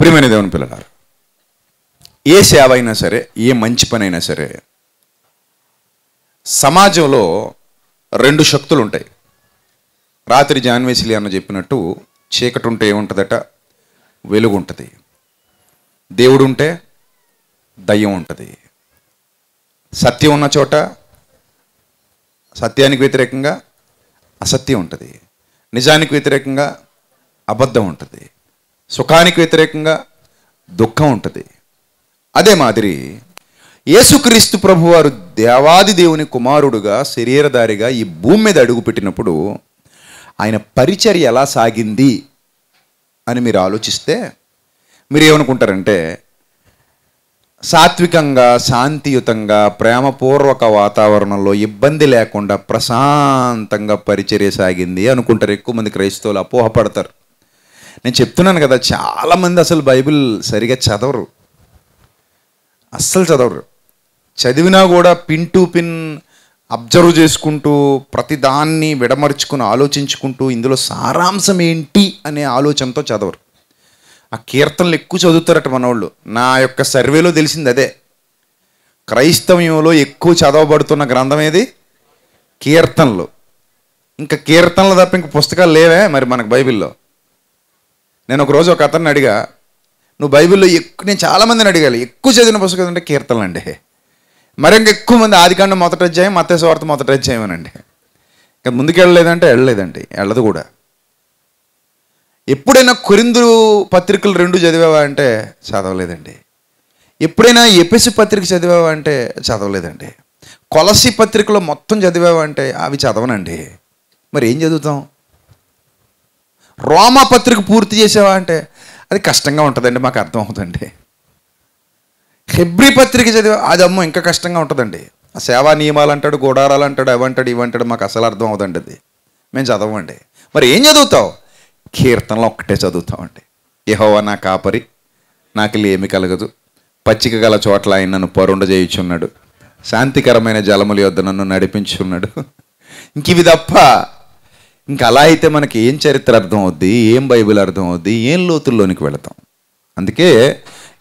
ప్రియమైన దేవుని పిల్లలారు ఏ సేవ అయినా సరే ఏ మంచి పని అయినా సరే సమాజంలో రెండు శక్తులు ఉంటాయి. రాత్రి జాన్వేసిలి అన్న చెప్పినట్టు చీకటి ఉంటే ఏముంటుందట? వెలుగు ఉంటుంది దేవుడు ఉంటే దయ్యం ఉంటుంది. సత్యం ఉన్న చోట సత్యానికి వ్యతిరేకంగా అసత్యం ఉంటుంది. నిజానికి వ్యతిరేకంగా అబద్ధం ఉంటుంది. సుఖానికి వ్యతిరేకంగా దుఃఖం ఉంటుంది. అదే మాదిరి యేసుక్రీస్తు ప్రభువారు దేవాది దేవుని కుమారుడుగా శరీరధారిగా ఈ భూమి మీద అడుగుపెట్టినప్పుడు ఆయన పరిచర్య ఎలా సాగింది అని మీరు ఆలోచిస్తే మీరు ఏమనుకుంటారంటే సాత్వికంగా శాంతియుతంగా ప్రేమపూర్వక వాతావరణంలో ఇబ్బంది లేకుండా ప్రశాంతంగా పరిచర్య సాగింది అనుకుంటారు. ఎక్కువ మంది క్రైస్తవులు అపోహపడతారు. నేను చెప్తున్నాను కదా చాలామంది అసలు బైబిల్ సరిగా చదవరు. అస్సలు చదవరు. చదివినా కూడా పిన్ టు పిన్ అబ్జర్వ్ చేసుకుంటూ ప్రతిదాన్ని విడమర్చుకుని ఆలోచించుకుంటూ ఇందులో సారాంశం ఏంటి అనే ఆలోచనతో చదవరు. ఆ కీర్తనలు ఎక్కువ చదువుతారట మనవాళ్ళు నా యొక్క సర్వేలో తెలిసింది అదే. క్రైస్తవ్యంలో ఎక్కువ చదవబడుతున్న గ్రంథం ఏది? కీర్తనలు. ఇంకా కీర్తనలు తప్ప ఇంక పుస్తకాలు లేవే మరి మనకు బైబిల్లో. నేను ఒక రోజు ఒక అతన్ని అడిగా నువ్వు బైబిల్లో ఎక్కువ నేను చాలామందిని అడిగాలి ఎక్కువ చదివిన పుస్తకం అంటే కీర్తనలు అండి. మరి ఇంకా ఎక్కువ మంది ఆదికాండం మొదట అధ్యాయం మత్స్య వార్త మొదట అధ్యాయం అనండి ఇంకా ముందుకు వెళ్ళలేదంటే వెళ్ళలేదండి వెళ్ళదు కూడా. ఎప్పుడైనా కొరిందు పత్రికలు రెండు చదివావా అంటే చదవలేదండి. ఎప్పుడైనా ఎపిసి పత్రిక చదివావా అంటే చదవలేదండి. కొలసి పత్రికలో మొత్తం చదివావా అంటే అవి చదవనండి. మరి ఏం చదువుతాం? రోమా పత్రిక పూర్తి చేసావా అంటే? అది కష్టంగా ఉంటుందండి మాకు అర్థం అవుతుందండి. హెబ్రి పత్రిక చదివా అది అమ్మో ఇంకా కష్టంగా ఉంటుందండి. ఆ సేవా నియమాలు అంటాడు గోడారాలు అంటాడు అవంటాడు ఇవంటాడు మాకు అసలు అర్థం అవుతుందండి అది. మేము చదవమండి. మరి ఏం చదువుతావు? కీర్తనలో ఒక్కటే చదువుతామండి. యెహోవా నా కాపరి నాకు ఏమి కలగదు. పచ్చిక గల చోట్ల ఆయన నన్ను పరుండ చేయుచున్నాడు. శాంతికరమైన జలముల యొద్ద నన్ను నడిపించున్నాడు. ఇంక ఇవి తప్ప ఇంకా అలా అయితే మనకి ఏం చరిత్ర అర్థం అవుద్ది ఏం బైబిల్ అర్థం అవుద్ది ఏం లోతుల్లోనికి వెళతాం? అందుకే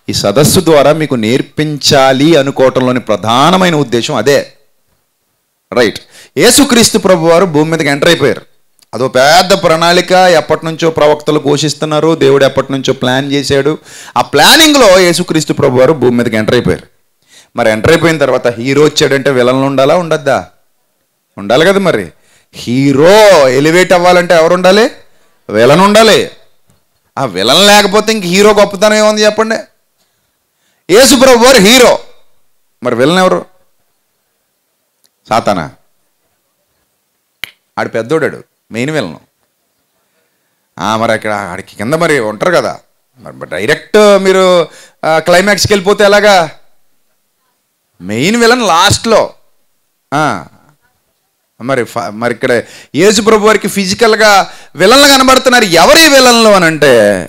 ఈ సదస్సు ద్వారా మీకు నేర్పించాలి అనుకోవటంలోని ప్రధానమైన ఉద్దేశం అదే. రైట్ యేసుక్రీస్తు ప్రభు వారు భూమి మీదకి ఎంటర్ అయిపోయారు. అదో పెద్ద ప్రణాళిక ఎప్పటి నుంచో ప్రవక్తలు ఘోషిస్తున్నారు దేవుడు ఎప్పటి నుంచో ప్లాన్ చేశాడు. ఆ ప్లానింగ్లో యేసుక్రీస్తు ప్రభు వారు భూమి మీదకి ఎంటర్ అయిపోయారు. మరి ఎంటర్ అయిపోయిన తర్వాత హీరో వచ్చాడంటే విలన్లు ఉండాలా ఉండద్దా? ఉండాలి కదా మరి. హీరో ఎలివేట్ అవ్వాలంటే ఎవరు ఉండాలి విలన్ ఉండాలి ఆ విలన్ లేకపోతే ఇంక హీరో గొప్పతనం ఏముంది చెప్పండి? యేసుప్రభు వారు హీరో. మరి విలన్ ఎవరు? సాతానా? ఆడు పెద్దోడాడు మెయిన్ విలను. మరి అక్కడ ఆడికి కింద మరి ఉంటారు కదా. మరి డైరెక్ట్ మీరు క్లైమాక్స్కి వెళ్ళిపోతే ఎలాగా? మెయిన్ విలన్ లాస్ట్లో. మరి ఫ- మరి ఇక్కడ యేసు ప్రభు వారికి ఫిజికల్గా విలన్లు కనబడుతున్నారు. ఎవరి విలన్లు అని అంటే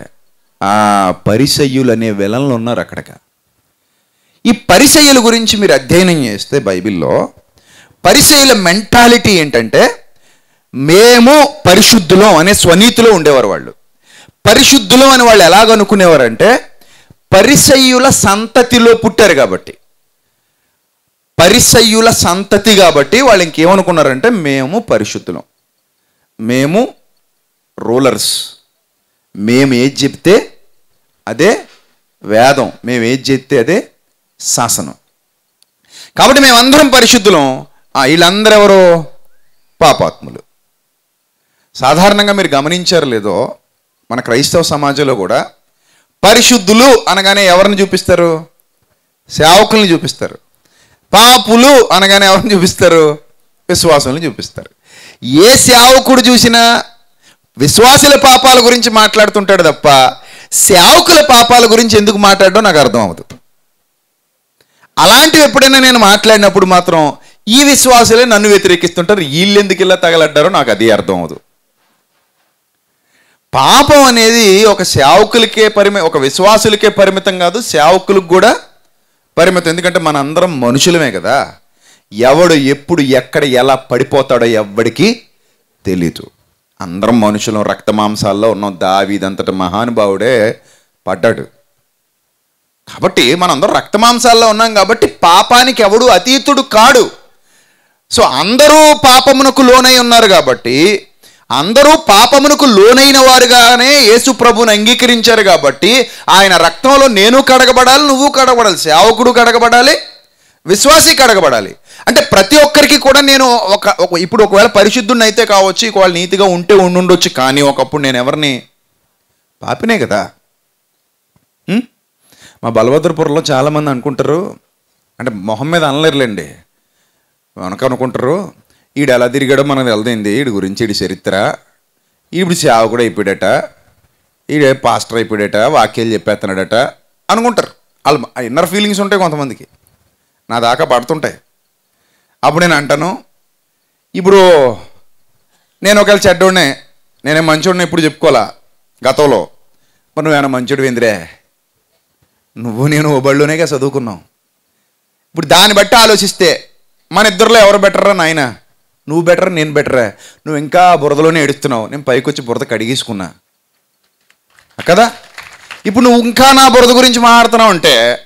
ఆ పరిసయ్యులు అనే విలన్లు ఉన్నారు అక్కడక. ఈ పరిసయ్యుల గురించి మీరు అధ్యయనం చేస్తే బైబిల్లో పరిసయ్యుల మెంటాలిటీ ఏంటంటే మేము పరిశుద్ధులం అనే స్వనీతిలో ఉండేవారు వాళ్ళు. పరిశుద్ధులం అని వాళ్ళు ఎలాగనుకునేవారంటే పరిసయ్యుల సంతతిలో పుట్టారు కాబట్టి. పరిసయ్యుల సంతతి కాబట్టి వాళ్ళు ఇంకేమనుకున్నారంటే మేము పరిశుద్ధులం. మేము రూలర్స్. మేము ఏది చెప్తే అదే వేదం. మేము ఏది చెప్తే అదే శాసనం. కాబట్టి మేమందరం పరిశుద్ధులం. ఆ, వీళ్ళందరూ ఎవరు? పాపాత్ములు. సాధారణంగా మీరు గమనించారు లేదో మన క్రైస్తవ సమాజంలో కూడా పరిశుద్ధులు అనగానే ఎవరిని చూపిస్తారు? సేవకుల్ని చూపిస్తారు. పాపులు అనగానే ఎవరిని చూపిస్తారు? విశ్వాసులను చూపిస్తారు. ఏ సేవకుడు చూసినా విశ్వాసుల పాపాల గురించి మాట్లాడుతుంటాడు తప్ప సేవకుల పాపాల గురించి ఎందుకు మాట్లాడడం నాకు అర్థం అవుతుంది అలాంటివి ఎప్పుడైనా నేను మాట్లాడినప్పుడు మాత్రం ఈ విశ్వాసులే నన్ను వ్యతిరేకిస్తుంటారు వీళ్ళు ఎందుకు ఇలా తగలడ్డారో నాకు అది అర్థం అవదు పాపం అనేది ఒక సేవకులకే పరిమి ఒక విశ్వాసులకే పరిమితం కాదు సేవకులకు కూడా పరిమితం ఎందుకంటే మన అందరం మనుషులమే కదా. ఎవడు ఎప్పుడు ఎక్కడ ఎలా పడిపోతాడో ఎవ్వడికి తెలీదు. అందరం మనుషులం రక్త మాంసాల్లో ఉన్నాం. దావీదంతటి మహానుభావుడే పడ్డాడు. కాబట్టి మనందరం రక్తమాంసాల్లో ఉన్నాం కాబట్టి పాపానికి ఎవడు అతీతుడు కాడు. సో అందరూ పాపమునకు లోనై ఉన్నారు కాబట్టి అందరూ పాపమునకు లోనైన వారుగానే యేసు ప్రభుని అంగీకరించారు కాబట్టి ఆయన రక్తంలో నేను కడగబడాలి నువ్వు కడగబడాలి సేవకుడు కడగబడాలి విశ్వాసి కడగబడాలి. అంటే ప్రతి ఒక్కరికి కూడా నేను ఒక ఒక- ఇప్పుడు ఒకవేళ పరిశుద్ధుని అయితే కావచ్చు ఒకవేళ నీతిగా ఉంటే ఉండుండొచ్చు కానీ ఒకప్పుడు నేను ఎవరిని? పాపినే కదా. మా బలభద్రపురంలో చాలామంది అనుకుంటారు అంటే మొహం మీద అనలేరులేండి. వెనక అనుకుంటారు ఈడు ఎలా తిరిగాడో మనకు తెలిదైంది ఈడి గురించి ఈడి చరిత్ర. ఈడు కూడా అయిపోయాడట. ఈడే పాస్టర్ అయిపోయాడట వాక్యాలు చెప్పేస్తున్నాడట అనుకుంటారు. వాళ్ళు ఇన్నర్ ఫీలింగ్స్ ఉంటాయి కొంతమందికి. నా దాకా పడుతుంటాయి. అప్పుడు నేను అంటాను ఇప్పుడు నేను ఒకవేళ చెడ్డోడినే నేనే మంచోడిని ఎప్పుడు చెప్పుకోవాలా? గతంలో. మరి నువ్వేనా మంచోడు ఏందిరే నువ్వు నేను ఓ చదువుకున్నావు ఇప్పుడు దాన్ని బట్టి ఆలోచిస్తే మన ఇద్దరిలో ఎవరు బెటర్రా నాయనా? నువ్వు బెటర్ నేను బెటరా నువ్వు ఇంకా బురదలోనే ఏడుస్తున్నావు. నేను పైకి వచ్చి బురద కడిగేసుకున్నా. కదా? ఇప్పుడు నువ్వు ఇంకా నా బురద గురించి మాట్లాడుతున్నావు అంటే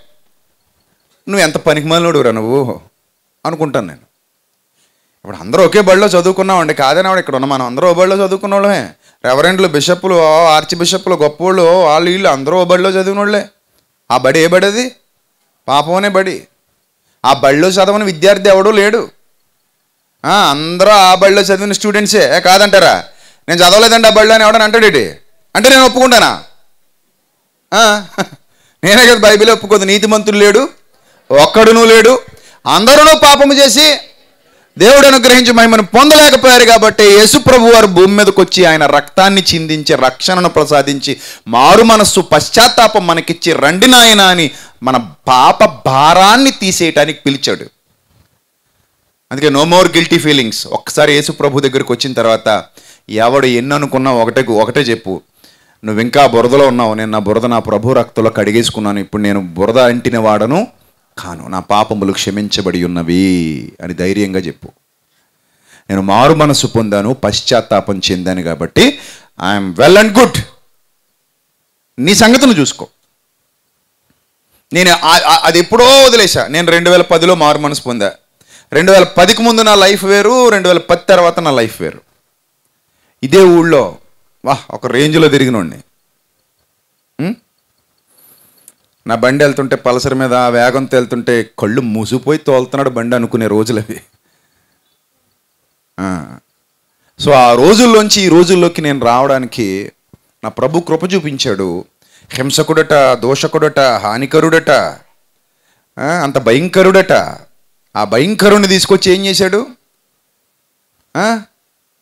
నువ్వు ఎంత పనికిమాలినోడురా నువ్వు? అనుకుంటాను నేను. ఇప్పుడు అందరూ ఒకే బడిలో చదువుకున్నామండి. కాదని ఆవిడ ఇక్కడ ఉన్న మనం అందరూ ఓ బడిలో చదువుకున్న వాళ్ళమే రెవరెంట్లు బిషప్లు ఆర్చి బిషప్లు గొప్పోళ్ళు వాళ్ళు వీళ్ళు అందరూ ఓ బడిలో చదివిన వాళ్ళే ఆ బడి ఏ బడి అది? పాపం అనే బడి. ఆ బడిలో చదవని విద్యార్థి ఎవడూ లేడు. అందరూ ఆ బడిలో చదివిన స్టూడెంట్సే కాదంటారా? నేను చదవలేదండి ఆ బడిలో అని ఎవడని అంటాడేటి అంటే నేను ఒప్పుకుంటానా? నేనే కదా బైబిల్ ఒప్పుకోదు. నీతిమంతుడు లేడు ఒక్కడునూ లేడు. అందరూ పాపము చేసి దేవుడు అనుగ్రహించి మహిమను పొందలేకపోయారు కాబట్టి యేసు వారు భూమి మీదకి వచ్చి ఆయన రక్తాన్ని చిందించి రక్షణను ప్రసాదించి మారు మనస్సు పశ్చాత్తాపం మనకిచ్చి రండి నాయన అని మన పాప భారాన్ని తీసేయటానికి పిలిచాడు. అందుకే నో మోర్ గిల్టీ ఫీలింగ్స్ ఒక్కసారి యేసు ప్రభు దగ్గరికి వచ్చిన తర్వాత ఎవడు ఎన్ని అనుకున్నా ఒకటే ఒకటే చెప్పు. నువ్వు ఇంకా బురదలో ఉన్నావు. నేను నా బురద నా ప్రభు రక్తంలో కడిగేసుకున్నాను. ఇప్పుడు నేను బురద అంటిన వాడను కాను. నా పాపములు క్షమించబడి ఉన్నవి అని ధైర్యంగా చెప్పు. నేను మారు మనసు పొందాను పశ్చాత్తాపం చెందాను కాబట్టి ఐఎమ్ వెల్ అండ్ గుడ్ నీ సంగతిని చూసుకో. నేను అది ఎప్పుడో వదిలేసా నేను రెండు వేల పదిలో మారు మనసు పొందా. రెండు వేల పదికి ముందు నా లైఫ్ వేరు రెండు వేల పది తర్వాత నా లైఫ్ వేరు. ఇదే ఊళ్ళో వా ఒక రేంజ్లో తిరిగినోడిని. నా బండి వెళ్తుంటే పలసరి మీద వేగంతో వెళ్తుంటే కళ్ళు మూసిపోయి తోలుతున్నాడు బండి అనుకునే రోజులు అవి. సో ఆ రోజుల్లోంచి ఈ రోజుల్లోకి నేను రావడానికి నా ప్రభు కృప చూపించాడు. హింసకుడట దోషకుడట హానికరుడట అంత భయంకరుడట. ఆ భయంకరుణ్ణి తీసుకొచ్చి ఏం చేశాడు?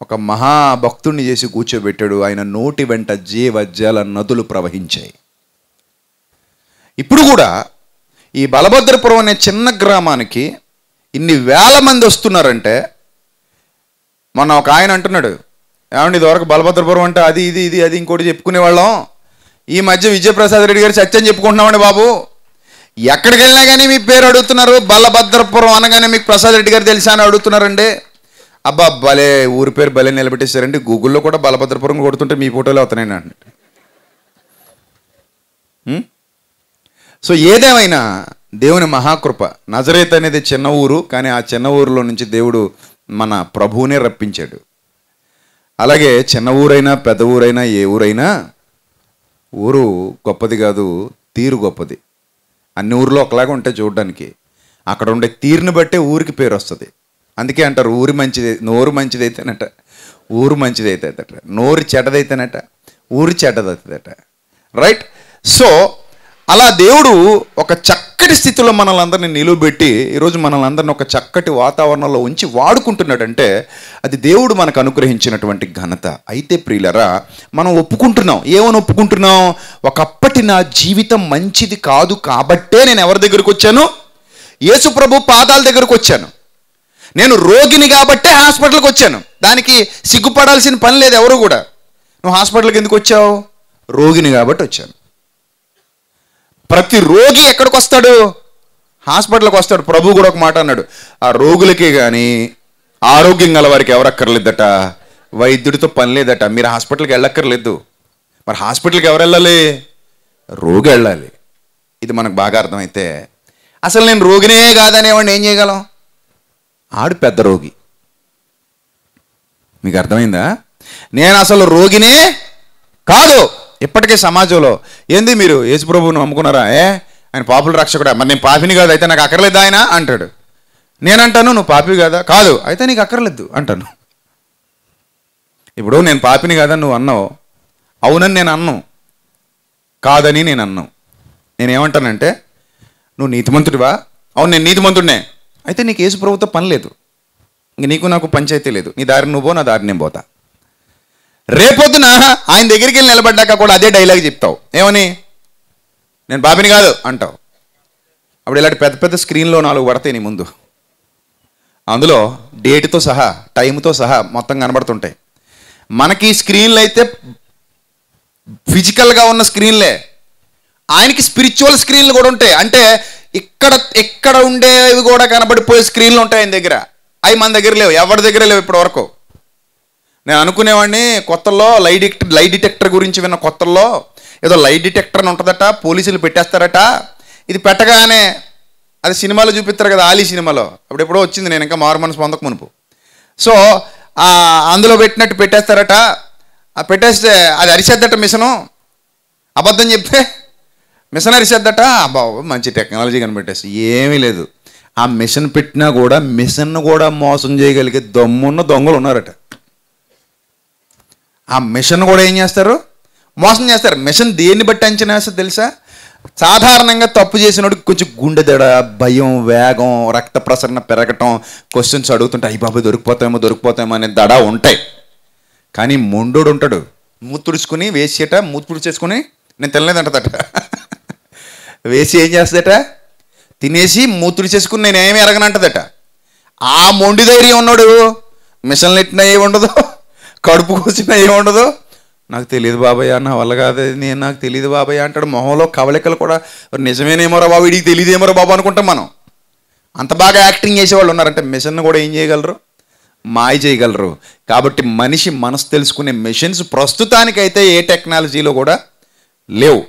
ఒక మహాభక్తుణ్ణి చేసి కూర్చోబెట్టాడు. ఆయన నోటి వెంట జీవ జల నదులు ప్రవహించాయి. ఇప్పుడు కూడా ఈ బలభద్రపురం అనే చిన్న గ్రామానికి ఇన్ని వేల మంది వస్తున్నారంటే మొన్న ఒక ఆయన అంటున్నాడు ఏమండి ఇదివరకు బలభద్రపురం అంటే అది ఇది ఇది అది ఇంకోటి చెప్పుకునే వాళ్ళం ఈ మధ్య విజయప్రసాద్ రెడ్డి గారు సత్యం చెప్పుకుంటున్నామండి బాబు. ఎక్కడికి వెళ్ళినా కానీ మీ పేరు అడుగుతున్నారు. బలభద్రపురం అనగానే మీకు ప్రసాద్ రెడ్డి గారు తెలుసా అని అడుగుతున్నారండి. అబ్బా భలే ఊరి పేరు భలే నిలబెట్టేశారండి. గూగుల్లో కూడా బలభద్రపురం కొడుతుంటే మీ ఫోటోలు అవుతున్నాయి అండి సో ఏదేమైనా దేవుని మహాకృప నజరేత్ అనేది చిన్న ఊరు కానీ ఆ చిన్న ఊరిలో నుంచి దేవుడు మన ప్రభువునే రప్పించాడు. అలాగే చిన్న ఊరైనా పెద్ద ఊరైనా ఏ ఊరైనా ఊరు గొప్పది కాదు తీరు గొప్పది. అన్ని ఊర్లో ఒకలాగా ఉంటాయి చూడడానికి. అక్కడ ఉండే తీరుని బట్టే ఊరికి పేరు వస్తుంది. అందుకే అంటారు ఊరి మంచిది నోరు మంచిదైతేనట ఊరు మంచిదైతేనట నోరు చెడ్డదైతేనట ఊరి చెడ్డదవుతుందట రైట్ సో అలా దేవుడు ఒక చక్కటి స్థితిలో మనల్ అందరినీ నిలువబెట్టి ఈరోజు మనల్ అందరిని ఒక చక్కటి వాతావరణంలో ఉంచి వాడుకుంటున్నాడంటే అది దేవుడు మనకు అనుగ్రహించినటువంటి ఘనత. అయితే ప్రియులరా మనం ఒప్పుకుంటున్నాం. ఏమని ఒప్పుకుంటున్నాం? ఒకప్పటి నా జీవితం మంచిది కాదు కాబట్టే నేను ఎవరి దగ్గరికి వచ్చాను? యేసుప్రభు పాదాల దగ్గరకు వచ్చాను. నేను రోగిని కాబట్టే హాస్పిటల్కి వచ్చాను. దానికి సిగ్గుపడాల్సిన పని లేదు ఎవరు కూడా. నువ్వు హాస్పిటల్కి ఎందుకు వచ్చావు? రోగిని కాబట్టి వచ్చాను. ప్రతి రోగి ఎక్కడికి వస్తాడు? హాస్పిటల్కి వస్తాడు. ప్రభు కూడా ఒక మాట అన్నాడు. ఆ రోగులకి కానీ ఆరోగ్యం గల వారికి ఎవరక్కర్లేదట? వైద్యుడితో పని లేదట. మీరు హాస్పిటల్కి వెళ్ళక్కర్లేదు. మరి హాస్పిటల్కి ఎవరు వెళ్ళాలి? రోగి వెళ్ళాలి. ఇది మనకు బాగా అర్థమైతే అసలు నేను రోగినే కాదనేవాడిని ఏం చేయగలం? ఆడు పెద్ద రోగి. మీకు అర్థమైందా? నేను అసలు రోగినే కాదు. ఇప్పటికే సమాజంలో ఏంది మీరు యేసుప్రభువుని నమ్ముకున్నారా? ఏ? ఆయన పాపుల రక్షకుడా? మరి నేను పాపిని కాదు అయితే నాకు అక్కర్లేదు ఆయన? అంటాడు. నేనంటాను నువ్వు పాపి కదా? కాదు అయితే నీకు అక్కర్లేదు అంటాను. ఇప్పుడు నేను పాపిని కదా నువ్వు అన్నావు? అవునని నేను అన్ను. కాదని నేను అన్నావు నేనేమంటానంటే నువ్వు నీతిమంతుడివా? అవును నేను నీతిమంతుడినే. అయితే నీకు యేసు ప్రభుతో పని లేదు. ఇంక నీకు నాకు పంచాయతీ లేదు. నీ దారి నువ్వు పో, నా దారి నేను పోతా. రేపొద్దున ఆయన దగ్గరికి వెళ్ళి నిలబడ్డాక కూడా అదే డైలాగ్ చెప్తావు. ఏమని? నేను బాబిని కాదు అంటావు. అప్పుడు ఇలాంటి పెద్ద పెద్ద స్క్రీన్లో నాలుగు పడతాయి నీ ముందు. అందులో డేట్తో సహా టైంతో సహా మొత్తం కనబడుతుంటాయి. మనకి స్క్రీన్లు అయితే ఫిజికల్గా ఉన్న స్క్రీన్లే. ఆయనకి స్పిరిచువల్ స్క్రీన్లు కూడా ఉంటాయి. అంటే ఇక్కడ ఎక్కడ ఉండేవి కూడా కనబడిపోయే స్క్రీన్లు ఉంటాయి ఆయన దగ్గర. అవి మన దగ్గర లేవు ఎవరి దగ్గర లేవు ఇప్పటివరకు. వరకు నేను అనుకునేవాడిని కొత్తల్లో లై డిటెక్టర్ లై డిటెక్టర్ గురించి విన్న కొత్తల్లో ఏదో లై డిటెక్టర్ అని ఉంటుందట పోలీసులు పెట్టేస్తారట. ఇది పెట్టగానే అది సినిమాలో చూపిస్తారు కదా ఆలీ సినిమాలో. అప్పుడు ఎప్పుడో వచ్చింది నేను ఇంకా మారు మనసు పొందక మునుపు. సో అందులో పెట్టినట్టు పెట్టేస్తారట. ఆ పెట్టేస్తే అది అరిసేద్దట మిషను. అబద్ధం చెప్తే మిషన్ అరిసేద్దట. బాబు మంచి టెక్నాలజీ కనిపెట్టేసి. ఏమీ లేదు. ఆ మిషన్ పెట్టినా కూడా మిషన్ కూడా మోసం చేయగలిగే దమ్మున్న దొంగలు ఉన్నారట. ఆ మిషన్ కూడా ఏం చేస్తారు? మోసం చేస్తారు. మిషన్ దేన్ని బట్టి అంచనా వేస్తుంది తెలుసా? సాధారణంగా తప్పు చేసినోడికి కొంచెం గుండె దడ భయం వేగం రక్త ప్రసరణ పెరగటం క్వశ్చన్స్ అడుగుతుంటే అయ్యి బాబు దొరికిపోతామో దొరికిపోతామో అనే దడ ఉంటాయి. కానీ మొండోడు ఉంటాడు. మూతుడుచుకుని వేసేట మూతుడు చేసుకుని నేను తినలేదంటదట. వేసి ఏం చేస్తుందట? తినేసి మూతుడు చేసుకుని నేను ఏమి ఎరగనంటదట. ఆ మొండి ధైర్యం ఉన్నాడు మిషన్లు ఎట్టినా ఏమి ఉండదు. కడుపు కూర్చున్నా ఏముండదు? నాకు తెలియదు బాబాయ్ నా వల్ల కాదు నేను నాకు తెలియదు బాబాయ్ అంటాడు. మొహంలో కవలికలు కూడా నిజమేనేమోరా బాబు వీడికి తెలియదేమోరా బాబు అనుకుంటాం మనం. అంత బాగా యాక్టింగ్ చేసేవాళ్ళు ఉన్నారంటే మిషన్ కూడా ఏం చేయగలరు? మాయ చేయగలరు. కాబట్టి మనిషి మనసు తెలుసుకునే మెషిన్స్ ప్రస్తుతానికైతే ఏ టెక్నాలజీలో కూడా లేవు.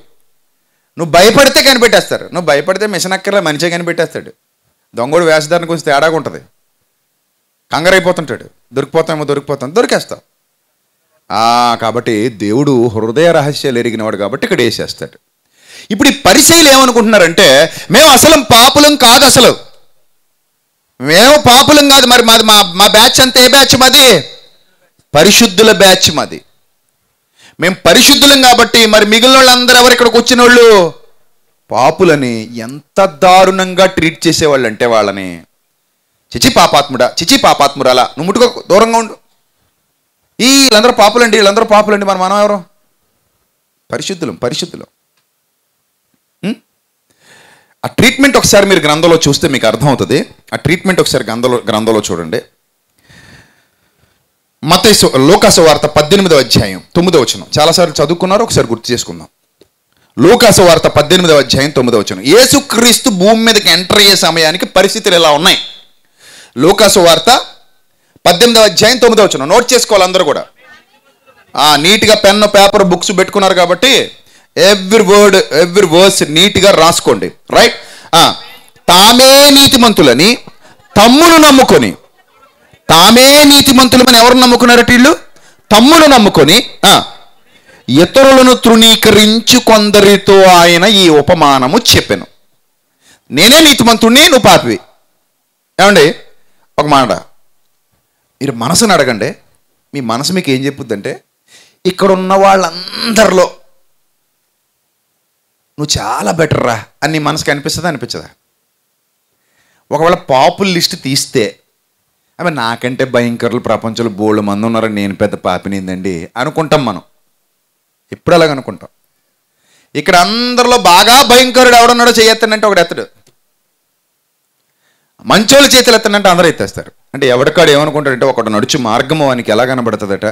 నువ్వు భయపడితే కనిపెట్టేస్తారు. నువ్వు భయపడితే మిషన్ అక్కర్లే మనిషే కనిపెట్టేస్తాడు. దొంగడు వేషధారణ కొంచెం తేడాగా ఉంటుంది. కంగారైపోతుంటాడు. దొరికిపోతామో దొరికిపోతాం. దొరికేస్తావు కాబట్టి దేవుడు హృదయ రహస్యాలు ఎరిగినవాడు కాబట్టి ఇక్కడ వేసేస్తాడు. ఇప్పుడు ఈ పరిశీలు ఏమనుకుంటున్నారంటే మేము అసలు పాపులం కాదు అసలు. మేము పాపులం కాదు మరి మాది మా మా బ్యాచ్ అంతా ఏ బ్యాచ్ మాది? పరిశుద్ధుల బ్యాచ్ మాది. మేము పరిశుద్ధులం కాబట్టి మరి మిగిలిన వాళ్ళందరూ ఎవరు ఇక్కడికి వచ్చిన వాళ్ళు పాపులని ఎంత దారుణంగా ట్రీట్ చేసేవాళ్ళు అంటే వాళ్ళని. చిచి పాపాత్ముడా చిచి పాపాత్మురాలా నువ్వు ముట్టుకో దూరంగా ఉండు. ఈ వీళ్ళందరూ పాపులండి వీళ్ళందరూ పాపులండి. మన మనం ఎవరు? పరిశుద్ధులం పరిశుద్ధులం. ఆ ట్రీట్మెంట్ ఒకసారి మీరు గ్రంథంలో చూస్తే మీకు అర్థమవుతుంది. ఆ ట్రీట్మెంట్ ఒకసారి గ్రంథంలో గ్రంథంలో చూడండి. మత లోకాసు వార్త పద్దెనిమిదవ అధ్యాయం తొమ్మిదవ వచనం. చాలాసార్లు చదువుకున్నారు ఒకసారి గుర్తు చేసుకుందాం. లోకాసు వార్త పద్దెనిమిదవ అధ్యాయం తొమ్మిదవ వచనం. యేసుక్రీస్తు భూమి మీదకి ఎంటర్ అయ్యే సమయానికి పరిస్థితులు ఎలా ఉన్నాయి? లోకాసు వార్త పద్దెనిమిదవ అధ్యాయం తొమ్మిదవ వచ్చిన నోట్ చేసుకోవాలి అందరూ కూడా. ఆ, నీట్గా పెన్ను పేపర్ బుక్స్ పెట్టుకున్నారు కాబట్టి ఎవ్రీ వర్డ్ ఎవ్రీ వర్డ్స్ నీట్గా రాసుకోండి. రైట్ తామే నీతిమంతులని తమ్మును నమ్ముకొని తామే నీతిమంతులమని ఎవరు నమ్ముకున్నారట వీళ్ళు? తమ్మును నమ్ముకొని ఇతరులను తృణీకరించి కొందరితో ఆయన ఈ ఉపమానము చెప్పాను. నేనే నీతిమంతుడిని నువ్వు పాపివి. ఏమండి? ఒక మాట. మీరు మనసుని అడగండి. మీ మనసు మీకు ఏం చెప్పుద్దంటే ఇక్కడ ఉన్న వాళ్ళందరిలో నువ్వు చాలా బెటర్ రా అని నీ మనసుకి అనిపిస్తుందా? అనిపించదా? ఒకవేళ పాపుల లిస్ట్ తీస్తే అవి నాకంటే భయంకరులు ప్రపంచంలో బోళ్ళు మంది ఉన్నారని నేను పెద్ద పాపినిందండి అనుకుంటాం మనం. ఎప్పుడు అలాగ అనుకుంటాం? ఇక్కడ అందరిలో బాగా భయంకరుడు ఎవడున్నాడో చేయొత్తానంటే ఒకడు ఎత్తడు. మంచోళ్ళు చేతులు ఎత్తానంటే అందరూ ఎత్తేస్తారు. అంటే ఎవడికాడు ఏమనుకుంటాడంటే ఒకడు నడుచు మార్గము వానికి ఎలా కనబడుతుందట?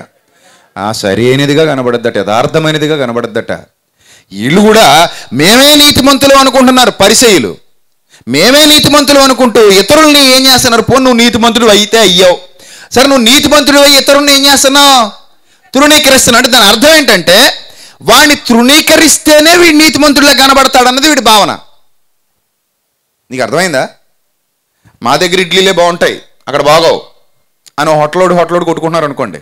ఆ సరైనదిగా కనబడద్దట యథార్థమైనదిగా కనబడద్దట. వీళ్ళు కూడా మేమే నీతిమంతులు అనుకుంటున్నారు పరిచయులు మేమే నీతిమంతులు అనుకుంటూ ఇతరుల్ని ఏం చేస్తున్నారు? పో నువ్వు నీతిమంతుడు అయితే అయ్యావు. సరే నువ్వు నీతిమంతుడు అయ్యి ఇతరుల్ని ఏం చేస్తున్నావు? తృణీకరిస్తున్నావు. అంటే దాని అర్థం ఏంటంటే వాడిని తృణీకరిస్తేనే వీడు నీతిమంతుడిలా కనబడతాడన్నది వీడి భావన. నీకు అర్థమైందా? మా దగ్గర ఇడ్లీలే బాగుంటాయి. అక్కడ బాగోవు. అని హోటలోడు హోటలోడు కొట్టుకుంటున్నారు అనుకోండి.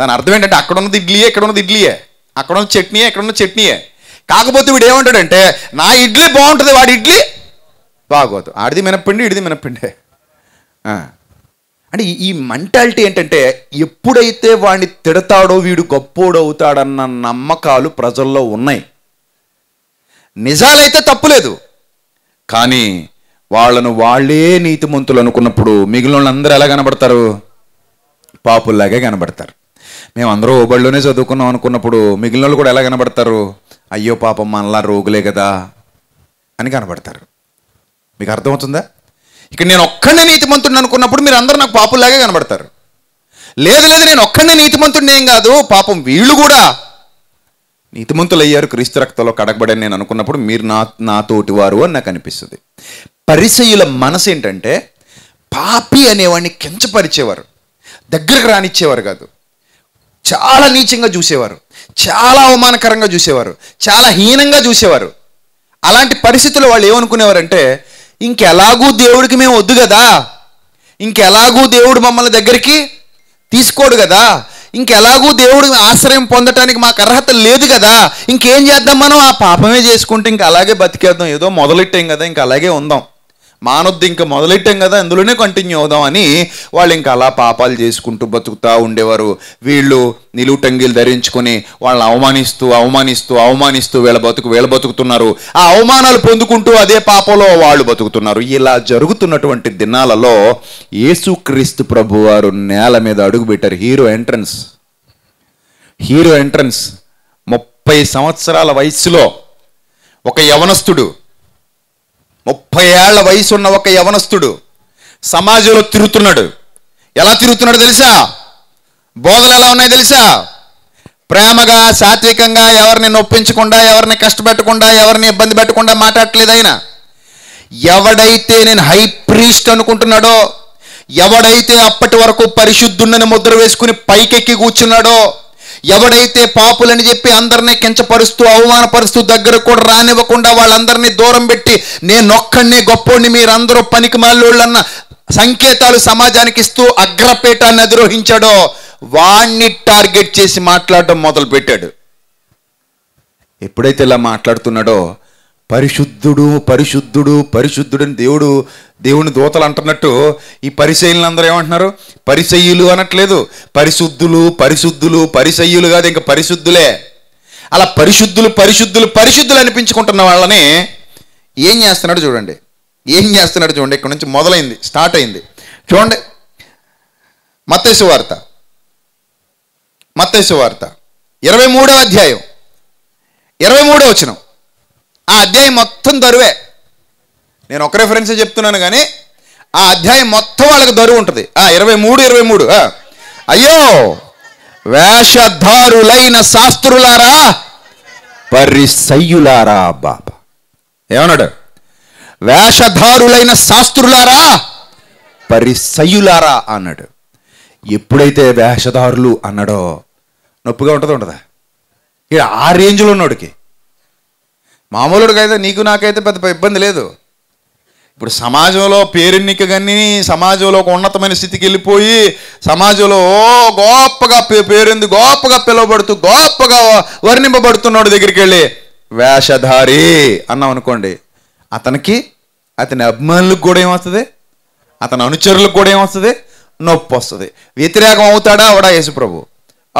దాని అర్థం ఏంటంటే అక్కడ ఉన్నది ఇడ్లీయే ఇక్కడ ఉన్నది ఇడ్లీయే. అక్కడ ఉన్న చట్నీయే ఇక్కడ ఉన్న చట్నీయే. కాకపోతే వీడు ఏమంటాడంటే నా ఇడ్లీ బాగుంటుంది వాడి ఇడ్లీ బాగోదు. ఆడిది మినప్పిండి ఇడిది మినప్పిండే. అంటే ఈ- ఈ మెంటాలిటీ ఏంటంటే ఎప్పుడైతే వాడిని తిడతాడో వీడు గొప్పోడు అవుతాడన్న నమ్మకాలు ప్రజల్లో ఉన్నాయి. నిజాలైతే తప్పులేదు. కానీ వాళ్ళను వాళ్ళే నీతిమంతులు అనుకున్నప్పుడు మిగిలిన వాళ్ళందరూ ఎలా కనబడతారు? పాపుల్లాగే కనబడతారు. మేము అందరూ ఓబళ్ళలోనే చదువుకున్నాం అనుకున్నప్పుడు మిగిలిన వాళ్ళు కూడా ఎలా కనబడతారు? అయ్యో పాపం మనలా రోగులే కదా అని కనబడతారు. మీకు అర్థమవుతుందా? ఇక నేను ఒక్కడే నీతిమంతుడిని అనుకున్నప్పుడు మీరు అందరూ నాకు పాపుల్లాగే కనబడతారు. లేదు లేదు నేను ఒక్కడే నీతిమంతుడిని ఏం కాదు పాపం వీళ్ళు కూడా నీతిమంతులు అయ్యారు క్రీస్తు రక్తంలో కడగబడని నేను అనుకున్నప్పుడు మీరు నా నా తోటి వారు అని నాకు అనిపిస్తుంది. పరిసయుల మనసు ఏంటంటే పాపి అనేవాడిని కించపరిచేవారు. దగ్గరకు రానిచ్చేవారు కాదు. చాలా నీచంగా చూసేవారు. చాలా అవమానకరంగా చూసేవారు. చాలా హీనంగా చూసేవారు. అలాంటి పరిస్థితుల్లో వాళ్ళు ఏమనుకునేవారంటే ఇంకెలాగూ దేవుడికి మేము వద్దు కదా. ఇంకెలాగూ దేవుడు మమ్మల్ని దగ్గరికి తీసుకోడు కదా. ఇంకెలాగూ దేవుడు ఆశ్రయం పొందటానికి మాకు అర్హత లేదు కదా. ఇంకేం చేద్దాం మనం? ఆ పాపమే చేసుకుంటే ఇంక అలాగే బతికేద్దాం. ఏదో మొదలెట్టాం కదా. ఇంక అలాగే ఉందాం. మానొద్దు ఇంకా మొదలెట్టాం కదా అందులోనే కంటిన్యూ అవుదాం అని వాళ్ళు ఇంకా అలా పాపాలు చేసుకుంటూ బతుకుతూ ఉండేవారు. వీళ్ళు నిలువుటంగిలు ధరించుకొని వాళ్ళని అవమానిస్తూ అవమానిస్తూ అవమానిస్తూ వీళ్ళ బతుకు వీళ్ళ బతుకుతున్నారు. ఆ అవమానాలు పొందుకుంటూ అదే పాపంలో వాళ్ళు బతుకుతున్నారు. ఇలా జరుగుతున్నటువంటి దినాలలో యేసుక్రీస్తు ప్రభు వారు నేల మీద అడుగుపెట్టారు హీరో ఎంట్రన్స్. Hero entrance. ముప్పై సంవత్సరాల వయసులో ఒక యవనస్తుడు ముప్పై ఏళ్ళ వయసు ఉన్న ఒక యవనస్తుడు సమాజంలో తిరుగుతున్నాడు. ఎలా తిరుగుతున్నాడు తెలుసా? బోధలు ఎలా ఉన్నాయి తెలుసా? ప్రేమగా సాత్వికంగా ఎవరిని నొప్పించకుండా ఎవరిని కష్టపెట్టకుండా ఎవరిని ఇబ్బంది పెట్టకుండా మాట్లాడట్లేదు ఆయన. ఎవడైతే నేను హై ప్రీస్ట్ అనుకుంటున్నాడో ఎవడైతే అప్పటి వరకు పరిశుద్ధున్నని ముద్ర వేసుకుని పైకెక్కి కూర్చున్నాడో ఎవడైతే పాపులని చెప్పి అందరినీ కించపరుస్తూ అవమానపరుస్తూ దగ్గర కూడా రానివ్వకుండా వాళ్ళందరినీ దూరం పెట్టి నేనొక్కడిని గొప్పోడిని మీరందరూ పనికి మాలోళ్ళన్న సంకేతాలు సమాజానికి ఇస్తూ అగ్రపేటాన్ని అధిరోహించాడో వాణ్ణి టార్గెట్ చేసి మాట్లాడడం మొదలు పెట్టాడు ఎప్పుడైతే ఇలా మాట్లాడుతున్నాడో పరిశుద్ధుడు పరిశుద్ధుడు పరిశుద్ధుడని దేవుడు దేవుని దూతలు అంటున్నట్టు ఈ పరిశైలందరూ ఏమంటున్నారు? పరిశయ్యులు అనట్లేదు. పరిశుద్ధులు పరిశుద్ధులు పరిశయ్యులు కాదు ఇంకా పరిశుద్ధులే. అలా పరిశుద్ధులు పరిశుద్ధులు పరిశుద్ధులు అనిపించుకుంటున్న వాళ్ళని ఏం చేస్తున్నాడు చూడండి. ఏం చేస్తున్నాడు చూడండి. ఇక్కడ నుంచి మొదలైంది స్టార్ట్ అయింది. చూడండి. మత్తేసు వార్త. మత్తేసు వార్త. ఇరవై మూడో అధ్యాయం. ఇరవై మూడో వచనం. ఆ అధ్యాయం మొత్తం దరువే. నేను ఒక రెఫరెన్సే చెప్తున్నాను కానీ ఆ అధ్యాయం మొత్తం వాళ్ళకి దరువు ఉంటుంది. ఆ ఇరవై మూడు ఇరవై మూడు అయ్యో వేషధారులైన శాస్త్రులారా పరిసయ్యులారా బాబా. ఏమన్నాడు? వేషధారులైన శాస్త్రులారా పరిసయ్యులారా అన్నాడు. ఎప్పుడైతే వేషధారులు అన్నాడో నొప్పిగా ఉంటుందో ఉంటుందా? ఇక ఆ రేంజ్లో ఉన్నోడికి. మామూలుడికి అయితే నీకు నాకైతే పెద్ద ఇబ్బంది లేదు. ఇప్పుడు సమాజంలో పేరెన్నిక కానీ సమాజంలో ఒక ఉన్నతమైన స్థితికి వెళ్ళిపోయి సమాజంలో ఓ గొప్పగా పే- పేరుంది గొప్పగా పిలువబడుతూ గొప్పగా వర్ణింపబడుతున్నాడు దగ్గరికి వెళ్ళి వేషధారి అన్నాం అనుకోండి. అతనికి అతని అభిమానులకు కూడా ఏమొస్తుంది? అతని అనుచరులకు కూడా ఏమొస్తుంది? నొప్పి వస్తుంది వ్యతిరేకం అవుతాడా? అవడా యేసుప్రభు.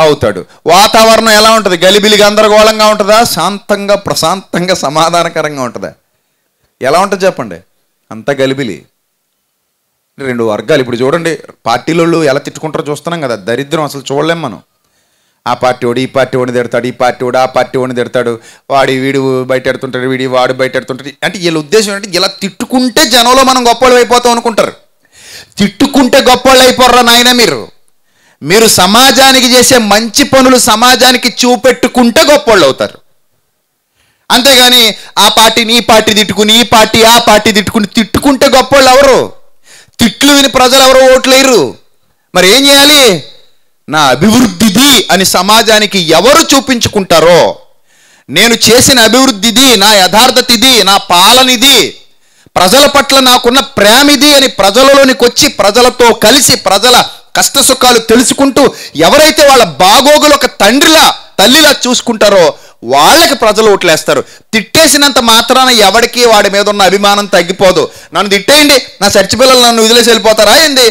అవుతాడు. వాతావరణం ఎలా ఉంటుంది? గలిబిలి గందరగోళంగా ఉంటుందా? శాంతంగా ప్రశాంతంగా సమాధానకరంగా ఉంటుందా? ఎలా ఉంటుంది చెప్పండి? అంత గలిబిలి. రెండు వర్గాలు ఇప్పుడు చూడండి. పార్టీలలో ఎలా తిట్టుకుంటారో చూస్తున్నాం కదా. దరిద్రం అసలు చూడలేం మనం. ఆ పార్టీ వాడు ఈ పార్టీ వాడిని తిడతాడు ఈ పార్టీ వాడు ఆ పార్టీ వాడిని తిడతాడు. వాడి వీడు బయట ఎడుతుంటాడు వీడి వాడు బయట ఎడుతుంటాడు అంటే వీళ్ళ ఉద్దేశం ఏంటంటే ఇలా తిట్టుకుంటే జనంలో మనం గొప్పవాళ్ళు అయిపోతాం అనుకుంటారు. తిట్టుకుంటే గొప్పవాళ్ళు అయిపోర్రా నాయన మీరు. మీరు సమాజానికి చేసే మంచి పనులు సమాజానికి చూపెట్టుకుంటే గొప్పవాళ్ళు అవుతారు. అంతేగాని ఆ పార్టీని ఈ పార్టీ తిట్టుకుని ఈ పార్టీ ఆ పార్టీ తిట్టుకుని తిట్టుకుంటే గొప్పవాళ్ళు ఎవరు? తిట్లు విని ప్రజలు ఎవరు ఓట్లేరు మరి ఏం చేయాలి? నా అభివృద్ధిది అని సమాజానికి ఎవరు చూపించుకుంటారో నేను చేసిన అభివృద్ధిది నా యథార్థతిది నా పాలనిది ప్రజల పట్ల నాకున్న ప్రేమిది అని ప్రజలలోనికి వచ్చి ప్రజలతో కలిసి ప్రజల కష్ట సుఖాలు తెలుసుకుంటూ ఎవరైతే వాళ్ళ బాగోగులు ఒక తండ్రిలా తల్లిలా చూసుకుంటారో వాళ్ళకి ప్రజలు ఓట్లేస్తారు. తిట్టేసినంత మాత్రాన ఎవడికి వాడి మీద ఉన్న అభిమానం తగ్గిపోదు. నన్ను తిట్టేయండి నా చర్చి పిల్లలు నన్ను వదిలేసి వెళ్ళిపోతారా ఏంది?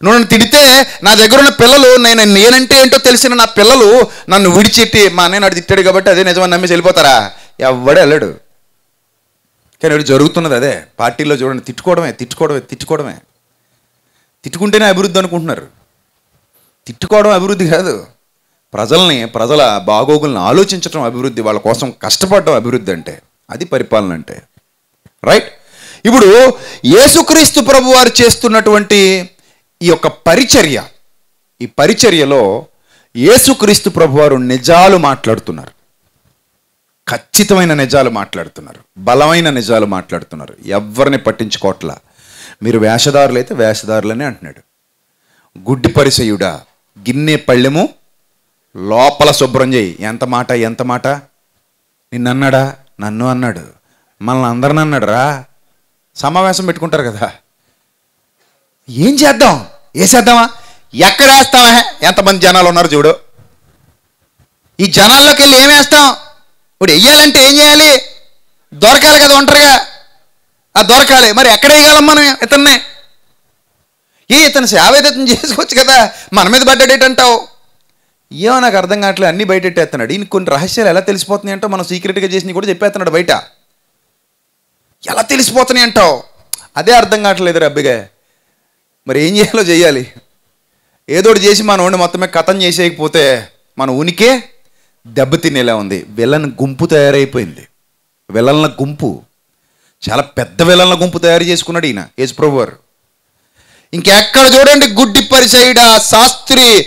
నువ్వు నన్ను తిడితే నా దగ్గర ఉన్న పిల్లలు నేను నేనంటే ఏంటో తెలిసిన నా పిల్లలు నన్ను విడిచిట్టి మా అన్నయ్య నాడు తిట్టాడు కాబట్టి అదే నిజమని నమ్మేసి వెళ్ళిపోతారా? ఎవడు వెళ్ళడు కానీ ఇప్పుడు జరుగుతున్నది అదే. పార్టీలో చూడండి తిట్టుకోవడమే తిట్టుకోవడమే తిట్టుకోవడమే. తిట్టుకుంటేనే అభివృద్ధి అనుకుంటున్నారు. తిట్టుకోవడం అభివృద్ధి కాదు. ప్రజల్ని ప్రజల బాగోగులను ఆలోచించడం అభివృద్ధి వాళ్ళ కోసం కష్టపడడం అభివృద్ధి అంటే. అది పరిపాలన అంటే. రైట్ ఇప్పుడు యేసుక్రీస్తు ప్రభు వారు చేస్తున్నటువంటి ఈ యొక్క పరిచర్య ఈ పరిచర్యలో యేసుక్రీస్తు ప్రభువారు నిజాలు మాట్లాడుతున్నారు. ఖచ్చితమైన నిజాలు మాట్లాడుతున్నారు. బలమైన నిజాలు మాట్లాడుతున్నారు. ఎవరిని పట్టించుకోవట్లా మీరు వేషధారులు అయితే వేషధారులనే అంటున్నాడు. గుడ్డి పరిసయుడా గిన్నె పళ్ళెము లోపల శుభ్రం చేయి. ఎంత మాట ఎంత మాట? నిన్నన్నాడా? నన్ను అన్నాడు. మనల్ని అందరిని అన్నాడు. రా. సమావేశం పెట్టుకుంటారు కదా. ఏం చేద్దాం? వేసేద్దామా? చేద్దామా ఎక్కడ వేస్తావా? ఎంతమంది జనాలు ఉన్నారు చూడు. ఈ జనాల్లోకి వెళ్ళి ఏమేస్తాం ఇప్పుడు వెయ్యాలంటే ఏం చేయాలి? దొరకాలి కదా ఒంటరిగా. ఆ దొరకాలి. మరి ఎక్కడ వేయగలం మనం ఇతన్ని? ఏ ఇతను సేవేదత్నం చేసుకోవచ్చు కదా? మన మీద పడ్డాడేటంటావు ఏమో నాకు అర్థం కావట్లేదు. అన్ని బయటెట్టేస్తున్నాడు. ఈయన కొన్ని రహస్యాలు ఎలా తెలిసిపోతున్నాయి అంటావు? మనం సీక్రెట్గా చేసినవి కూడా చెప్పేస్తున్నాడు బయట. ఎలా తెలిసిపోతున్నాయి అంటావు? అదే అర్థం కావట్లేదు రబ్బిగా మరి ఏం చేయాలో చేయాలి. ఏదోటి చేసి మన ఓడి మొత్తమే కథం చేసేయకపోతే మన ఉనికే దెబ్బతినేలా ఉంది. విలన్ గుంపు తయారైపోయింది. విలన్ల గుంపు. చాలా పెద్ద విలన్ల గుంపు తయారు చేసుకున్నాడు ఈయన యేసుప్రభు వారు ఇంకెక్కడ చూడండి గుడ్డి పరిచయుడ శాస్త్రి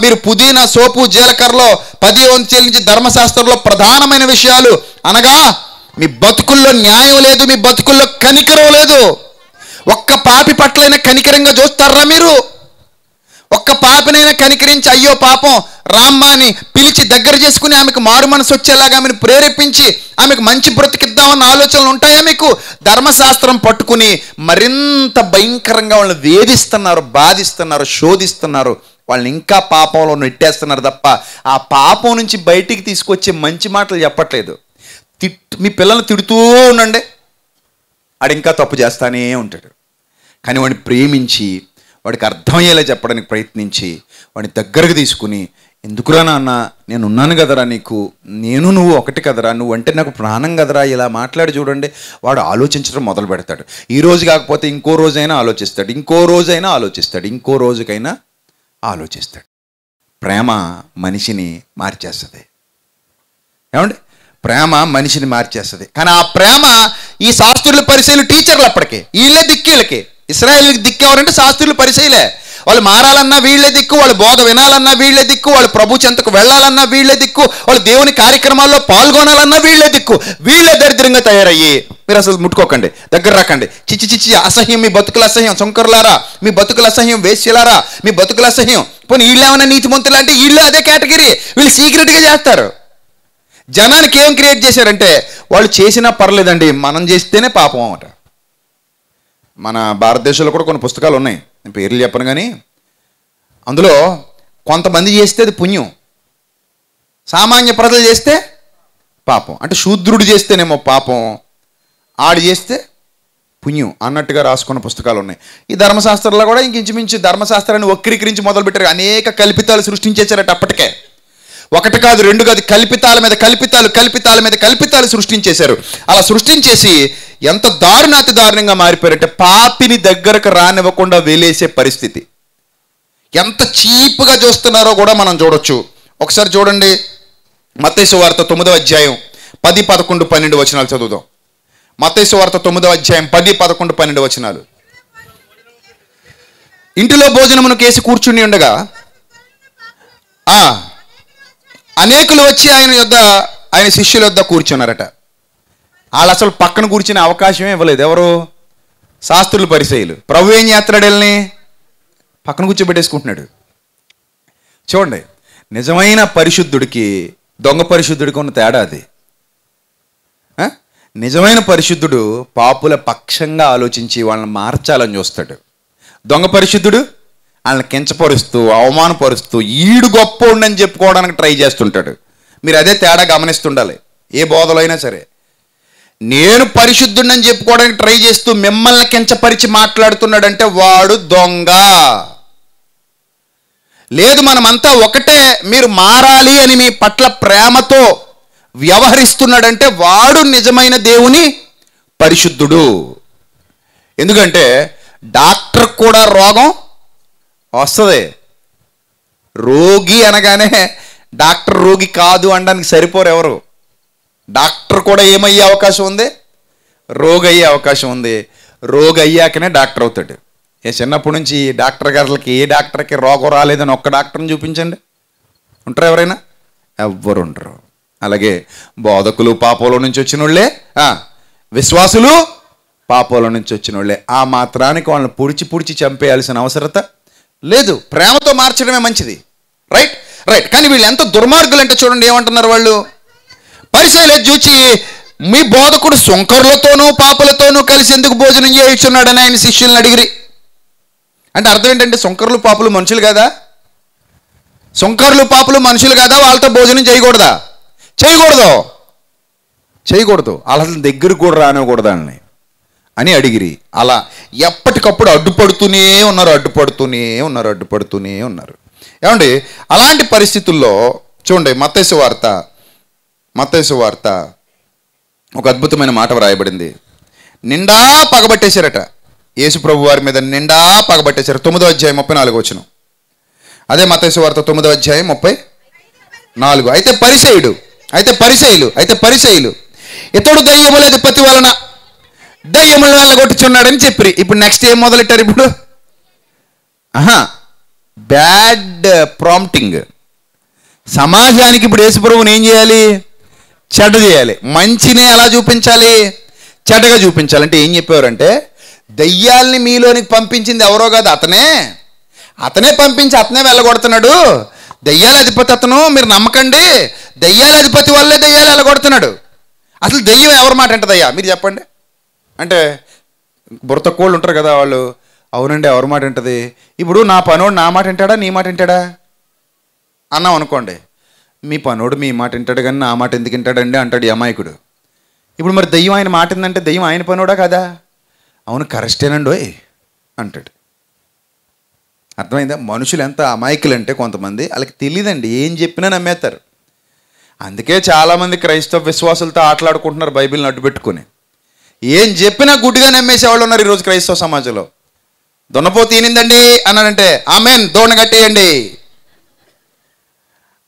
మీరు పుదీనా సోపు జీలకర్రలో పది వంతు నుంచి ధర్మశాస్త్రంలో ప్రధానమైన విషయాలు. అనగా మీ బతుకుల్లో న్యాయం లేదు మీ బతుకుల్లో కనికరం లేదు. ఒక్క పాపి పట్లైన కనికరంగా చూస్తారా మీరు? ఒక్క పాపనైనా కనికరించి అయ్యో పాపం రామ్మాని పిలిచి దగ్గర చేసుకుని ఆమెకు మారు మనసు వచ్చేలాగా ఆమెను ప్రేరేపించి ఆమెకు మంచి బ్రతికిద్దామన్న ఆలోచనలు ఉంటాయా మీకు? ధర్మశాస్త్రం పట్టుకుని మరింత భయంకరంగా వాళ్ళని వేధిస్తున్నారు బాధిస్తున్నారు శోధిస్తున్నారు. వాళ్ళని ఇంకా పాపంలో నెట్టేస్తున్నారు తప్ప ఆ పాపం నుంచి బయటికి తీసుకొచ్చే మంచి మాటలు చెప్పట్లేదు. తిట్ మీ పిల్లల్ని తిడుతూ ఉండండి. ఆడు ఇంకా తప్పు చేస్తానే ఉంటాడు. కానీ వాడిని ప్రేమించి వాడికి అర్థమయ్యేలా చెప్పడానికి ప్రయత్నించి వాడిని దగ్గరకు తీసుకుని ఎందుకురా నాన్న నేను ఉన్నాను కదరా నీకు నేను నువ్వు ఒకటి కదరా నువ్వు అంటే నాకు ప్రాణం కదరా ఇలా మాట్లాడి చూడండి. వాడు ఆలోచించడం మొదలు పెడతాడు. ఈ రోజు కాకపోతే ఇంకో రోజైనా ఆలోచిస్తాడు ఇంకో రోజైనా ఆలోచిస్తాడు ఇంకో రోజుకైనా ఆలోచిస్తాడు. ప్రేమ మనిషిని మార్చేస్తుంది. ఏమండి? ప్రేమ మనిషిని మార్చేస్తుంది. కానీ ఆ ప్రేమ ఈ శాస్త్రుల పరిశీలు టీచర్లు అప్పటికే వీళ్ళే దిక్కీలకి ఇస్రాయేల్కి దిక్కు ఎవరంటే శాస్త్రులు పరిశీలే. వాళ్ళు మారాలన్నా వీళ్ళే దిక్కు వాళ్ళు బోధ వినాలన్నా వీళ్ళే దిక్కు వాళ్ళు ప్రభు చెంతకు వెళ్ళాలన్నా వీళ్ళే దిక్కు వాళ్ళు దేవుని కార్యక్రమాల్లో పాల్గొనాలన్నా వీళ్ళే దిక్కు. వీళ్ళే దరిద్రంగా తయారయ్యి. మీరు అసలు ముట్టుకోకండి. దగ్గర రాకండి. చిచ్చి చిచ్చి అసహ్యం మీ బతుకుల అసహ్యం శంకరులారా మీ బతుకుల అసహ్యం వేశ్యలారా. మీ బతుకుల అసహ్యం. పోనీ వీళ్ళు ఏమైనా నీతిమంతులు అంటే వీళ్ళు అదే కేటగిరీ. వీళ్ళు సీక్రెట్గా చేస్తారు. జనానికి ఏం క్రియేట్ చేశారంటే వాళ్ళు చేసినా పర్లేదండి మనం చేస్తేనే పాపం అన్నమాట. మన భారతదేశంలో కూడా కొన్ని పుస్తకాలు ఉన్నాయి. నేను పేర్లు చెప్పను కానీ అందులో కొంతమంది చేస్తే అది పుణ్యం. సామాన్య ప్రజలు చేస్తే పాపం. అంటే శూద్రుడు చేస్తేనేమో పాపం. ఆడు చేస్తే పుణ్యం అన్నట్టుగా రాసుకున్న పుస్తకాలు ఉన్నాయి. ఈ ధర్మశాస్త్రంలో కూడా ఇంక ఇంచుమించు ధర్మశాస్త్రాన్ని వక్రీకరించి మొదలుపెట్టారు. అనేక కల్పితాలు సృష్టించేశారట అప్పటికే. ఒకటి కాదు రెండు కాదు కల్పితాల మీద కల్పితాలు కల్పితాల మీద కల్పితాలు సృష్టించేశారు. అలా సృష్టించేసి ఎంత దారుణాతి దారుణంగా మారిపోయారంటే పాపిని దగ్గరకు రానివ్వకుండా వేలేసే పరిస్థితి. ఎంత చీప్గా చూస్తున్నారో కూడా మనం చూడొచ్చు. ఒకసారి చూడండి మత్తేసు వార్త తొమ్మిదవ అధ్యాయం పది పదకొండు పన్నెండు వచనాలు చదువుదాం. మత్తేసు వార్త తొమ్మిదవ అధ్యాయం పది పదకొండు పన్నెండు వచనాలు. ఇంటిలో భోజనమును కేసి కూర్చుని ఉండగా అనేకులు వచ్చి ఆయన యొద్ద ఆయన శిష్యుల యొద్ద కూర్చున్నారట. వాళ్ళు అసలు పక్కన కూర్చునే అవకాశమే ఇవ్వలేదు. ఎవరు? శాస్త్రులు పరిచయులు ప్రభు ఏం చేస్తాడు వెళ్ళని? పక్కన కూర్చోబెట్టేసుకుంటున్నాడు. చూడండి నిజమైన పరిశుద్ధుడికి దొంగ పరిశుద్ధుడికి ఉన్న తేడా అది. నిజమైన పరిశుద్ధుడు పాపుల పక్షంగా ఆలోచించి వాళ్ళని మార్చాలని చూస్తాడు. దొంగ పరిశుద్ధుడు వాళ్ళని కించపరుస్తూ అవమానపరుస్తూ ఈడు గొప్ప ఉండని చెప్పుకోవడానికి ట్రై చేస్తుంటాడు. మీరు అదే తేడా గమనిస్తుండాలి. ఏ బోధలో అయినా సరే. నేను పరిశుద్ధుడని చెప్పుకోవడానికి ట్రై చేస్తూ మిమ్మల్ని కించపరిచి మాట్లాడుతున్నాడంటే వాడు దొంగ. లేదు మనమంతా ఒకటే. మీరు మారాలి అని మీ పట్ల ప్రేమతో వ్యవహరిస్తున్నాడంటే వాడు నిజమైన దేవుని పరిశుద్ధుడు. ఎందుకంటే డాక్టర్ కూడా రోగం వస్తుంది. రోగి అనగానే డాక్టర్ రోగి కాదు అనడానికి సరిపోరు ఎవరు. డాక్టర్ కూడా ఏమయ్యే అవకాశం ఉంది? రోగి అయ్యే అవకాశం ఉంది. రోగి అయ్యాకనే డాక్టర్ అవుతాడు. ఏ చిన్నప్పటి నుంచి డాక్టర్ గారికి ఏ డాక్టర్కి రోగం రాలేదని ఒక్క డాక్టర్ని చూపించండి. ఉంటారు ఎవరైనా? ఎవ్వరు ఉండరు. అలాగే బోధకులు పాపంలో నుంచి వచ్చిన వాళ్ళే విశ్వాసులు పాపంలో నుంచి వచ్చిన వాళ్ళే ఆ మాత్రానికి వాళ్ళని పుడిచి పుడిచి చంపేయాల్సిన అవసరత లేదు ప్రేమతో మార్చడమే మంచిది. రైట్ రైట్ కానీ వీళ్ళు ఎంత దుర్మార్గులు అంటే చూడండి ఏమంటున్నారు వాళ్ళు? పరిశైలు చూచి మీ బోధకుడు సుంకరులతోనూ పాపలతోనూ కలిసి ఎందుకు భోజనం చేయించున్నాడని ఆయన శిష్యులను అడిగిరి. అంటే అర్థం ఏంటంటే సుంకరులు పాపులు మనుషులు కదా? సుంకరులు పాపులు మనుషులు కదా? వాళ్ళతో భోజనం చేయకూడదా? చేయకూడదు. చేయకూడదు. వాళ్ళ దగ్గర కూడా రానివ్వకూడదు వాళ్ళని. అని అడిగిరి. అలా ఎప్పటికప్పుడు అడ్డుపడుతూనే ఉన్నారు అడ్డుపడుతూనే ఉన్నారు అడ్డుపడుతూనే ఉన్నారు. ఏమండి? అలాంటి పరిస్థితుల్లో చూడండి మత్తేసు వార్త మత్తేసు వార్త ఒక అద్భుతమైన మాట వ్రాయబడింది. నిండా పగబట్టేశారట. యేసుప్రభు వారి మీద నిండా పగబట్టేశారు. తొమ్మిదో అధ్యాయం ముప్పై నాలుగు వచ్చిన అదే మతేసు వార్త తొమ్మిదో అధ్యాయం ముప్పై నాలుగు. అయితే పరిసయుడు అయితే పరిసయులు అయితే పరిసయులు ఇతడు దయ్యముల అధిపతి వలన దయ్యముల వెళ్ళగొట్టుచున్నాడని చెప్పిరి. ఇప్పుడు నెక్స్ట్ ఏం మొదలెట్టారు ఇప్పుడు? ఆహా బ్యాడ్ ప్రాంప్టింగ్ సమాజానికి ఇప్పుడు యేసుప్రభుని ఏం చేయాలి? చెడ్డ చేయాలి. మంచిని ఎలా చూపించాలి? చెడ్డగా చూపించాలి. అంటే ఏం చెప్పేవారంటే దయ్యాల్ని మీలోనికి పంపించింది ఎవరో కాదు అతనే. అతనే పంపించి అతనే వెళ్ళగొడుతున్నాడు. దయ్యాల అధిపతి అతను మీరు నమ్మకండి. దయ్యాల అధిపతి వల్లే దయ్యాలు వెళ్ళగొడుతున్నాడు. అసలు దయ్యం ఎవరి మాట అంటదయ్యా మీరు చెప్పండి. అంటే బుర్ర కోళ్ళు ఉంటారు కదా వాళ్ళు అవునండి ఎవరి మాట వింటది? ఇప్పుడు నా పనోడు నా మాట వింటాడా నీ మాట వింటాడా? అన్నాం అనుకోండి. మీ పనోడు మీ మాట వింటాడు కానీ నా మాట ఎందుకు వింటాడండి? అంటాడు ఈ అమాయకుడు. ఇప్పుడు మరి దయ్యం ఆయన మాట ఏంటంటే దయ్యం ఆయన పనోడా కదా? అవును కరెస్టేనండి ఓయ్ అంటాడు. అర్థమైందా? మనుషులు ఎంత అమాయకులు అంటే కొంతమంది వాళ్ళకి తెలియదండి ఏం చెప్పినా నమ్మేస్తారు. అందుకే చాలామంది క్రైస్తవ విశ్వాసులతో ఆటలాడుకుంటున్నారు బైబిల్ని అడ్డు పెట్టుకుని ఏం చెప్పినా గుడ్డిగా నమ్మేసేవాళ్ళు ఉన్నారు ఈరోజు క్రైస్తవ సమాజంలో. దున్నపోతు ఈనిందండి అన్నాడంటే ఆమెన్ దోణ కట్టేయండి.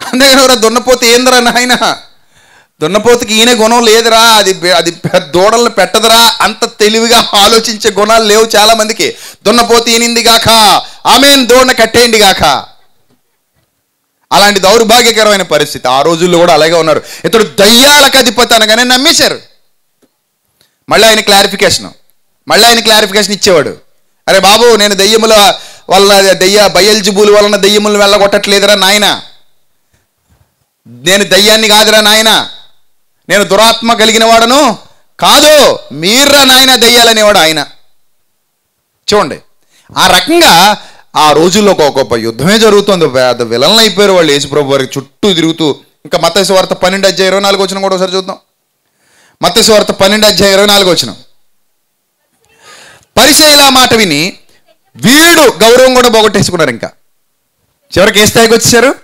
అందుకని ఎవరో దున్నపోతు ఏందిరా నాయన? దున్నపోతుకి ఈయన గుణం లేదురా అది అది దూడలను పెట్టదురా అంత తెలివిగా ఆలోచించే గుణాలు లేవు చాలా మందికి దున్నపోతు ఈనింది గాక ఆమెన్ దోణ కట్టేయండి గాక. అలాంటి దౌర్భాగ్యకరమైన పరిస్థితి ఆ రోజుల్లో కూడా అలాగే ఉన్నారు. ఇతడు దయ్యాలకు అధిపతి అనగానే నమ్మేశారు. మళ్ళీ ఆయన క్లారిఫికేషన్ మళ్ళీ ఆయన క్లారిఫికేషన్ ఇచ్చేవాడు. అరే బాబు నేను దయ్యముల వలన దయ్య బయల్జిబుల్ వలన దయ్యములు వెళ్ళగొట్టట్లేదురా నాయన. నేను దయ్యాన్ని కాదురా నాయన. నేను దురాత్మ కలిగిన వాడను కాదు మీర్రా నాయన దయ్యాలనేవాడు ఆయన. చూడండి ఆ రకంగా ఆ రోజుల్లో ఒక గొప్ప యుద్ధమే జరుగుతుంది. పెద్ద విలన్లు అయిపోయారు వాళ్ళు. యేసుప్రభు వారికి చుట్టూ తిరుగుతూ ఇంకా మత వార్త పన్నెండు అధ్యాయ ఇరవై నాలుగు వచ్చిన కూడా ఒకసారి చూద్దాం. మత్స్యవార్త పన్నెండు అధ్యాయ ఇరవై నాలుగు వచ్చిన. పరిచయలా మాట విని వీడు గౌరవం కూడా పోగొట్టేసుకున్నారు ఇంకా. చివరికి ఏ స్థాయికి వచ్చారు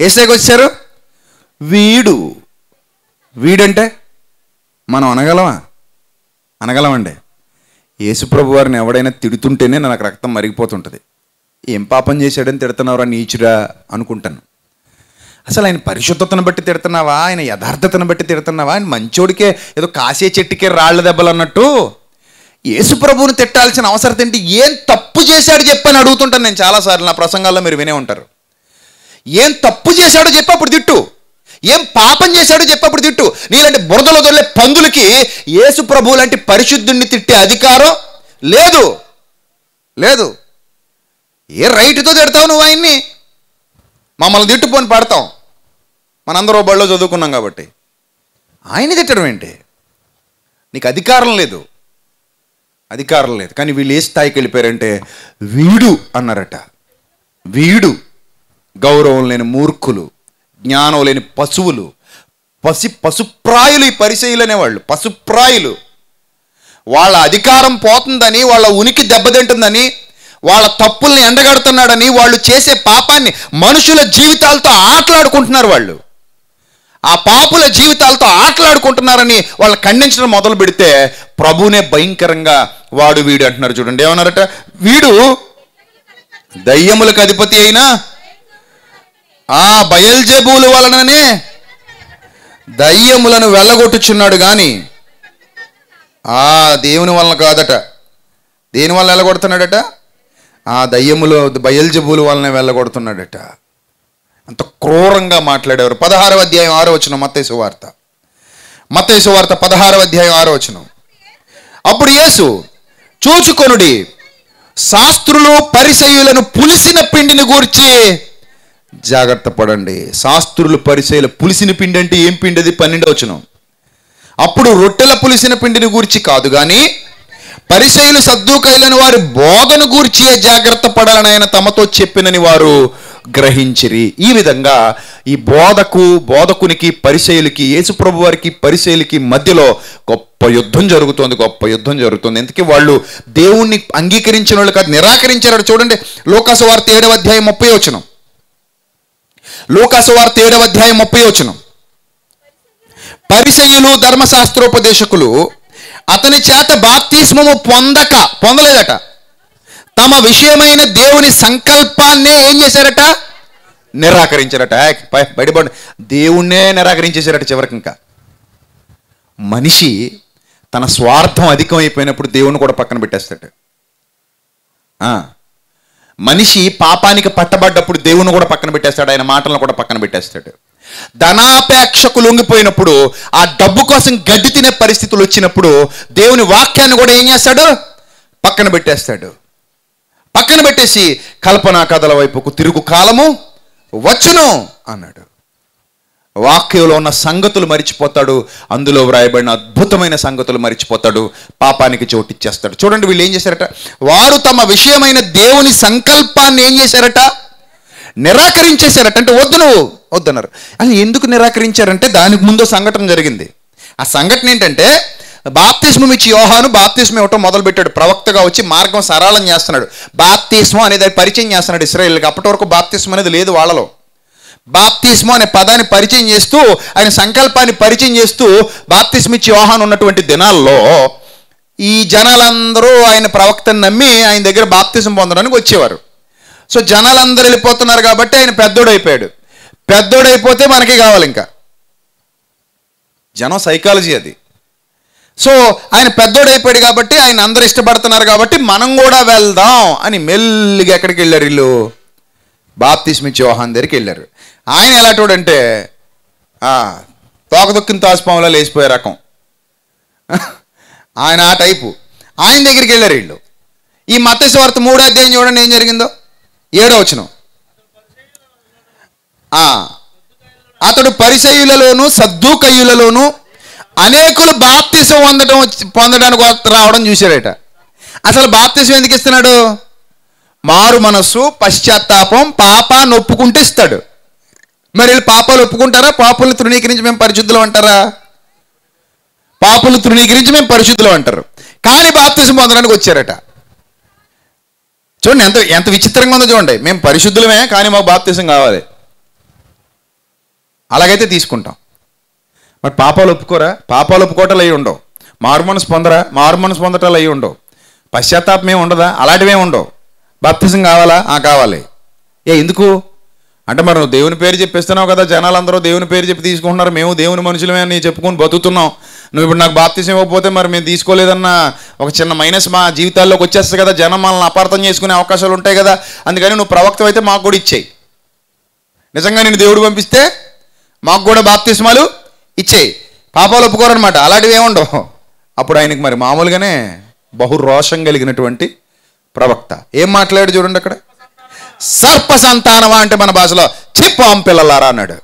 ఏ స్థాయికి వచ్చారు వీడు. వీడంటే మనం అనగలమా? అనగలమండి. యేసుప్రభు వారిని ఎవడైనా తిడుతుంటేనే నాకు రక్తం మరిగిపోతుంటుంది. ఏం పాపం చేశాడని తిడుతున్నావురా నీచురా అనుకుంటాను. అసలు ఆయన పరిశుద్ధతను బట్టి తిడుతున్నావా? ఆయన యథార్థతను బట్టి తిడుతున్నావా? ఆయన మంచోడికే ఏదో కాసే చెట్టుకే రాళ్ళ దెబ్బలు అన్నట్టు. యేసు ప్రభువుని తిట్టాల్సిన అవసరం ఏంటి? ఏం తప్పు చేశాడు చెప్పని అడుగుతుంటాను నేను చాలాసార్లు. నా ప్రసంగాల్లో మీరు వినే ఉంటారు. ఏం తప్పు చేశాడో చెప్పి అప్పుడు తిట్టు. ఏం పాపం చేశాడో చెప్పి అప్పుడు తిట్టు. నీలాంటి బురదలో దొరలే పందులకి యేసు ప్రభు లాంటి పరిశుద్ధుణ్ణి తిట్టే అధికారం లేదు. లేదు. ఏ రైట్తో తిడతావు నువ్వు ఆయన్ని? మమ్మల్ని తిట్టుపోని పడతాం మనందరూ బడిలో చదువుకున్నాం కాబట్టి. ఆయన తిట్టడం ఏంటి? నీకు అధికారం లేదు. అధికారం లేదు. కానీ వీళ్ళు ఏ స్థాయికి వెళ్ళిపోయారంటే వీడు అన్నారట. వీడు గౌరవం లేని మూర్ఖులు జ్ఞానం లేని పశువులు పసి పశుప్రాయులు ఈ పరిచయులు అనేవాళ్ళు. పశుప్రాయులు. వాళ్ళ అధికారం పోతుందని వాళ్ళ ఉనికి దెబ్బతింటుందని వాళ్ళ తప్పుల్ని ఎండగడుతున్నాడని వాళ్ళు చేసే పాపాన్ని మనుషుల జీవితాలతో ఆటలాడుకుంటున్నారు వాళ్ళు. ఆ పాపుల జీవితాలతో ఆటలాడుకుంటున్నారని వాళ్ళు ఖండించడం మొదలు పెడితే ప్రభునే భయంకరంగా వాడు వీడు అంటున్నారు చూడండి. ఏమన్నారట? వీడు దయ్యములకు అధిపతి అయినా ఆ బయల్జబూల వలననే దయ్యములను వెళ్ళగొట్టుచున్నాడు కానీ ఆ దేవుని వలన కాదట. దేని వల్ల వెళ్ళగొడుతున్నాడట? ఆ దయ్యములు బయల్జబూలు వలన వెళ్ళగొడుతున్నాడట. అంత క్రూరంగా మాట్లాడేవారు. పదహారవ అధ్యాయం ఆరో వచ్చిన మత్తైసు వార్త మత్తైసు వార్త పదహారవ అధ్యాయం ఆరో అప్పుడు యేసు చూచుకొనుడి శాస్త్రులు పరిసయులను పులిసిన పిండిని గూర్చి జాగ్రత్త పడండి. శాస్త్రులు పరిసయుల పులిసిన పిండి అంటే ఏం పిండి అది పన్నెండవచనం అప్పుడు రొట్టెల పులిసిన పిండిని గూర్చి కాదు కానీ పరిశైలు సద్దుకైలను వారి బోధను గూర్చి జాగ్రత్త పడాలని ఆయన తమతో చెప్పినని వారు గ్రహించిరి. ఈ విధంగా ఈ బోధకు బోధకునికి పరిశైలికి యేసుప్రభు వారికి పరిశైలికి మధ్యలో గొప్ప యుద్ధం జరుగుతుంది గొప్ప యుద్ధం జరుగుతుంది. ఎందుకే వాళ్ళు దేవుణ్ణి అంగీకరించిన వాళ్ళు కాదు నిరాకరించారు. చూడండి లోకాసు వార్త ఏడవ అధ్యాయం ముప్పై వచనం. లోకాసు వార్త ఏడవ అధ్యాయం ముప్పై వచనం. పరిశైలు ధర్మశాస్త్రోపదేశకులు అతని చేత బాప్తిస్మము పొందక పొందలేదట. తమ విషయమైన దేవుని సంకల్పాన్నే ఏం చేశారట? నిరాకరించారట. బయటపడి దేవుణ్ణే నిరాకరించేశారట చివరికి ఇంకా. మనిషి తన స్వార్థం అధికమైపోయినప్పుడు దేవుని కూడా పక్కన పెట్టేస్తాడు. ఆ. మనిషి పాపానికి పట్టబడ్డప్పుడు దేవుని కూడా పక్కన పెట్టేస్తాడు. ఆయన మాటలను కూడా పక్కన పెట్టేస్తాడు. ధనాపేక్షకు లొంగిపోయినప్పుడు ఆ డబ్బు కోసం గడ్డి తినే పరిస్థితులు వచ్చినప్పుడు దేవుని వాక్యాన్ని కూడా ఏం చేస్తాడు? పక్కన పెట్టేస్తాడు. పక్కన పెట్టేసి కల్పనా కథల వైపుకు తిరుగు కాలము వచ్చును అన్నాడు. వాక్యంలో ఉన్న సంగతులు మరిచిపోతాడు. అందులో వ్రాయబడిన అద్భుతమైన సంగతులు మరిచిపోతాడు. పాపానికి చోటిచ్చేస్తాడు చూడండి వీళ్ళు ఏం చేశారట? వారు తమ విషయమైన దేవుని సంకల్పాన్ని ఏం చేశారట? నిరాకరించేశారట. అంటే వద్దు నువ్వు. వద్దన్నారు. అది ఎందుకు నిరాకరించారంటే దానికి ముందు సంఘటన జరిగింది. ఆ సంఘటన ఏంటంటే బాప్తిస్మం ఇచ్చి యోహాను బాప్తిస్మం ఇవ్వటం మొదలుపెట్టాడు. ప్రవక్తగా వచ్చి మార్గం సరళం చేస్తున్నాడు. బాప్తిస్మం అనేది పరిచయం చేస్తున్నాడు ఇస్రాయేల్కి. అప్పటి వరకు బాప్తిస్మం అనేది లేదు వాళ్ళలో. బాప్తిస్మం అనే పదాన్ని పరిచయం చేస్తూ ఆయన సంకల్పాన్ని పరిచయం చేస్తూ బాప్తిస్మిచ్చి యోహాను ఉన్నటువంటి దినాల్లో ఈ జనాలందరూ ఆయన ప్రవక్తను నమ్మి ఆయన దగ్గర బాప్తిసం పొందడానికి వచ్చేవారు. సో జనాలందరూ వెళ్ళిపోతున్నారు కాబట్టి ఆయన పెద్దోడైపోయాడు. పెద్దోడైపోతే మనకి కావాలి ఇంకా. జనం సైకాలజీ అది. సో ఆయన పెద్దోడైపోయాడు కాబట్టి ఆయన అందరు ఇష్టపడుతున్నారు కాబట్టి మనం కూడా వెళ్దాం అని మెల్లిగా ఎక్కడికి వెళ్ళారు వీళ్ళు? బాప్తిస్మి చౌహాన్ దగ్గరికి వెళ్ళారు. ఆయన ఎలాంటోడంటే చూడంటే తోక దొక్కిన తాసుపాములా లేచిపోయే రకం. ఆయన ఆ టైపు. ఆయన దగ్గరికి వెళ్ళారు వీళ్ళు. ఈ మత్స్యవార్త మూడో అధ్యాయం చూడండి ఏం జరిగిందో? ఏడో వచ్చినాం అతడు పరిసయులలోను సద్దుకయ్యులలోను అనేకులు బాప్తిసం పొందడం వచ్చి- పొందడానికి రావడం చూశాడట. అసలు బాప్తిసం ఎందుకు ఇస్తున్నాడు? మారు మనస్సు పశ్చాత్తాపం పాపాన్ని ఒప్పుకుంటే ఇస్తాడు. మరి వీళ్ళు పాపాలు ఒప్పుకుంటారా? పాపులను తృణీకరించి మేము పరిశుద్ధులు అంటారా? పాపులు తృణీకరించి మేము పరిశుద్ధులు అంటారు. కానీ బాప్తిసం పొందడానికి వచ్చారట. చూడండి ఎంత ఎంత విచిత్రంగా ఉందో చూడండి. మేము పరిశుద్ధులమే కానీ మాకు బాప్తిసం కావాలి. అలాగైతే తీసుకుంటాం. మరి పాపాలు ఒప్పుకోరా? పాపాలు ఒప్పుకోవటాలు అయి ఉండవు. మారు పొందరా మారు పొందటాలు అయి ఉండవు. పశ్చాత్తాపం ఏమి ఉండదా? అలాంటివే ఉండవు. బాప్తిసం కావాలా? ఆ కావాలి. ఏ ఎందుకు? అంటే మరి నువ్వు దేవుని పేరు చెప్పిస్తున్నావు కదా జనాలందరూ దేవుని పేరు చెప్పి తీసుకుంటున్నారు. మేము దేవుని మనుషులమే అని చెప్పుకొని బతుకుతున్నాం. నువ్వు ఇప్పుడు నాకు బాప్తిసం ఇవ్వకపోతే మరి మేము తీసుకోలేదన్న ఒక చిన్న మైనస్ మా జీవితాల్లోకి వచ్చేస్తుంది కదా. జనం మనల్ని అపార్థం చేసుకునే అవకాశాలు ఉంటాయి కదా. అందుకని నువ్వు ప్రవక్త అయితే మాకు కూడా ఇచ్చేయి. నిజంగా నేను దేవుడు పంపిస్తే మాకు కూడా బాప్తిస్మాలు ఇచ్చేయి పాపాలు ఒప్పుకోరనమాట అలాంటివి ఏముండవు అప్పుడు ఆయనకి మరి మామూలుగానే బహు రోషం కలిగినటువంటి ప్రవక్త. ఏం మాట్లాడు చూడండి అక్కడ? సర్ప సంతానమా అంటే మన భాషలో చిప్పాం పిల్లలారా అన్నాడు.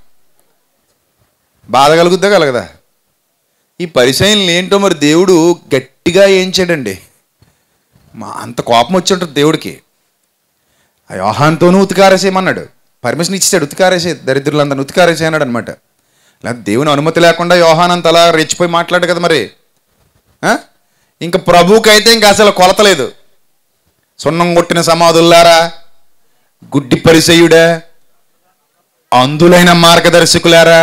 బాధ కలుగుద్దా కలగదా? ఈ పరిచయం ఏంటో మరి దేవుడు గట్టిగా ఏంచాడండి మా అంత కోపం వచ్చి ఉంటుంది దేవుడికి. ఆ యోహాన్తోనూ ఉతికారేసేయమన్నాడు. పర్మిషన్ ఇచ్చాడు ఉతికారేసే దరిద్రులందరిని ఉతికారేసే అన్నాడు అనమాట లేదా దేవుని అనుమతి లేకుండా యోహానంత అలా రెచ్చిపోయి మాట్లాడు కదా మరి. ఆ? ఇంకా ప్రభువుకైతే ఇంకా అసలు కొలతలేదు సున్నం కొట్టిన సమాధుల్లారా? గుడ్డి పరిచయుడా? అందులైన మార్గదర్శకులారా?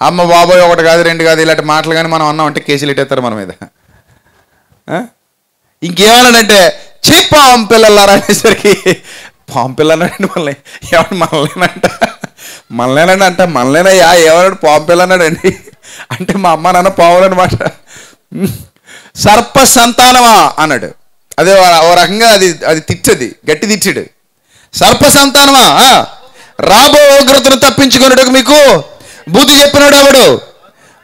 అమ్మ బాబోయ్ ఒకటి కాదు రెండు కాదు ఇలాంటి మాటలు కానీ మనం అన్నాం అంటే కేసులు ఇట్టేస్తారు మన మీద. ఇంకేమన్నాడంటే చీ పాం పిల్లలారా అనేసరికి పాం పిల్లన్నాడండి మనల్ని. ఎవడు మనలేనంట మనలేనండి అంట మనలేనయ్యా ఎవరు పాం పిల్ల అంటే మా అమ్మ నాన్న పావులన్నమాట. సర్ప సంతానమా? అన్నాడు. అదే ఓ- రకంగా అది అది తిట్టది గట్టి తిట్టాడు. సర్ప సంతానమా? రాబో ఉగ్రతను తప్పించుకున్నట్టుకు మీకు బుద్ధి చెప్పినాడు ఎవడు?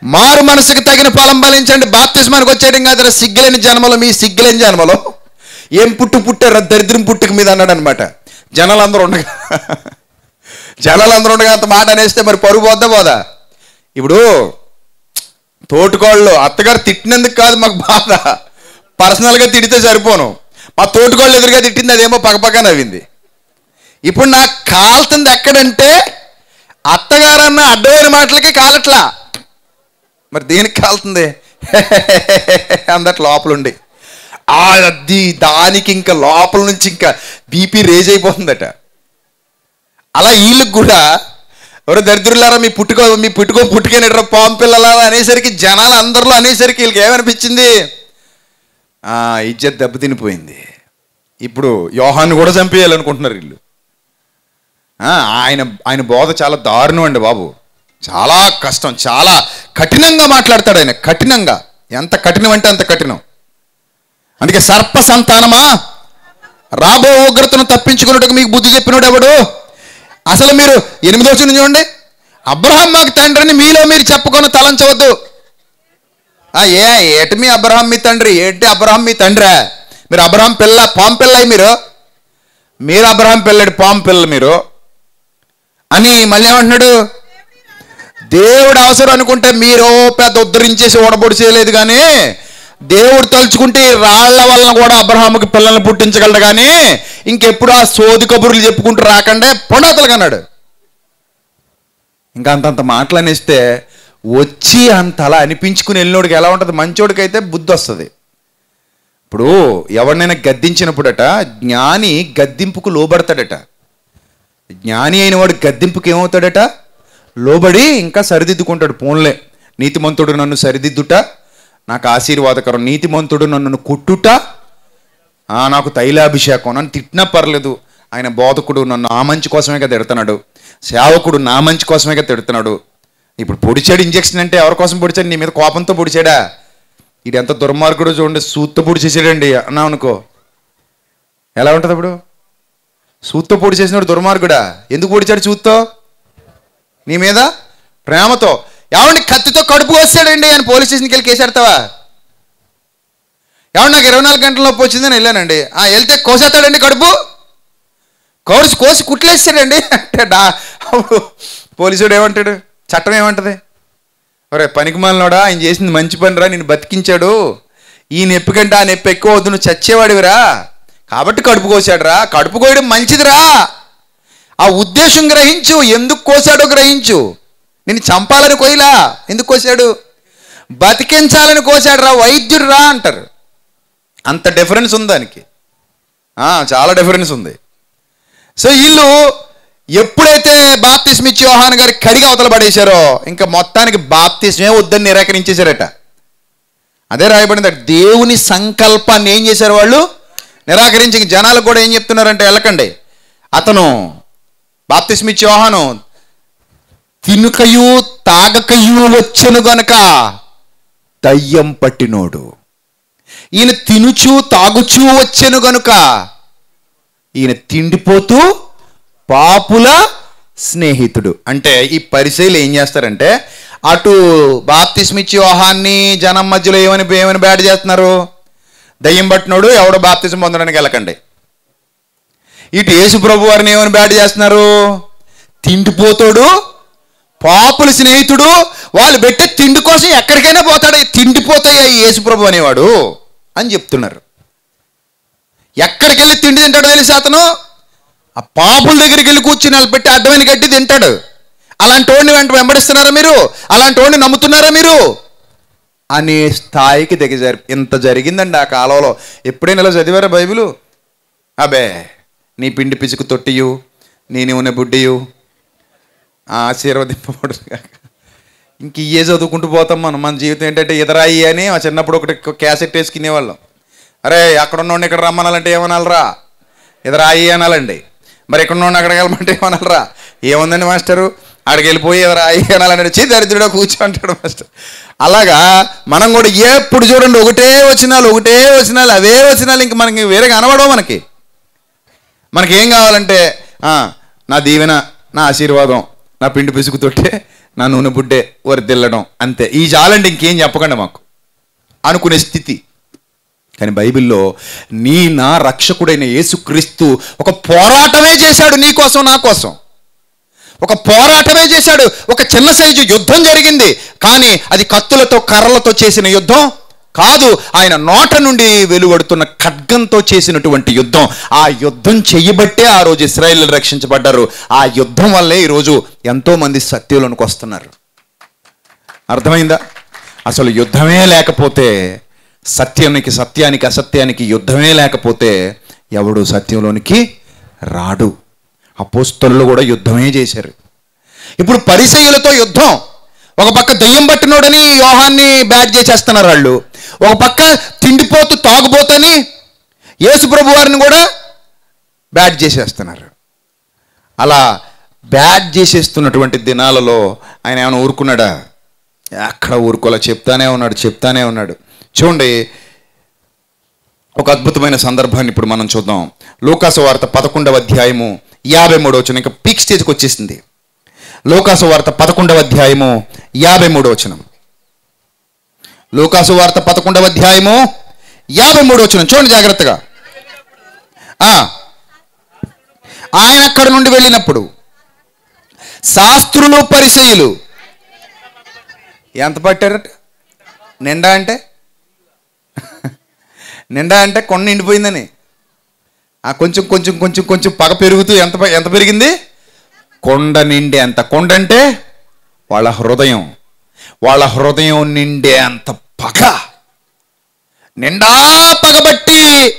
మారు మనసుకు తగిన ఫలం ఫలించండి బాప్తిస్మానికి వచ్చేయడం కాదు సిగ్గులేని జన్మలో మీ సిగ్గులేని జన్మలో. ఏం పుట్టు పుట్టారు దరిద్రం పుట్టుక మీద అన్నాడు అనమాట జనాలందరూ ఉండగా జనాలందరూ ఉండగా అంత మాట అనేస్తే మరి పరుగు పోద్దా పోదా? ఇప్పుడు తోటికోళ్ళు అత్తగారు తిట్టినందుకు కాదు మాకు బాధ. పర్సనల్గా తిడితే సరిపోను. మా తోటికోళ్ళు ఎదురుగా తిట్టింది అదేమో పక్కపక్క నవ్వింది. ఇప్పుడు నాకు కాలుతుంది ఎక్కడంటే అత్తగారన్న అడ్డమైన మాటలకి కాలట్లా. మరి దేనికి కాలుతుంది? అందట్ లోపలుండి. అది దానికి ఇంకా లోపల నుంచి ఇంకా బీపీ రేజ్ అయిపోతుందట. అలా వీళ్ళకి కూడా ఎవరో దరిద్రులారా మీ పుట్టుకో మీ పుట్టుకో పుట్టుకేనట్రా పాము పిల్లలారా అనేసరికి జనాలు అందరిలో అనేసరికి వీళ్ళకి ఏమనిపించింది? ఆ ఇజ్జత్ దెబ్బతినిపోయింది ఇప్పుడు యోహాన్ని కూడా చంపేయాలనుకుంటున్నారు వీళ్ళు. ఆయన ఆయన బోధ చాలా దారుణం అండి బాబు. చాలా కష్టం చాలా కఠినంగా మాట్లాడతాడు ఆయన కఠినంగా. ఎంత కఠినం అంటే అంత కఠినం. అందుకే సర్ప సంతానమా? రాబో ఉగ్రతను తప్పించుకున్నట్టుగా మీకు బుద్ధి చెప్పినోడు ఎవడు? అసలు మీరు ఎనిమిదో నుంచి చూడండి. అబ్రహాం మాకు తండ్రిని మీలో మీరు చెప్పుకొని తలంచవద్దు. ఏ ఏటి మీ అబ్రహాం మీ తండ్రి? ఏంటి అబ్రహాం మీ తండ్రా? మీరు అబ్రహాం పిల్ల పాం పిల్లయి మీరు? మీరు అబ్రహాం పిల్లడు పాం పిల్ల మీరు? అని మళ్ళీ ఏమంటున్నాడు? దేవుడు అవసరం అనుకుంటే మీరు పెద్ద ఉద్ధరించేసి ఓడబొడి చేయలేదు కానీ దేవుడు తలుచుకుంటే ఈ రాళ్ళ వలన కూడా అబ్రహాముకి పిల్లల్ని పుట్టించగలడు కానీ ఇంకెప్పుడు ఆ సోది కబుర్లు చెప్పుకుంటూ రాకండే పొండతలుగా అన్నాడు. ఇంకా అంతంత మాటలు వచ్చి అంత అలా అనిపించుకుని వెళ్ళినోడికి ఎలా ఉంటుంది? మంచోడికైతే బుద్ధి వస్తుంది. ఇప్పుడు ఎవరినైనా గద్దించినప్పుడట జ్ఞాని గద్దింపుకు లోబడతాడట. జ్ఞాని అయిన వాడు గద్దింపుకి ఏమవుతాడట? లోబడి ఇంకా సరిదిద్దుకుంటాడు పోన్లే. నీతిమంతుడు నన్ను సరిదిద్దుట నాకు ఆశీర్వాదకరం నీతిమంతుడు నన్ను కొట్టుట? నాకు తైలాభిషేకం నన్ను తిట్టినా పర్లేదు. ఆయన బోధకుడు నన్ను ఆ మంచి కోసమే కదా తిడుతున్నాడు. సేవకుడు నా మంచి కోసమే కదా తిడుతున్నాడు. ఇప్పుడు పొడిచాడు ఇంజక్షన్ అంటే ఎవరి కోసం పొడిచాడు? నీ మీద కోపంతో పొడిచాడా? ఇది ఎంత దుర్మార్గుడు చూడండి సూత్తో పొడి చేసాడండి అన్నావు అనుకో. ఎలా ఉంటుంది అప్పుడు? సూత్తో పొడి చేసినాడు దుర్మార్గుడా? ఎందుకు పొడిచాడు సూత్తో? నీ మీద? ప్రేమతో. ఏమండి కత్తితో కడుపు కోస్తాడండి అని పోలీస్ స్టేషన్కి వెళ్ళి కేసెడతావా ఏమన్నా నాకు ఇరవై నాలుగు గంటల నొప్పి వచ్చిందని వెళ్ళానండి. ఆ వెళ్తే కోసేస్తాడండి కడుపు? కోసి కోసి కుట్లేస్తాడండి. అంటే డా పోలీసుడు ఏమంటాడు? చట్టం ఏమంటుంది? ఒరే పనికిమాలనోడా ఆయన చేసింది మంచి పనిరా నేను బతికించాడు. ఈ నొప్పి కంటే ఆ నొప్పి ఎక్కువ అవుతుంది నువ్వు చచ్చేవాడివిరా. కాబట్టి కడుపు కోసాడురా. కడుపు కోయడం మంచిదిరా. ఆ ఉద్దేశం గ్రహించు ఎందుకు కోసాడో గ్రహించు. నిన్ను చంపాలని కోయిలా? ఎందుకు కోసాడు బతికించాలని కోశాడు రా వైద్యుడు రా అంటారు. అంత డిఫరెన్స్ ఉంది దానికి. చాలా డిఫరెన్స్ ఉంది. సో వీళ్ళు ఎప్పుడైతే బాప్తిస్మ్ ఇచ్చి యోహాన్ గారి కడిగి అవతల పడేశారో ఇంకా మొత్తానికి బాప్తిస్మే వద్దని నిరాకరించేశారట. అదే రాయబడింది దేవుని సంకల్పాన్ని ఏం చేశారు వాళ్ళు? నిరాకరించి జనాలకు కూడా ఏం చెప్తున్నారంటే వెళ్ళకండి. అతను బాప్తిస్మిచ్చి యోహాను తినుకయు తాగకయు వచ్చెను గనక. దయ్యం పట్టినోడు. ఈయన తినుచు తాగుచూ వచ్చెను గనుక. ఈయన తిండిపోతూ పాపుల స్నేహితుడు. అంటే ఈ పరిశైలు ఏం చేస్తారంటే అటు బాప్తిస్మిచ్చి వ్యూహాన్ని జనం మధ్యలో ఏమని ఏమని బ్యాడ్ చేస్తున్నారు? దయ్యం పట్టినోడు ఎవడో బాప్తిజం పొందడానికి వెళ్ళకండి. ఇటు యేసు ప్రభు వారిని ఏమని బ్యాడ్ చేస్తున్నారు? తిండిపోతాడు పాపుల స్నేహితుడు వాళ్ళు పెట్టే తిండి కోసం ఎక్కడికైనా పోతాడు. తిండిపోతాయి యేసుప్రభు అనేవాడు అని చెప్తున్నారు. ఎక్కడికి వెళ్ళి తిండి తింటాడో తెలిసి అతను ఆ పాపుల దగ్గరికి వెళ్ళి కూర్చుని వాళ్ళు పెట్టి అడ్డమైన గడ్డి తింటాడు. అలాంటి వాడిని వెంట వెంబడిస్తున్నారా మీరు? అలాంటి వాడిని నమ్ముతున్నారా మీరు? అనే స్థాయికి దిగజారి ఇంత జరిగిందండి ఆ కాలంలో. ఎప్పుడైనా ఇలా చదివారా బైబిలు? అబే నీ పిండి పిసుకు తొట్టియు నీ నూనె బుడ్డియు ఆశీర్వదింపబడు ఇంక ఇయే చదువుకుంటూ పోతాం మనం. మన జీవితం ఏంటంటే ఎదరాయి అని మా చిన్నప్పుడు ఒకటి క్యాసెట్ వేసుకునేవాళ్ళం. అరే అక్కడ ఉన్నోడిని ఇక్కడ రమ్మనాలంటే ఏమనాలరా? ఎదరాయి అనాలండి. మరి ఇక్కడ ఉన్నోడిని అక్కడికి వెళ్ళమంటే ఏమనాలరా? ఏముందండి మాస్టరు? అక్కడికి వెళ్ళిపోయి ఎదరాయి అనాలంటే చీ దరిద్రుడో కూర్చోంటాడు మాస్టర్. అలాగా మనం కూడా ఎప్పుడు చూడండి ఒకటే వచ్చినాలు ఒకటే వచ్చినాలు అవే వచ్చినాలు ఇంక మనకి వేరే కనబడవు మనకి. మనకి ఏం కావాలంటే నా దీవెన నా ఆశీర్వాదం నా పిండి పిసుకుతోటే నా నూనె బుడ్డే వరిదిల్లడం అంతే. ఈ చాలండి ఇంకేం చెప్పకండి మాకు. అనుకునే స్థితి. కానీ బైబిల్లో నీ నా రక్షకుడైన యేసుక్రీస్తు ఒక పోరాటమే చేశాడు నీ కోసం నా కోసం. ఒక పోరాటమే చేశాడు. ఒక చిన్న సైజు యుద్ధం జరిగింది. కానీ అది కత్తులతో కర్రలతో చేసిన యుద్ధం. కాదు ఆయన నోట నుండి వెలువడుతున్న ఖడ్గంతో చేసినటువంటి యుద్ధం. ఆ యుద్ధం చేయబట్టే ఆ రోజు ఇస్రాయేల్ రక్షించబడ్డారు. ఆ యుద్ధం వల్లే ఈరోజు ఎంతోమంది సత్యంలోనికి వస్తున్నారు. అర్థమైందా? అసలు యుద్ధమే లేకపోతే సత్యానికి సత్యానికి అసత్యానికి యుద్ధమే లేకపోతే ఎవడు సత్యంలోనికి రాడు. అపోస్తలు కూడా యుద్ధమే చేశారు. ఇప్పుడు పరిసయులతో యుద్ధం. ఒక పక్క దెయ్యం పట్టినోడని యోహాన్ని బ్యాట్ చేసేస్తున్నారు వాళ్ళు. ఒక పక్క తిండిపోతూ తాగుబోతని యేసుప్రభు వారిని కూడా బ్యాట్ చేసేస్తున్నారు. అలా బ్యాట్ చేసేస్తున్నటువంటి దినాలలో ఆయన ఏమైనా ఊరుకున్నాడా? ఎక్కడ ఊరుకోలే చెప్తానే ఉన్నాడు చెప్తానే ఉన్నాడు. చూడండి ఒక అద్భుతమైన సందర్భాన్ని ఇప్పుడు మనం చూద్దాం. లోకాసు వార్త పదకొండవ అధ్యాయము యాభై మూడు వచ్చిన ఇంకా పీక్ స్టేజ్కి వచ్చేసింది. లోకాసు వార్త పదకొండవ అధ్యాయము యాభై మూడో వచనం. లోకాసు వార్త పదకొండవ అధ్యాయము యాభై మూడో వచనం. చూడండి జాగ్రత్తగా. ఆ, ఆయన అక్కడ నుండి వెళ్ళినప్పుడు శాస్త్రులు పరిచయులు ఎంత పట్టారట? నిండా అంటే? నిండా అంటే కొండ నిండిపోయిందని. ఆ కొంచెం కొంచెం కొంచెం కొంచెం పగ పెరుగుతూ ఎంత ఎంత పెరిగింది? కొండ నిండే అంత కొండ అంటే వాళ్ళ హృదయం. వాళ్ళ హృదయం నిండే అంత పగ. నిండా పగబట్టి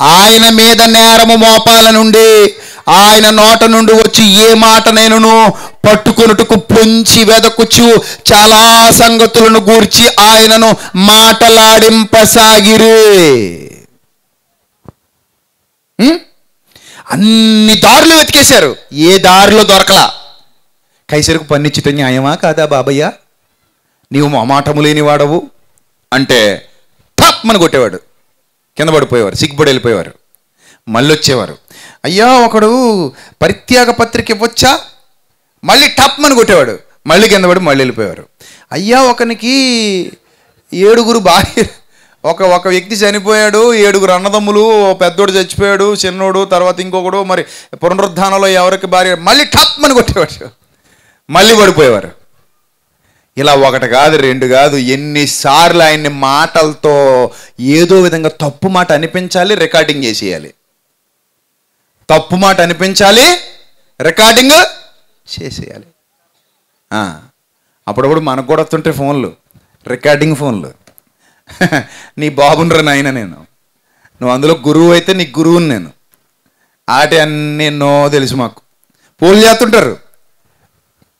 ఆయన మీద నేరము మోపాల నుండి ఆయన నోట నుండి వచ్చి ఏ మాట నేనును పట్టుకొనుటకు పొంచి వెదకుచు చాలా సంగతులను గూర్చి ఆయనను మాటలాడింపసాగిరి. అన్ని దారులు వెతికేశారు. ఏ దారిలో దొరకలా? కైసరికి పన్నిచ్చిట న్యాయమా కాదా బాబయ్య? నీవు మొమాటము లేని వాడవు. అంటే టప్ కొట్టేవాడు. కింద పడిపోయేవారు సిగ్గుపడి వెళ్ళిపోయేవారు. మళ్ళీ వచ్చేవారు అయ్యా ఒకడు పరిత్యాగ పత్రిక ఇవ్వచ్చా? మళ్ళీ టప్మని కొట్టేవాడు. మళ్ళీ కింద పడి మళ్ళీ వెళ్ళిపోయేవారు. అయ్యా ఒకనికి ఏడుగురు భార్య ఒక ఒక వ్యక్తి చనిపోయాడు ఏడుగురు అన్నదమ్ములు పెద్దోడు చచ్చిపోయాడు చిన్నోడు తర్వాత ఇంకొకడు మరి పునరుద్ధానంలో ఎవరికి భార్య? మళ్ళీ టప్ అని కొట్టేవాడు. మళ్ళీ పడిపోయేవారు ఇలా ఒకటి కాదు రెండు కాదు ఎన్నిసార్లు ఆయన్ని మాటలతో ఏదో విధంగా తప్పు మాట అనిపించాలి రికార్డింగ్ చేసేయాలి. తప్పు మాట అనిపించాలి రికార్డింగ్ చేసేయాలి. అప్పుడప్పుడు మనకు కూడా వస్తుంటాయి ఫోన్లు రికార్డింగ్ ఫోన్లు. నీ బాబునరా నాయన నేను. నువ్వు అందులో గురువు అయితే నీ గురువుని నేను. ఆటి అన్నీ ఎన్నో తెలుసు మాకు. పూలు చేస్తుంటారు.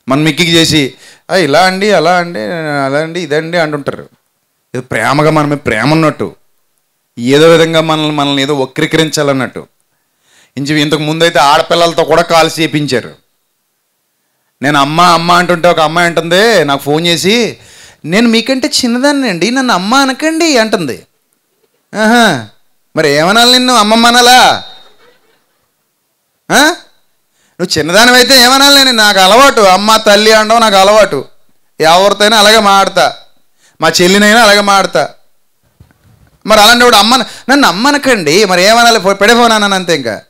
మన మిక్కికి చేసి ఇలా అండి అలా అండి అలా అండి ఇదండి అంటుంటారు. ఇది ప్రేమగా మనమే ప్రేమ ఉన్నట్టు. ఏదో విధంగా మనల్ని మనల్ని ఏదో వక్రీకరించాలన్నట్టు. ఇంచు ఇంతకు ముందు అయితే ఆడపిల్లలతో కూడా కాల్ చేపించారు. నేను అమ్మ అమ్మ అంటుంటే ఒక అమ్మాయి అంటుంది నాకు ఫోన్ చేసి నేను మీకంటే చిన్నదాన్ని అండి నన్ను అమ్మ అనకండి అంటుంది. ఆహా మరి ఏమనాలి నిన్ను అమ్మమ్మ అనాలా? నువ్వు చిన్నదానివైతే ఏమనాలి నేను? నాకు అలవాటు అమ్మ తల్లి అనడం నాకు అలవాటు. ఎవరితోనైనా అలాగే మాడతా. మా చెల్లినైనా అలాగే మాడతా. మరి అలాంటి వాడు అమ్మ నన్ను అమ్మనకండి మరి ఏమనాలి? పో- పెడే ఫోన్ అన్నాను అంతే ఇంకా.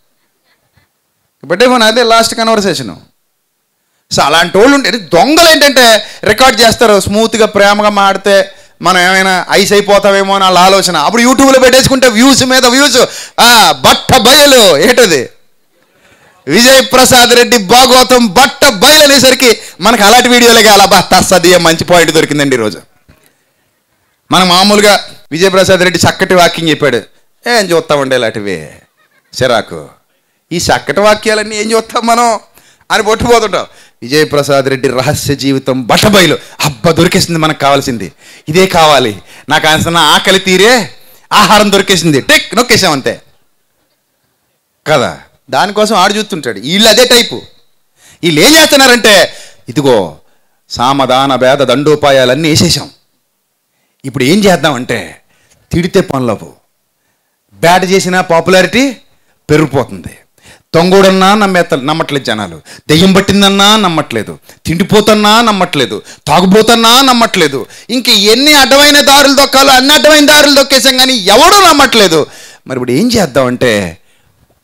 పెట్టే ఫోన్ అదే లాస్ట్ కన్వర్సేషను సో అలాంటి వాళ్ళు ఉంటే దొంగలు ఏంటంటే రికార్డ్ చేస్తారు స్మూత్గా ప్రేమగా మాడితే మనం ఏమైనా ఐస్ అయిపోతామేమో అని వాళ్ళ ఆలోచన. అప్పుడు యూట్యూబ్లో పెట్టేసుకుంటే వ్యూస్ మీద వ్యూస్. బట్ట బయలు. ఏంటది? విజయ్ ప్రసాద్ రెడ్డి భాగవతం బట్ట బయలు అనేసరికి మనకు అలాంటి వీడియోలే అలా బా తస్సది మంచి పాయింట్ దొరికిందండి ఈరోజు. మనం మామూలుగా విజయ్ ప్రసాద్ రెడ్డి చక్కటి వాక్యం చెప్పాడు. ఏం చూస్తామండి ఇలాంటివి? సిరాకు ఈ చక్కటి వాక్యాలన్నీ ఏం చూస్తాం మనం? అని పట్టుపోతుంటావు విజయప్రసాద్ రెడ్డి రహస్య జీవితం బట్టబయలు. అబ్బా దొరికేసింది మనకు కావాల్సింది. ఇదే కావాలి. నాకు అసలు ఆకలి తీరే ఆహారం దొరికేసింది. టెక్ నొక్కేసాం అంతే. కదా? దానికోసం ఆడు చూస్తుంటాడు. వీళ్ళు అదే టైపు. వీళ్ళు ఏం చేస్తున్నారంటే ఇదిగో సామదాన భేద దండోపాయాలన్నీ వేసేసాం ఇప్పుడు ఏం చేద్దామంటే తిడితే పనులవు బ్యాట్ చేసిన పాపులారిటీ పెరిగిపోతుంది. తొంగోడన్నా నమ్మేత నమ్మట్లేదు జనాలు. దెయ్యం పట్టిందన్నా నమ్మట్లేదు. తిండిపోతన్నా నమ్మట్లేదు. తాగుబోతన్నా నమ్మట్లేదు. ఇంక ఎన్ని అడ్డమైన దారులు దొక్కాలో అన్ని అడ్డమైన దారులు దొక్కేసాం కానీ ఎవడూ నమ్మట్లేదు. మరి ఇప్పుడు ఏం చేద్దామంటే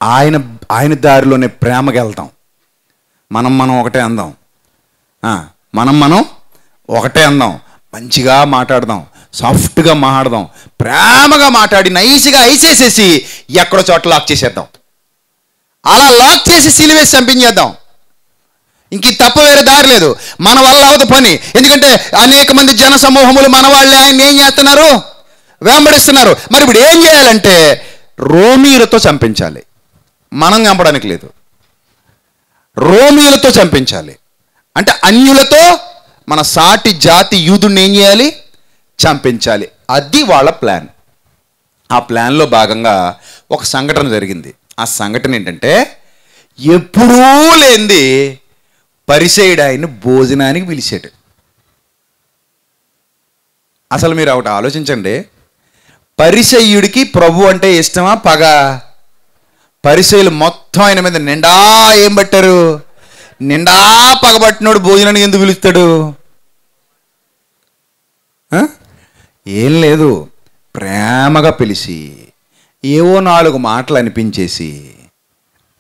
ఆయన ఆయన దారిలోనే ప్రేమకి వెళ్తాం. మనం మనం ఒకటే అందాం. మనం మనం ఒకటే అందాం. మంచిగా మాట్లాడదాం. సాఫ్ట్గా మాట్లాడదాం. ప్రేమగా మాట్లాడి నైస్గా ఐసేసేసి ఎక్కడో చోట లాక్ చేసేద్దాం. అలా లాక్ చేసి సిలివేసి చంపించేద్దాం. ఇంక తప్ప వేరే దారి లేదు. మన వల్ల అవదు పని. ఎందుకంటే అనేక మంది జన సమూహములు మన వాళ్ళే. ఆయన ఏం చేస్తున్నారు? వెంబడిస్తున్నారు. మరి ఇప్పుడు ఏం చేయాలంటే రోమీలతో చంపించాలి. మనం చంపడానికి లేదు. రోమీలతో చంపించాలి. అంటే అన్యులతో మన సాటి జాతి యూదుడిని ఏం చేయాలి? చంపించాలి. అది వాళ్ళ ప్లాన్. ఆ ప్లాన్లో భాగంగా ఒక సంఘటన జరిగింది. ఆ సంఘటన ఏంటంటే ఎప్పుడూ లేనిది పరిసేయుడు ఆయన్ని భోజనానికి పిలిచాడు. అసలు మీరు ఒకటి ఆలోచించండి. పరిసయ్యుడికి ప్రభు అంటే ఇష్టమా పగ? పరిసయులు మొత్తం ఆయన మీద నిండా ఏం పట్టారు? నిండా పగబట్టినోడు భోజనానికి ఎందుకు పిలుస్తాడు? ఏం లేదు. ప్రేమగా పిలిచి ఏవో నాలుగు మాటలు అనిపించేసి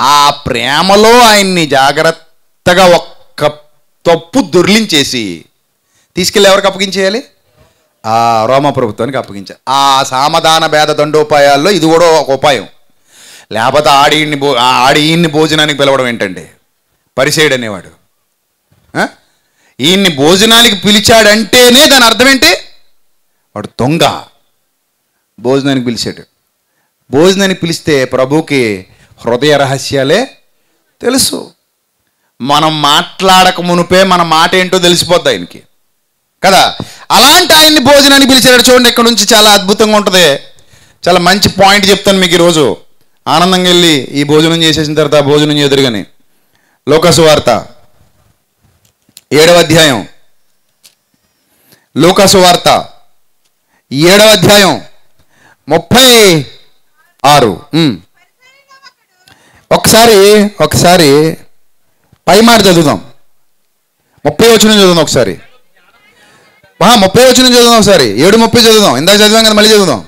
ఆ ప్రేమలో ఆయన్ని జాగ్రత్తగా ఒక్క తప్పు దొర్లించేసి తీసుకెళ్ళి ఎవరికి అప్పగించేయాలి? ఆ రోమా ప్రభుత్వానికి అప్పగించాలి ఆ సామధాన భేద దండోపాయాల్లో ఇది కూడా ఒక ఉపాయం. లేకపోతే ఆడిని భో ఆడి భోజనానికి పిలవడం ఏంటండి? పరిసేయుడు అనేవాడు. ఈయన్ని భోజనానికి పిలిచాడంటేనే దాని అర్థం ఏంటి? వాడు దొంగ భోజనానికి పిలిచాడు. భోజనాన్ని పిలిస్తే ప్రభుకి హృదయ రహస్యాలే తెలుసు. మనం మాట్లాడక మునుపే మన మాట ఏంటో తెలిసిపోద్ది ఆయనకి. కదా? అలాంటి ఆయన్ని భోజనాన్ని పిలిచాడు చూడండి ఇక్కడ నుంచి చాలా అద్భుతంగా ఉంటుంది. చాలా మంచి పాయింట్ చెప్తాను మీకు ఈరోజు. ఆనందంగా వెళ్ళి ఈ భోజనం చేసేసిన తర్వాత భోజనం ఎదురుగాని లోకసు వార్త. ఏడవ అధ్యాయం. లోకసు వార్త. ఏడవ అధ్యాయం. ముప్పై ఆరు. ఒకసారి ఒకసారి పై మాట చదువుదాం. ముప్పై వచ్చిన చదువుదాం ఒకసారి. ముప్పై వచ్చిన చదువుదాం ఒకసారి. ఏడు ముప్పై చదువుదాం. ఇందాక చదివాం కదా మళ్ళీ చదువుదాం.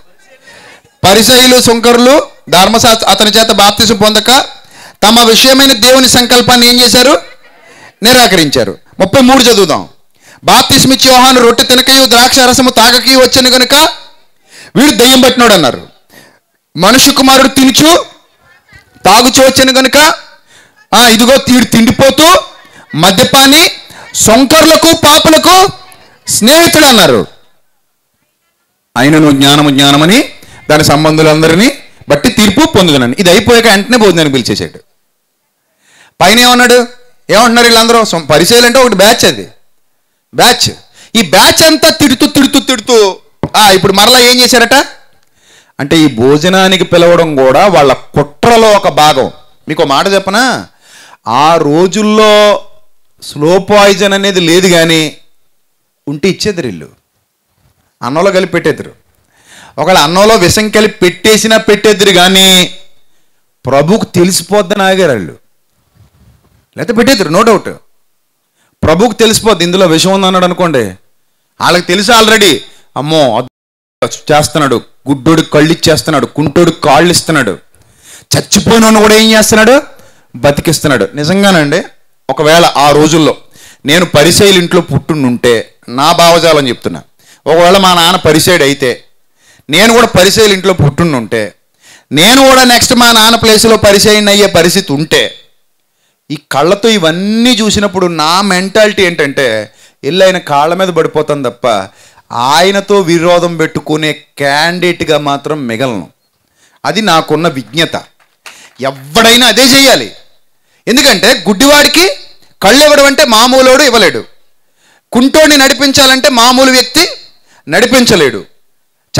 పరిసయులు సుంకరులు ధర్మశాస్త్ర అతని చేత బాప్తిసం పొందక తమ విషయమైన దేవుని సంకల్పాన్ని ఏం చేశారు? నిరాకరించారు. ముప్పై మూడు చదువుదాం. బాప్తిస్మిచ్చి యోహాను రొట్టె తినకయు ద్రాక్ష రసము తాగకయు వచ్చను కనుక వీడు దయ్యం పట్టినోడు అన్నారు. మనుష్య కుమారుడు తినుచు తాగుచు వచ్చాను కనుక ఆ, ఇదిగో తీడు తిండిపోతూ మద్యపాని సొంకర్లకు పాపులకు స్నేహితుడు అన్నారు. ఆయనను జ్ఞానము జ్ఞానమని దాని సంబంధులందరినీ బట్టి తీర్పు పొందుకున్నాను ఇది అయిపోయాక వెంటనే భోజనాన్ని పిలిచేసాడు పైన ఏమన్నాడు? ఏమంటున్నారు వీళ్ళందరూ? పరిచయాలు అంటే ఒకటి బ్యాచ్ అది. బ్యాచ్. ఈ బ్యాచ్ అంతా తిడుతూ తిడుతూ తిడుతూ ఆ, ఇప్పుడు మరలా ఏం చేశారట? అంటే ఈ భోజనానికి పిలవడం కూడా వాళ్ళ కుట్రలో ఒక భాగం. మీకు మాట చెప్పనా? ఆ రోజుల్లో స్లో పాయిజన్ అనేది లేదు కానీ ఉంటే ఇచ్చేద్దరు ఇల్లు. అన్నంలో కలిపి పెట్టేద్దరు. ఒకవేళ అన్నంలో విషం కలిపి పెట్టేసినా పెట్టేద్దరు కానీ ప్రభుకు తెలిసిపోద్దని ఆగారు వాళ్ళు. లేకపోతే పెట్టేద్దరు నో డౌట్ ప్రభుకు తెలిసిపోద్ది ఇందులో విషం ఉందన్నాడు అనుకోండి. వాళ్ళకి తెలుసు ఆల్రెడీ అమ్మో చేస్తున్నాడు. గుడ్డోడు కళ్ళు ఇచ్చేస్తున్నాడు కుంటోడు కాళ్ళు ఇస్తున్నాడు చచ్చిపోయిన కూడా ఏం చేస్తున్నాడు? బతికిస్తున్నాడు. నిజంగానండి ఒకవేళ ఆ రోజుల్లో నేను పరిచయలు ఇంట్లో పుట్టుండుంటే నా భావజాలం చెప్తున్నా. ఒకవేళ మా నాన్న పరిచయుడు అయితే నేను కూడా పరిచయలు ఇంట్లో పుట్టుండుంటే నేను కూడా నెక్స్ట్ మా నాన్న ప్లేస్లో పరిచయం అయ్యే పరిస్థితి ఉంటే ఈ కళ్ళతో ఇవన్నీ చూసినప్పుడు నా మెంటాలిటీ ఏంటంటే ఇల్లు ఆయన కాళ్ళ మీద పడిపోతాను తప్ప ఆయనతో విరోధం పెట్టుకునే క్యాండిడేట్గా మాత్రం మిగలను. అది నాకున్న విజ్ఞత. ఎవడైనా అదే చేయాలి ఎందుకంటే గుడ్డివాడికి కళ్ళు ఇవ్వడం అంటే మామూలోడు ఇవ్వలేడు. కుంటోడిని నడిపించాలంటే మామూలు వ్యక్తి నడిపించలేడు.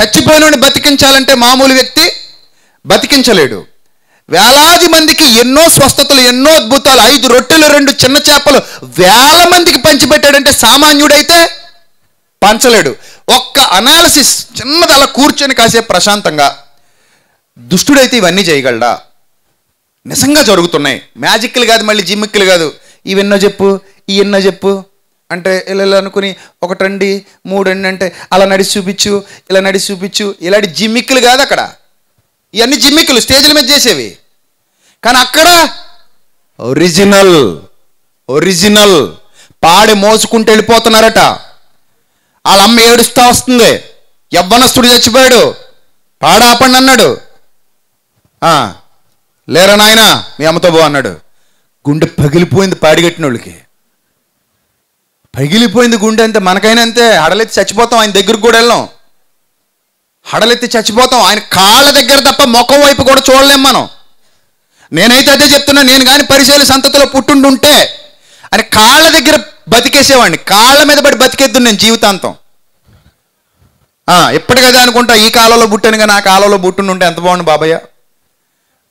చచ్చిపోయినోడిని బతికించాలంటే మామూలు వ్యక్తి బతికించలేడు. వేలాది మందికి ఎన్నో స్వస్థతలు ఎన్నో అద్భుతాలు ఐదు రొట్టెలు రెండు చిన్న చేపలు వేల మందికి పంచిపెట్టాడంటే సామాన్యుడైతే పంచలేడు. ఒక్క అనాలిసిస్ చిన్నది అలా కూర్చొని కాసేపు ప్రశాంతంగా దుష్టుడైతే ఇవన్నీ చేయగలడా? నిజంగా జరుగుతున్నాయి. మ్యాజిక్లు కాదు మళ్ళీ జిమ్మిక్లు కాదు. ఇవెన్నో చెప్పు ఈ ఎన్నో చెప్పు. అంటే ఇలా ఇలా అనుకుని ఒకటి రండి మూడు రండి అంటే అలా నడిచి చూపించు ఇలా నడిచి చూపించు. ఇలాంటి జిమ్మిక్లు కాదు అక్కడ. ఇవన్నీ జిమ్మిక్లు స్టేజ్ల మీద చేసేవి. కానీ అక్కడ ఒరిజినల్ ఒరిజినల్ పాడి మోసుకుంటూ వెళ్ళిపోతున్నారట. వాళ్ళ అమ్మ ఏడుస్తూ వస్తుంది. యవ్వనస్తుడు చచ్చిపోయాడు. పాడాపండి అన్నాడు. "ఆ, లేరా నాయనా? మీ అమ్మతో బో అన్నాడు. గుండె పగిలిపోయింది పాడిగట్టిన వాళ్ళకి. పగిలిపోయింది గుండె అంతే మనకైనా అంతే. హడలెత్తి చచ్చిపోతాం ఆయన దగ్గరకు కూడా వెళ్ళాం. హడలెత్తి చచ్చిపోతాం ఆయన కాళ్ళ దగ్గర తప్ప ముఖం వైపు కూడా చూడలేం మనం. నేనైతే అదే చెప్తున్నా నేను కానీ పరిశీలి సంతతిలో పుట్టుండుంటే అని కాళ్ళ దగ్గర బతికేసేవాడిని. కాళ్ళ మీద పడి బతికేద్దు నేను జీవితాంతం. ఆ, ఎప్పటికదే అనుకుంటా ఈ కాలంలో పుట్టాను కానీ ఆ కాలంలో పుట్టుండుంటే ఎంత బాగుండు బాబయ్య.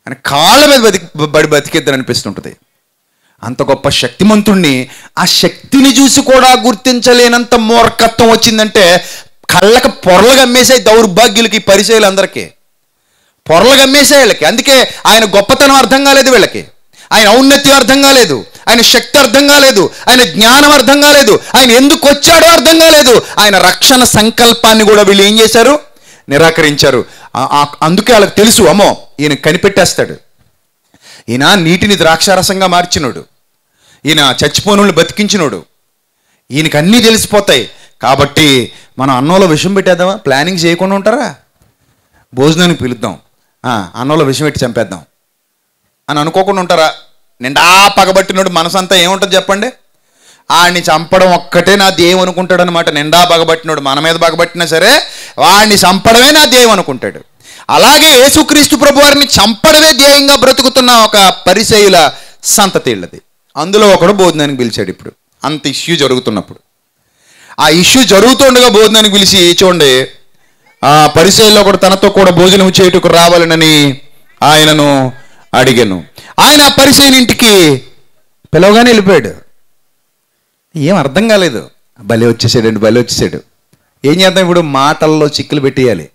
అని కాళ్ళ మీద బతికి బడి బతికేద్దని అనిపిస్తుంటుంది. అంత గొప్ప శక్తిమంతుణ్ణి ఆ శక్తిని చూసి కూడా గుర్తించలేనంత మూర్ఖత్వం వచ్చిందంటే కళ్ళకి పొరలు గమ్మేసే దౌర్భాగ్యులకి పరిచయాలు అందరికీ పొరలు గమ్మేసే వీళ్ళకి. అందుకే ఆయన గొప్పతనం అర్థం కాలేదు వీళ్ళకి. ఆయన ఔన్నత్యం అర్థం కాలేదు. ఆయన శక్తి అర్థం కాలేదు ఆయన జ్ఞానం అర్థం కాలేదు ఆయన ఎందుకు వచ్చాడో అర్థం కాలేదు. ఆయన రక్షణ సంకల్పాన్ని కూడా వీళ్ళు ఏం చేశారు? నిరాకరించారు. అందుకే వాళ్ళకి తెలుసు అమ్మో ఈయన కనిపెట్టేస్తాడు. ఈయన నీటిని ద్రాక్షారసంగా మార్చినోడు. ఈయన చచ్చిపోనుల్ని బతికించినోడు. ఈయనకి అన్నీ తెలిసిపోతాయి. కాబట్టి మనం అన్నంలో విషం పెట్టేద్దామా? ప్లానింగ్ చేయకుండా ఉంటారా? భోజనానికి పిలుద్దాం. ఆ, అన్నంలో విషం పెట్టి చంపేద్దాం. అని అనుకోకుండా ఉంటారా? నిండా పగబట్టినోడు మనసంతా ఏముంటుంది చెప్పండి? వాడిని చంపడం ఒక్కటే నా దేవు అనుకుంటాడు అనమాట నిండా పగబట్టినోడు మన మీద పగబట్టినా సరే వాడిని చంపడమే నా దేవు అనుకుంటాడు. అలాగే యేసుక్రీస్తు ప్రభు వారిని చంపడమే ధ్యేయంగా బ్రతుకుతున్న ఒక పరిచయుల సంతతిళ్ళది. అందులో ఒకడు భోజనానికి పిలిచాడు ఇప్పుడు. అంత ఇష్యూ జరుగుతున్నప్పుడు. ఆ ఇష్యూ జరుగుతుండగా బోధనానికి పిలిచి చూడండి ఆ పరిచయంలో ఒకడు తనతో కూడా భోజనం చేయుటకు రావాలనని ఆయనను అడిగాను. ఆయన ఆ పరిచయం ఇంటికి పిలవగానే వెళ్ళిపోయాడు. ఏం అర్థం కాలేదు. బలి వచ్చేసాడండి బలి వచ్చేసాడు. ఏం చేద్దాం ఇప్పుడు? మాటల్లో చిక్కులు పెట్టేయాలి.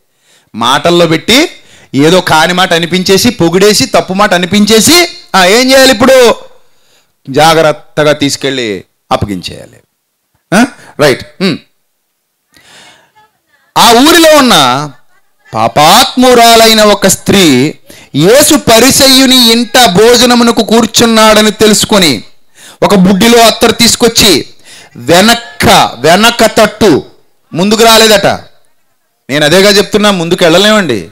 మాటల్లో పెట్టి ఏదో కాని మాట అనిపించేసి పొగిడేసి తప్పు మాట అనిపించేసి ఏం చేయాలి ఇప్పుడు? జాగ్రత్తగా తీసుకెళ్ళి అప్పగించేయాలి. రైట్. ఆ ఊరిలో ఉన్న పాపాత్మురాలైన ఒక స్త్రీ యేసు పరిసయ్యుని ఇంట భోజనమునకు కూర్చున్నాడని తెలుసుకొని ఒక బుడ్డిలో అత్తరు తీసుకొచ్చి వెనక్క వెనక తట్టు ముందుకు రాలేదట. నేను అదేగా చెప్తున్నా ముందుకు వెళ్ళలేమండి.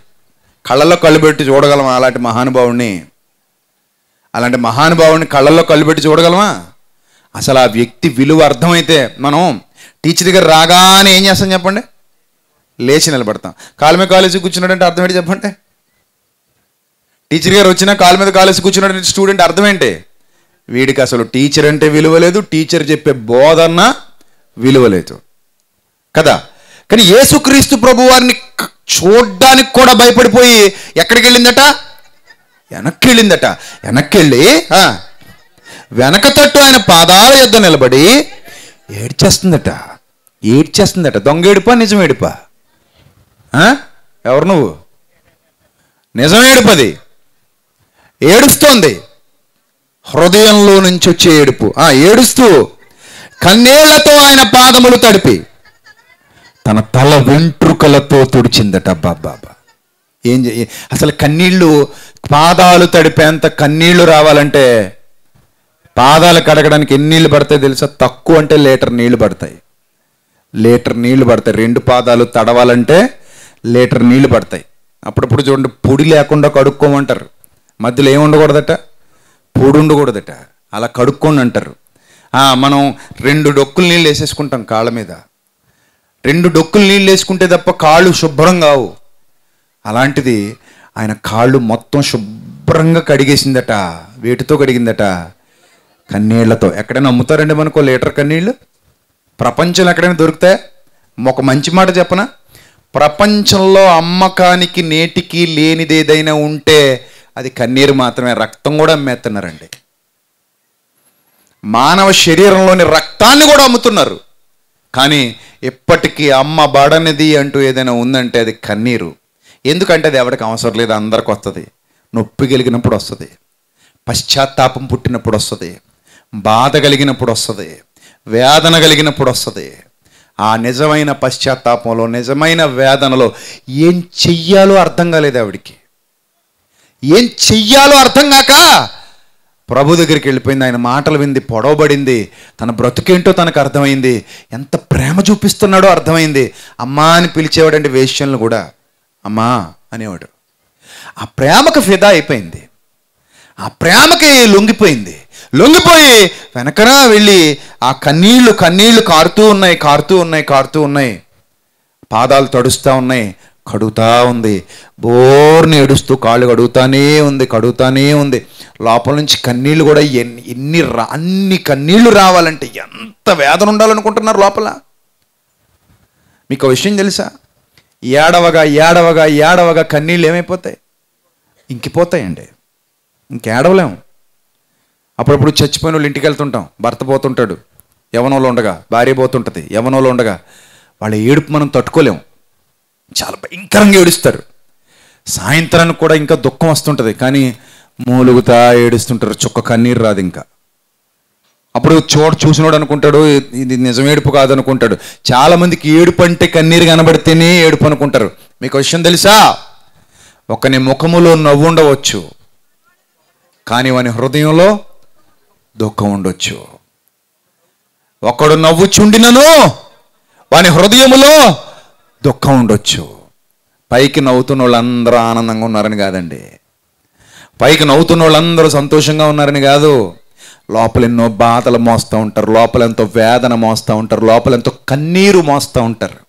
కళ్ళల్లో కళ్ళు పెట్టి చూడగలమా అలాంటి మహానుభావుణ్ణి? అలాంటి మహానుభావుని కళ్ళల్లో కళ్ళు పెట్టి చూడగలమా? అసలు ఆ వ్యక్తి విలువ అర్థమైతే మనం టీచర్ దగ్గర రాగానే ఏం చేస్తాం చెప్పండి? లేచి నిలబడతాం. కాలమే కాలేజీ కూర్చున్నాడంటే అర్థం ఏంటి చెప్పండి? టీచర్ గారు వచ్చినా కాలు మీద కాలేసి కూర్చున్నటువంటి స్టూడెంట్ అర్థం ఏంటి వీడికి అసలు టీచర్ అంటే విలువ లేదు టీచర్ చెప్పే బోధన విలువ లేదు. కదా? కానీ యేసుక్రీస్తు ప్రభు వారిని చూడ్డానికి కూడా భయపడిపోయి ఎక్కడికి వెళ్ళిందట? వెనక్కి వెళ్ళిందట. వెనక్కి వెళ్ళి ఆ, వెనక తట్టు ఆయన పాదాల యొద్ద నిలబడి ఏడ్చేస్తుందట. ఏడ్చేస్తుందట. దొంగ ఏడుపా నిజం ఏడుపా? ఎవరు నువ్వు? నిజం ఏడుపది. ఏడుస్తోంది. హృదయంలో నుంచి వచ్చే ఏడుపు. ఆ ఏడుస్తూ కన్నేళ్ళతో ఆయన పాదములు తడిపి తన తల వెంట్రుకలతో తుడిచిందట బాబా ఏం అసలు కన్నీళ్ళు పాదాలు తడిపేంత కన్నీళ్ళు రావాలంటే పాదాలు కడగడానికి ఎన్ని నీళ్ళు పడతాయి తెలుసా? తక్కువ అంటే లీటర్ నీళ్ళు పడతాయి. లీటర్ నీళ్ళు పడతాయి. రెండు పాదాలు తడవాలంటే లీటర్ నీళ్ళు పడతాయి. అప్పుడప్పుడు చూడండి పొడి లేకుండా కడుక్కోమంటారు. మధ్యలో ఏమి ఉండకూడదట? పొడి ఉండకూడదట. అలా కడుక్కోండి అంటారు. మనం రెండు డొక్కులు నీళ్ళు వేసేసుకుంటాం కాళ్ళ మీద. రెండు డొక్కులు నీళ్ళు వేసుకుంటే తప్ప కాళ్ళు శుభ్రం కావు. అలాంటిది ఆయన కాళ్ళు మొత్తం శుభ్రంగా కడిగేసిందట వేటితో కడిగిందట? కన్నీళ్ళతో. ఎక్కడైనా అమ్ముతారండి మనకు లీటర్ కన్నీళ్ళు? ప్రపంచంలో ఎక్కడైనా దొరుకుతాయి? ఒక మంచి మాట చెప్పనా? ప్రపంచంలో అమ్మకానికి నేటికి లేనిదేదైనా ఉంటే అది కన్నీరు మాత్రమే రక్తం కూడా అమ్మేస్తున్నారండి. మానవ శరీరంలోని రక్తాన్ని కూడా అమ్ముతున్నారు. కానీ ఇప్పటికీ అమ్మ బడనిది అంటూ ఏదైనా ఉందంటే అది కన్నీరు. ఎందుకంటే అది ఎవరికి అవసరం లేదు అందరికి వస్తుంది. నొప్పి కలిగినప్పుడు వస్తుంది. పశ్చాత్తాపం పుట్టినప్పుడు వస్తుంది. బాధ కలిగినప్పుడు వస్తుంది. వేదన కలిగినప్పుడు వస్తుంది. ఆ నిజమైన పశ్చాత్తాపంలో నిజమైన వేదనలో ఏం చెయ్యాలో అర్థం కాలేదు ఆవిడికి. ఏం చెయ్యాలో అర్థం కాక ప్రభు దగ్గరికి వెళ్ళిపోయింది. ఆయన మాటలు వింది పొడవబడింది. తన బ్రతుకేంటో తనకు అర్థమైంది. ఎంత ప్రేమ చూపిస్తున్నాడో అర్థమైంది. అమ్మా అని పిలిచేవాడండి వేష్యలను కూడా. అమ్మా అనేవాడు. ఆ ప్రేమకు ఫిదా అయిపోయింది. ఆ ప్రేమకి లొంగిపోయింది. లొంగిపోయి వెనకరా వెళ్ళి ఆ కన్నీళ్ళు కన్నీళ్ళు కారుతూ ఉన్నాయి కారుతూ ఉన్నాయి కారుతూ ఉన్నాయి. పాదాలు తడుస్తూ ఉన్నాయి. కడుగుతా ఉంది. బోర్ని ఏడుస్తూ కాళ్ళు కడుగుతానే ఉంది కడుగుతానే ఉంది. లోపల నుంచి కన్నీళ్ళు కూడా ఎన్ని ఎన్ని రా అన్ని కన్నీళ్ళు రావాలంటే ఎంత వేదన ఉండాలనుకుంటున్నారు లోపల? మీకు విషయం తెలుసా? ఏడవగా ఏడవగా ఏడవగా కన్నీళ్ళు ఏమైపోతాయి? ఇంకిపోతాయండి. ఇంకేడవలేము. అప్పుడప్పుడు చచ్చిపోయిన వాళ్ళు ఇంటికి వెళ్తుంటాం. భర్త పోతుంటాడు. యవనంలో ఉండగా భార్య పోతుంటుంది. యవనంలో ఉండగా వాళ్ళ ఏడుపు మనం తట్టుకోలేము. చాలా భయంకరంగా ఏడుస్తారు. సాయంత్రానికి కూడా ఇంకా దుఃఖం వస్తుంటుంది కానీ మూలుగుతా ఏడుస్తుంటారు చుక్క కన్నీరు రాదు ఇంకా. అప్పుడు చోటు చూసినోడు అనుకుంటాడు ఇది నిజం ఏడుపు కాదనుకుంటాడు. చాలామందికి ఏడుపు అంటే కన్నీరు కనబడితేనే ఏడుపు అనుకుంటారు. మీకు విషయం తెలుసా? ఒకని ముఖములో నవ్వు ఉండవచ్చు కానీ వాని హృదయంలో దుఃఖం ఉండొచ్చు. ఒకడు నవ్వుచుండినను వాని హృదయములో దుఃఖం ఉండొచ్చు పైకి నవ్వుతున్న వాళ్ళందరూ ఆనందంగా ఉన్నారని కాదండి. పైకి నవ్వుతున్న వాళ్ళందరూ సంతోషంగా ఉన్నారని కాదు. లోపల ఎన్నో బాధలు మోస్తూ ఉంటారు లోపల ఎంతో వేదన మోస్తూ ఉంటారు లోపల ఎంతో కన్నీరు మోస్తూ ఉంటారు.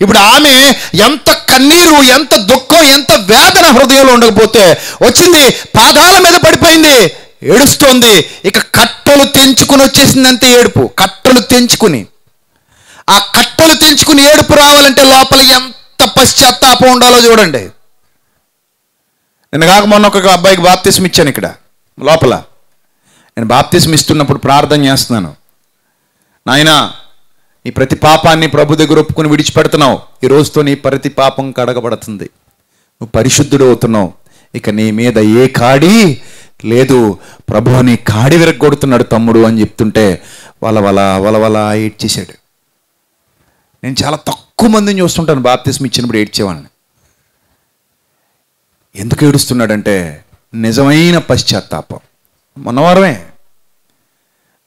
ఇప్పుడు ఆమె ఎంత కన్నీరు ఎంత దుఃఖం ఎంత వేదన హృదయంలో ఉండకపోతే వచ్చింది పాదాల మీద పడిపోయింది ఏడుస్తోంది. ఇక కట్టలు తెంచుకుని వచ్చేసింది అంతే ఏడుపు కట్టలు తెంచుకుని. ఆ కట్టలు తెంచుకుని ఏడుపు రావాలంటే లోపల ఎంత పశ్చాత్తాపం ఉండాలో చూడండి. నేను కాక మొన్న ఒక అబ్బాయికి బాప్తీసం ఇచ్చాను ఇక్కడ లోపల. నేను బాప్తీసం ఇస్తున్నప్పుడు ప్రార్థన చేస్తున్నాను. నాయనా ఈ ప్రతి పాపాన్ని ప్రభు దగ్గర ఒప్పుకుని విడిచిపెడుతున్నావు. ఈ రోజుతో నీ ప్రతి పాపం కడగబడుతుంది. నువ్వు పరిశుద్ధుడు అవుతున్నావు. ఇక నీ మీద ఏ కాడి లేదు. ప్రభు నీ కాడి విరగొడుతున్నాడు తమ్ముడు అని చెప్తుంటే వలవల వలవల ఏడ్చేశాడు. నేను చాలా తక్కువ మందిని చూస్తుంటాను బాప్తిస్మ ఇచ్చినప్పుడు ఏడ్చేవాళ్ళని. ఎందుకు ఏడుస్తున్నాడంటే నిజమైన పశ్చాత్తాపం. మొన్నవారమే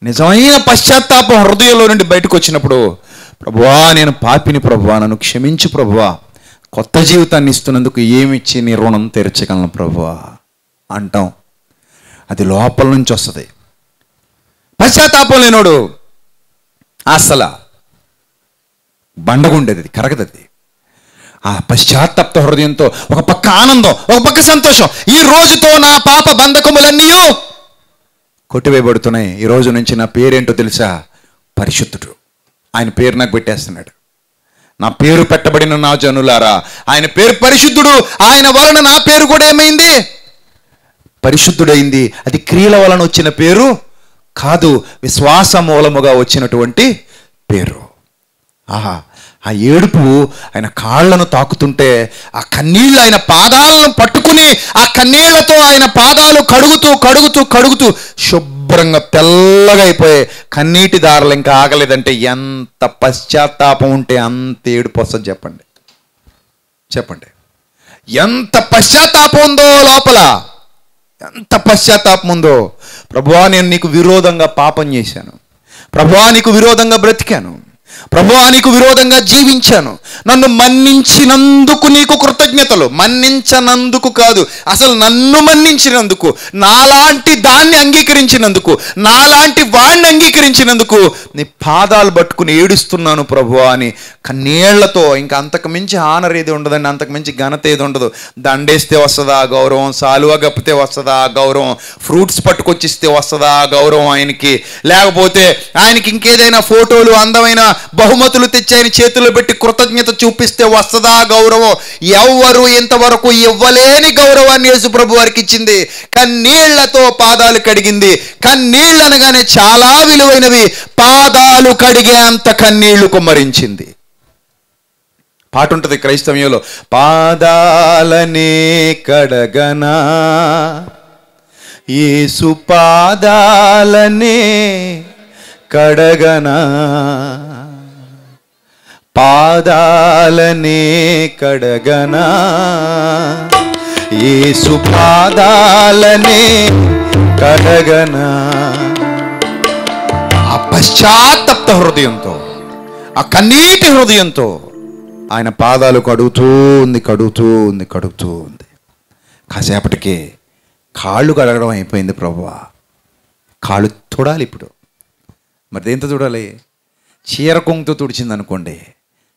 నిజమైన పశ్చాత్తాపం హృదయంలో నుండి బయటకు వచ్చినప్పుడు ప్రభువా నేను పాపిని ప్రభువా నన్ను క్షమించు ప్రభువా. కొత్త జీవితాన్ని ఇస్తున్నందుకు ఏమిచ్చి నీ రుణం తీర్చగలను ప్రభువా? అంటాం. అది లోపల నుంచి వస్తుంది. పశ్చాత్తాపం లేనోడు అసలు బండగుండేది కరగదది. ఆ పశ్చాత్తప్త హృదయంతో ఒక పక్క ఆనందం ఒక పక్క సంతోషం. ఈ రోజుతో నా పాప బంధకములన్నీ కొట్టివేయబడుతున్నాయి. ఈ రోజు నుంచి నా పేరేంటో తెలుసా? పరిశుద్ధుడు. ఆయన పేరు నాకు పెట్టేస్తున్నాడు. నా పేరు పెట్టబడిన నా జనులారా ఆయన పేరు పరిశుద్ధుడు. ఆయన వలన నా పేరు కూడా ఏమైంది? పరిశుద్ధుడైంది. అది క్రియల వలన వచ్చిన పేరు కాదు విశ్వాస మూలముగా వచ్చినటువంటి పేరు. ఆహా ఆ ఏడుపు ఆయన కాళ్ళను తాకుతుంటే ఆ కన్నీళ్ళు ఆయన పాదాలను పట్టుకుని ఆ కన్నీళ్ళతో ఆయన పాదాలు కడుగుతూ కడుగుతూ కడుగుతూ శుభ్రంగా తెల్లగా అయిపోయాయి కన్నీటి దారులు ఇంకా ఆగలేదంటే ఎంత పశ్చాత్తాపం ఉంటే అంత ఏడుపు వస్తుంది చెప్పండి. చెప్పండి. ఎంత పశ్చాత్తాపం ఉందో లోపల? ఎంత పశ్చాత్తాపం ఉందో? ప్రభువా నేను నీకు విరోధంగా పాపం చేశాను. ప్రభువా నీకు విరోధంగా బ్రతికాను. ప్రభువా నీకు విరోధంగా జీవించాను. నన్ను మన్నించినందుకు నీకు కృతజ్ఞతలు. మన్నించనందుకు కాదు అసలు నన్ను మన్నించినందుకు నాలాంటి దాన్ని అంగీకరించినందుకు నాలాంటి వాణ్ణి అంగీకరించినందుకు నీ పాదాలు పట్టుకుని ఏడుస్తున్నాను ప్రభువా అని కన్నీళ్ళతో. ఇంకా అంతకు మించి ఆనర్ ఏది ఉండదండి అంతకు మించి ఘనత ఏది ఉండదు. దండేస్తే వస్తుందా గౌరవం సాలువా గప్పితే వస్తుందా గౌరవం ఫ్రూట్స్ పట్టుకొచ్చిస్తే వస్తుందా గౌరవం ఆయనకి. లేకపోతే ఆయనకి ఇంకేదైనా ఫోటోలు అందమైన బహుమతులు తెచ్చాయని చేతులు చేతుల్లో పెట్టి కృతజ్ఞత చూపిస్తే వస్తుందా గౌరవం? ఎవ్వరు ఇంతవరకు ఇవ్వలేని గౌరవాన్ని యేసుప్రభు వారికి ఇచ్చింది. కన్నీళ్ళతో పాదాలు కడిగింది. కన్నీళ్ళు అనగానే చాలా విలువైనవి. పాదాలు కడిగే అంత కన్నీళ్ళు కుమ్మరించింది. పాట ఉంటుంది క్రైస్తవ్యంలో పాదాలనే కడగనా? ఏసు పాదాలనే కడగనా? పాదాలనే కడగనా? ఏసు పాదాలనే కడగనా? ఆ పశ్చాత్తప్త హృదయంతో ఆ కన్నీటి హృదయంతో ఆయన పాదాలు కడుగుతూ ఉంది కడుగుతూ ఉంది కడుగుతూ ఉంది కాసేపటికి కాళ్ళు కడగడం అయిపోయింది ప్రభువా. కాళ్ళు తుడాలి ఇప్పుడు. మరి దేంతో తుడాలి? చీర కొంగుతో తుడిచింది అనుకోండి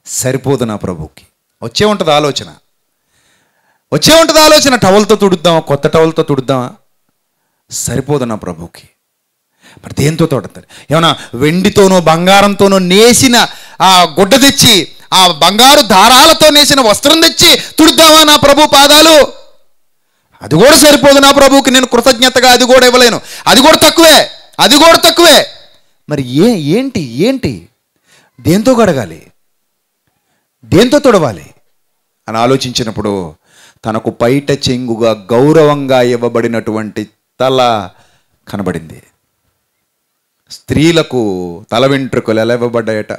సరిపోదు నా ప్రభుకి. వచ్చే ఉంటుంది ఆలోచన. వచ్చే ఉంటుంది ఆలోచన టవల్తో తుడుద్దామా కొత్త టవల్తో తుడుద్దామా? సరిపోదు నా ప్రభుకి. మరి దేంతో తోడతారు ఏమన్నా వెండితోనో బంగారంతోనో నేసిన ఆ గుడ్డ తెచ్చి ఆ బంగారు దారాలతో నేసిన వస్త్రం తెచ్చి తుడుద్దామా నా ప్రభు పాదాలు? అది కూడా సరిపోదు నా ప్రభుకి. నేను కృతజ్ఞతగా అది కూడా ఇవ్వలేను. అది కూడా తక్కువే. అది కూడా తక్కువే. మరి ఏ ఏంటి ఏంటి? దేంతో కడగాలి దేంతో తొడవాలి? అని ఆలోచించినప్పుడు తనకు పైట చెంగుగా గౌరవంగా ఇవ్వబడినటువంటి తల కనబడింది. స్త్రీలకు తల వెంట్రుకలు ఎలా ఇవ్వబడ్డాయట?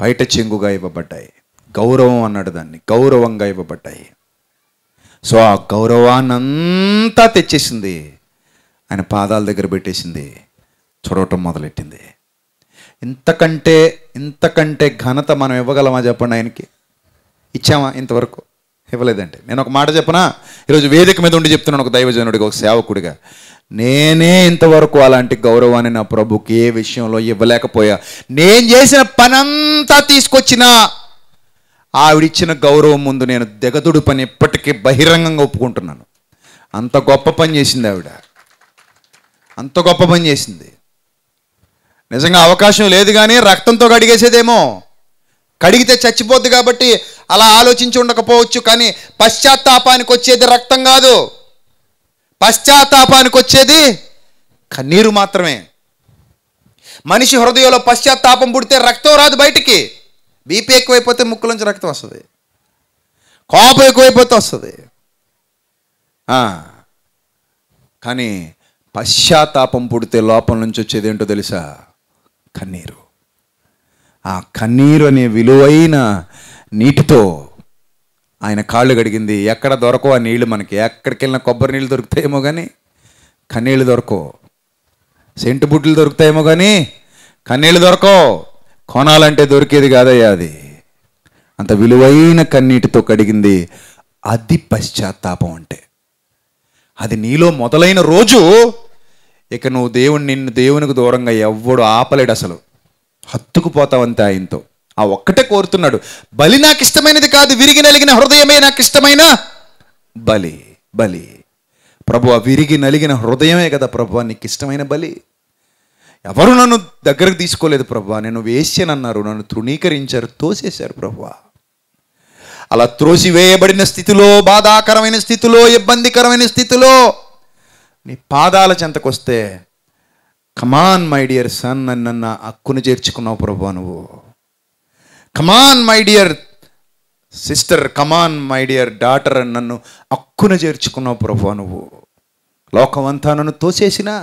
బయట చెంగుగా ఇవ్వబడ్డాయి. గౌరవం అన్నాడు దాన్ని. గౌరవంగా ఇవ్వబడ్డాయి. సో ఆ గౌరవాన్నంతా తెచ్చేసింది. ఆయన పాదాల దగ్గర పెట్టేసింది. చూడటం మొదలెట్టింది. ఇంతకంటే ఇంతకంటే ఘనత మనం ఇవ్వగలమా చెప్పండి ఆయనకి? ఇచ్చామా ఇంతవరకు? ఇవ్వలేదంటే నేను ఒక మాట చెప్పనా? ఈరోజు వేదిక మీద ఉండి చెప్తున్నాను ఒక దైవజనుడిగా ఒక సేవకుడిగా. నేనే ఇంతవరకు అలాంటి గౌరవాన్ని నా ప్రభుకి ఏ విషయంలో ఇవ్వలేకపోయా. నేను చేసిన పనంతా తీసుకొచ్చినా ఆవిడిచ్చిన గౌరవం ముందు నేను దిగదుడు పని ఇప్పటికీ బహిరంగంగా ఒప్పుకుంటున్నాను. అంత గొప్ప పని చేసింది ఆవిడ. అంత గొప్ప పని చేసింది. నిజంగా అవకాశం లేదు కానీ రక్తంతో కడిగేసేదేమో. కడిగితే చచ్చిపోద్ది కాబట్టి అలా ఆలోచించి ఉండకపోవచ్చు కానీ పశ్చాత్తాపానికి వచ్చేది రక్తం కాదు. పశ్చాత్తాపానికి వచ్చేది కన్నీరు మాత్రమే. మనిషి హృదయంలో పశ్చాత్తాపం పుడితే రక్తం రాదు బయటికి. బీపీ ఎక్కువైపోతే ముక్కులోంచి రక్తం వస్తుంది. కోపం ఎక్కువైపోతే వస్తుంది. కానీ పశ్చాత్తాపం పుడితే లోపల నుంచి వచ్చేది ఏంటో తెలుసా? కన్నీరు. ఆ కన్నీరు అనే విలువైన నీటితో ఆయన కాళ్ళు గడిగింది ఎక్కడ దొరకవు ఆ నీళ్ళు మనకి. ఎక్కడికి వెళ్ళిన కొబ్బరి నీళ్ళు దొరుకుతాయేమో కానీ కన్నీళ్ళు దొరకవు. సెంటు బుట్లు దొరుకుతాయేమో కానీ కన్నీళ్ళు దొరకవు. కొనాలంటే దొరికేది కాదయ్యా అది. అంత విలువైన కన్నీటితో కడిగింది అది పశ్చాత్తాపం అంటే. అది నీలో మొదలైన రోజు ఇక నువ్వు దేవుని నిన్ను దేవునికి దూరంగా ఎవ్వడు ఆపలేడు అసలు. హత్తుకుపోతావంతే ఆయనతో. ఆ ఒక్కటే కోరుతున్నాడు. బలి నాకు ఇష్టమైనది కాదు విరిగి నలిగిన హృదయమే నాకు ఇష్టమైన బలి బలి. ప్రభు విరిగి నలిగిన హృదయమే కదా ప్రభు నీకు ఇష్టమైన బలి. ఎవరు నన్ను దగ్గరకు తీసుకోలేదు ప్రభు నేను వేసానన్నారు నన్ను తృణీకరించారు తోసేశారు ప్రభు. అలా త్రోసివేయబడిన స్థితిలో బాధాకరమైన స్థితిలో ఇబ్బందికరమైన స్థితిలో నీ పాదాల చెంతకొస్తే come on my dear son అని నన్ను అక్కును చేర్చుకున్నావు ప్రభు నువ్వు. Come on my dear sister come on my dear daughter అని నన్ను హక్కున చేర్చుకున్నావు ప్రభు నువ్వు. లోకమంతా నన్ను తోసేసినా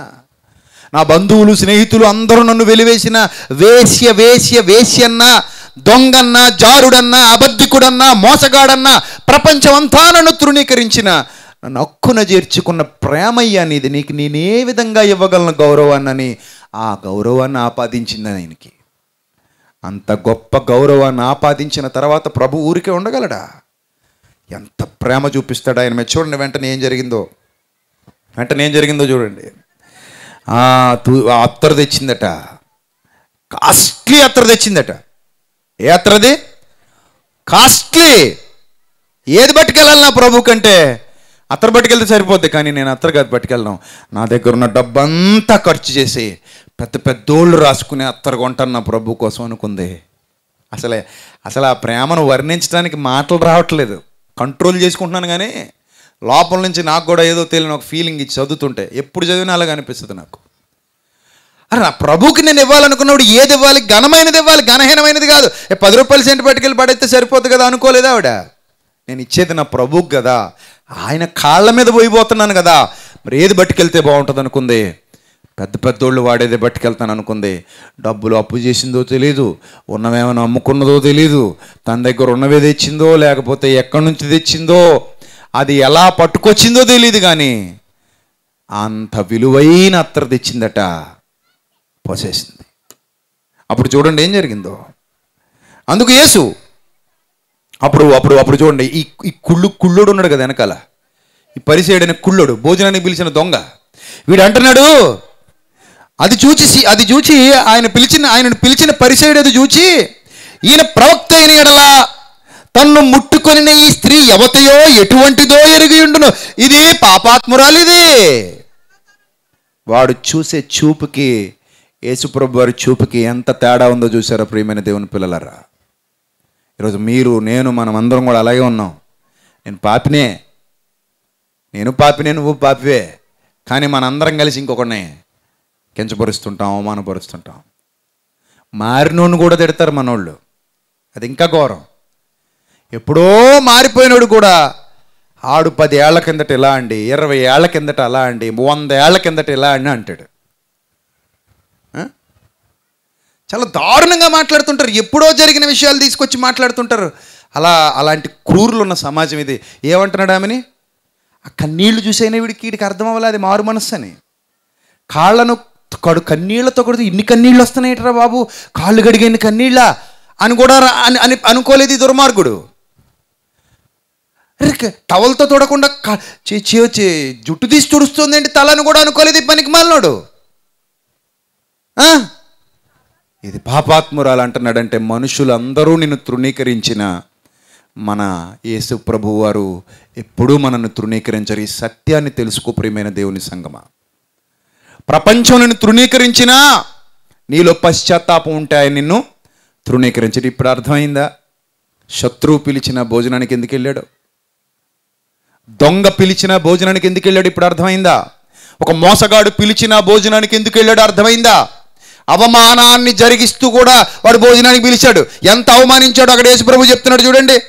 నా బంధువులు స్నేహితులు అందరూ నన్ను వెలివేసిన వేశ్య వేశ్య వేశ్యన్నా దొంగన్నా జారుడన్నా అబద్ధికుడన్నా మోసగాడన్నా ప్రపంచమంతా నన్ను తృణీకరించిన నన్ను హక్కున చేర్చుకున్న ప్రేమయ్యా నీది. నీకు నేనే విధంగా ఇవ్వగలను గౌరవాన్నని ఆ గౌరవాన్ని ఆపాదించింది ఆయనకి. అంత గొప్ప గౌరవాన్ని ఆపాదించిన తర్వాత ప్రభు ఊరికే ఉండగలడా? ఎంత ప్రేమ చూపిస్తాడు ఆయన. మీద చూడండి వెంటనే ఏం జరిగిందో. వెంటనే ఏం జరిగిందో చూడండి. తూ అత్తరు తెచ్చిందట. కాస్ట్లీ అత్తరు తెచ్చిందట. ఏ అత్తరది? కాస్ట్లీ. ఏది పట్టుకెళ్ళాలి నా ప్రభు కంటే? అత్తరు పట్టుకెళ్తే సరిపోద్ది కానీ నేను అత్తరు కాదు పట్టుకెళ్ళను నా దగ్గర ఉన్న డబ్బంతా ఖర్చు చేసి పెద్ద పెద్దోళ్ళు రాసుకునే అత్తరు కొంటాను నా ప్రభు కోసం అనుకుంది. అసలే అసలు ఆ ప్రేమను వర్ణించడానికి మాటలు రావట్లేదు. కంట్రోల్ చేసుకుంటున్నాను కానీ లోపల నుంచి నాకు కూడా ఏదో తెలియని ఒక ఫీలింగ్ ఇచ్చి చదువుతుంటే ఎప్పుడు చదివినా అలాగ అనిపిస్తుంది నాకు. అరే నా ప్రభుకి నేను ఇవ్వాలనుకున్నప్పుడు ఏది ఇవ్వాలి? ఘనమైనది ఇవ్వాలి ఘనహీనమైనది కాదు. పది రూపాయలు సెంటు పట్టుకెళ్ళి పడైతే సరిపోతుంది కదా అనుకోలేదు ఆవిడ? నేను ఇచ్చేది నా ప్రభుకి కదా. ఆయన కాళ్ళ మీద పోయిపోతున్నాను కదా. మరి ఏది పట్టుకెళ్తే బాగుంటుంది అనుకుంది? పెద్ద పెద్దోళ్ళు వాడేది పట్టుకెళ్తాను అనుకుంది. డబ్బులు అప్పు చేసిందో తెలీదు ఉన్నవేమైనా అమ్ముకున్నదో తెలీదు తన దగ్గర ఉన్నవే తెచ్చిందో లేకపోతే ఎక్కడి నుంచి తెచ్చిందో అది ఎలా పట్టుకొచ్చిందో తెలియదు కానీ అంత విలువైన అత్తరు తెచ్చిందట పోసేసింది. అప్పుడు చూడండి ఏం జరిగిందో. అందుకు యేసు అప్పుడు అప్పుడు అప్పుడు చూడండి ఈ ఈ కుళ్ళు కుళ్ళోడు ఉన్నాడు కదా వెనకాల. ఈ పరిసేయడని కుళ్ళోడు భోజనానికి పిలిచిన దొంగ. వీడు అంటున్నాడు అది చూచి అది చూచి ఆయన పిలిచిన ఆయనను పిలిచిన పరిసేయుడు అది చూచి ఈయన ప్రవక్త అయిన ఎడలా తన్ను ముట్టుకొనిన ఈ స్త్రీ ఎవతయో ఎటువంటిదో ఎరిగి ఉండును. ఇది పాపాత్మురాలిది వాడు చూసే చూపుకి యేసుప్రభు వారి చూపుకి ఎంత తేడా ఉందో చూసారా ప్రియమైన దేవుని పిల్లలరా? ఈరోజు మీరు నేను మనం అందరం కూడా అలాగే ఉన్నాం. నేను పాపినే. నేను పాపినే నువ్వు పాపివే. కానీ మనందరం కలిసి ఇంకొకడిని కించపరుస్తుంటాం అవమానపరుస్తుంటాం. మారినోడిని కూడా తిడతారు మనోళ్ళు. అది ఇంకా ఘోరం. ఎప్పుడో మారిపోయినోడు కూడా ఆడు పది ఏళ్ళ కిందట ఇలా అండి ఇరవై ఏళ్ళ కిందట అలా అండి వంద ఏళ్ళ కిందట ఇలా అండి అంటాడు ఆ? చాలా దారుణంగా మాట్లాడుతుంటారు. ఎప్పుడో జరిగిన విషయాలు తీసుకొచ్చి మాట్లాడుతుంటారు. అలా అలాంటి క్రూరులు ఉన్న సమాజం ఇది. ఏమంటున్నాడు ఆమెని? ఆ కన్నీళ్ళు చూసైనా వీడికి వీడికి అర్థం అవ్వాలి అది మారు మనస్సు అని కాళ్ళను కడు కన్నీళ్ళతో కొడితే ఇన్ని కన్నీళ్ళు వస్తున్నాయిట్రా బాబు? కాళ్ళు గడిగిన కన్నీళ్ళ? అని కూడా రా- అని అని అనుకోలేదు దుర్మార్గుడు. అరే, టవల్తో తోడకుండా చే- జుట్టు తీసి తుడుస్తుంది ఏంటి తలను కూడా అనుకోలేదు పనికి మాలినోడు ఇది పాపాత్మురాలు అంటున్నాడంటే మనుషులందరూ నిన్ను తృణీకరించిన మన యేసు ప్రభు వారు ఎప్పుడూ మనల్ని తృణీకరించరు. ఈ సత్యాన్ని తెలుసుకో ప్రియమైన దేవుని సంగమ. ప్రపంచం నిన్ను తృణీకరించినా నీలో పశ్చాత్తాపం ఉంటాయని నిన్ను తృణీకరించడు. ఇప్పుడు అర్థమైందా? శత్రువు పిలిచిన భోజనానికి ఎందుకు వెళ్ళాడు? దొంగ పిలిచిన భోజనానికి ఎందుకు వెళ్ళాడు? ఇప్పుడు అర్థమైందా? ఒక మోసగాడు పిలిచిన భోజనానికి ఎందుకు వెళ్ళాడు? అర్థమైందా? అవమానాన్ని జరిగిస్తూ కూడా వాడు భోజనానికి పిలిచాడు. ఎంత అవమానించాడు అక్కడ యేసు ప్రభు చెప్తున్నాడు చూడండి.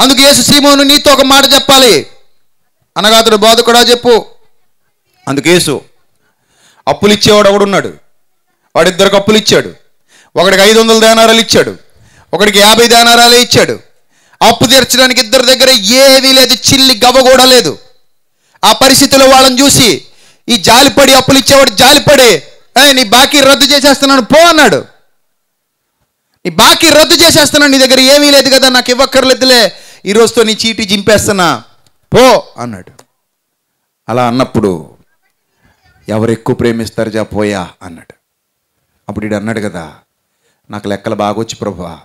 అందుకు యేసు సీమోను నీతో ఒక మాట చెప్పాలి. అనగా అతడు కూడా చెప్పు. అందుకేసు అప్పులు ఇచ్చేవాడు ఒకడున్నాడు వాడిద్దరికి అప్పులు ఇచ్చాడు ఒకడికి ఐదు వందల దేనారాలు ఇచ్చాడు. ఒకడికి యాభై దేనారాలే ఇచ్చాడు. అప్పు తీర్చడానికి ఇద్దరి దగ్గర ఏమీ లేదు చిల్లి గవ్వ కూడా లేదు. ఆ పరిస్థితిలో వాళ్ళని చూసి ఈ జాలిపడి అప్పులు ఇచ్చేవాడు జాలిపడే ఏ నీ బాకీ రద్దు చేసేస్తున్నాను పో అన్నాడు. నీ బాకీ రద్దు చేసేస్తున్నాను నీ దగ్గర ఏమీ లేదు కదా నాకు ఇవ్వక్కర్లేదులే. ఈ రోజుతో నీ చీటీ చింపేస్తున్నా పో అన్నాడు. అలా అన్నప్పుడు ఎవరు ఎక్కువ ప్రేమిస్తారు జా పోయా అన్నాడు. అప్పుడు ఇడు అన్నాడు కదా నాకు లెక్కలు బాగొచ్చు ప్రభా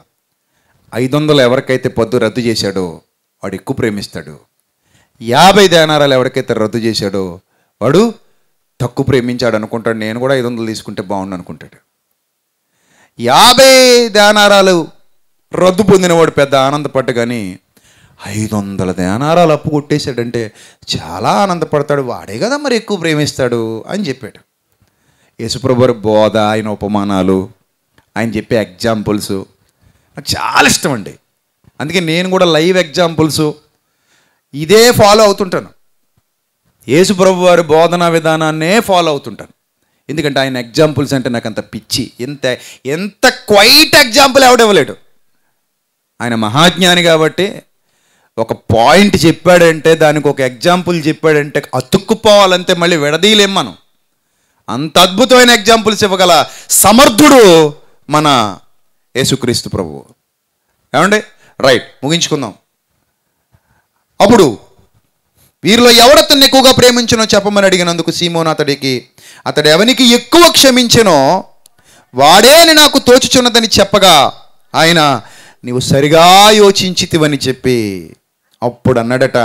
ఐదు వందలు ఎవరికైతే పొద్దు రద్దు చేశాడో వాడు ఎక్కువ ప్రేమిస్తాడు. యాభై దేనారాలు ఎవరికైతే రద్దు చేశాడో వాడు తక్కువ ప్రేమించాడు అనుకుంటాడు నేను కూడా ఐదు వందలు తీసుకుంటే బాగుండు అనుకుంటాడు. యాభై దానారాలు రద్దు పొందినవాడు పెద్ద ఆనందపడ్డ కానీ ఐదు వందల ధ్యానారాలు అప్పు కొట్టేశాడంటే చాలా ఆనందపడతాడు వాడే కదా మరి ఎక్కువ ప్రేమిస్తాడు అని చెప్పాడు. యేసుప్రభు బోధ ఆయన ఉపమానాలు ఆయన చెప్పే ఎగ్జాంపుల్స్ నాకు చాలా ఇష్టం అండి. అందుకే నేను కూడా లైవ్ ఎగ్జాంపుల్స్ ఇదే ఫాలో అవుతుంటాను. యేసుప్రభు వారి బోధనా విధానాన్నే ఫాలో అవుతుంటాను ఎందుకంటే ఆయన ఎగ్జాంపుల్స్ అంటే నాకు అంత పిచ్చి. ఎంత ఎంత క్వైట్ ఎగ్జాంపుల్ ఎవడివ్వలేడు ఆయన మహాజ్ఞాని కాబట్టి ఒక పాయింట్ చెప్పాడంటే దానికి ఒక ఎగ్జాంపుల్ చెప్పాడంటే అతుక్కుపోవాలంటే మళ్ళీ విడదీయలేం మనం. అంత అద్భుతమైన ఎగ్జాంపుల్స్ ఇవ్వగల సమర్థుడు మన యేసుక్రీస్తు ప్రభువు. ఏమండి? రైట్ ముగించుకుందాం. అప్పుడు వీరిలో ఎవడతన్ని ఎక్కువగా ప్రేమించినో చెప్పమని అడిగినందుకు సీమోన్ అతడికి అతడు ఎవనికి ఎక్కువ క్షమించెనో వాడే అని నాకు తోచుచున్నదని చెప్పగా ఆయన నీవు సరిగా యోచించితివని చెప్పి అప్పుడు అన్నాడట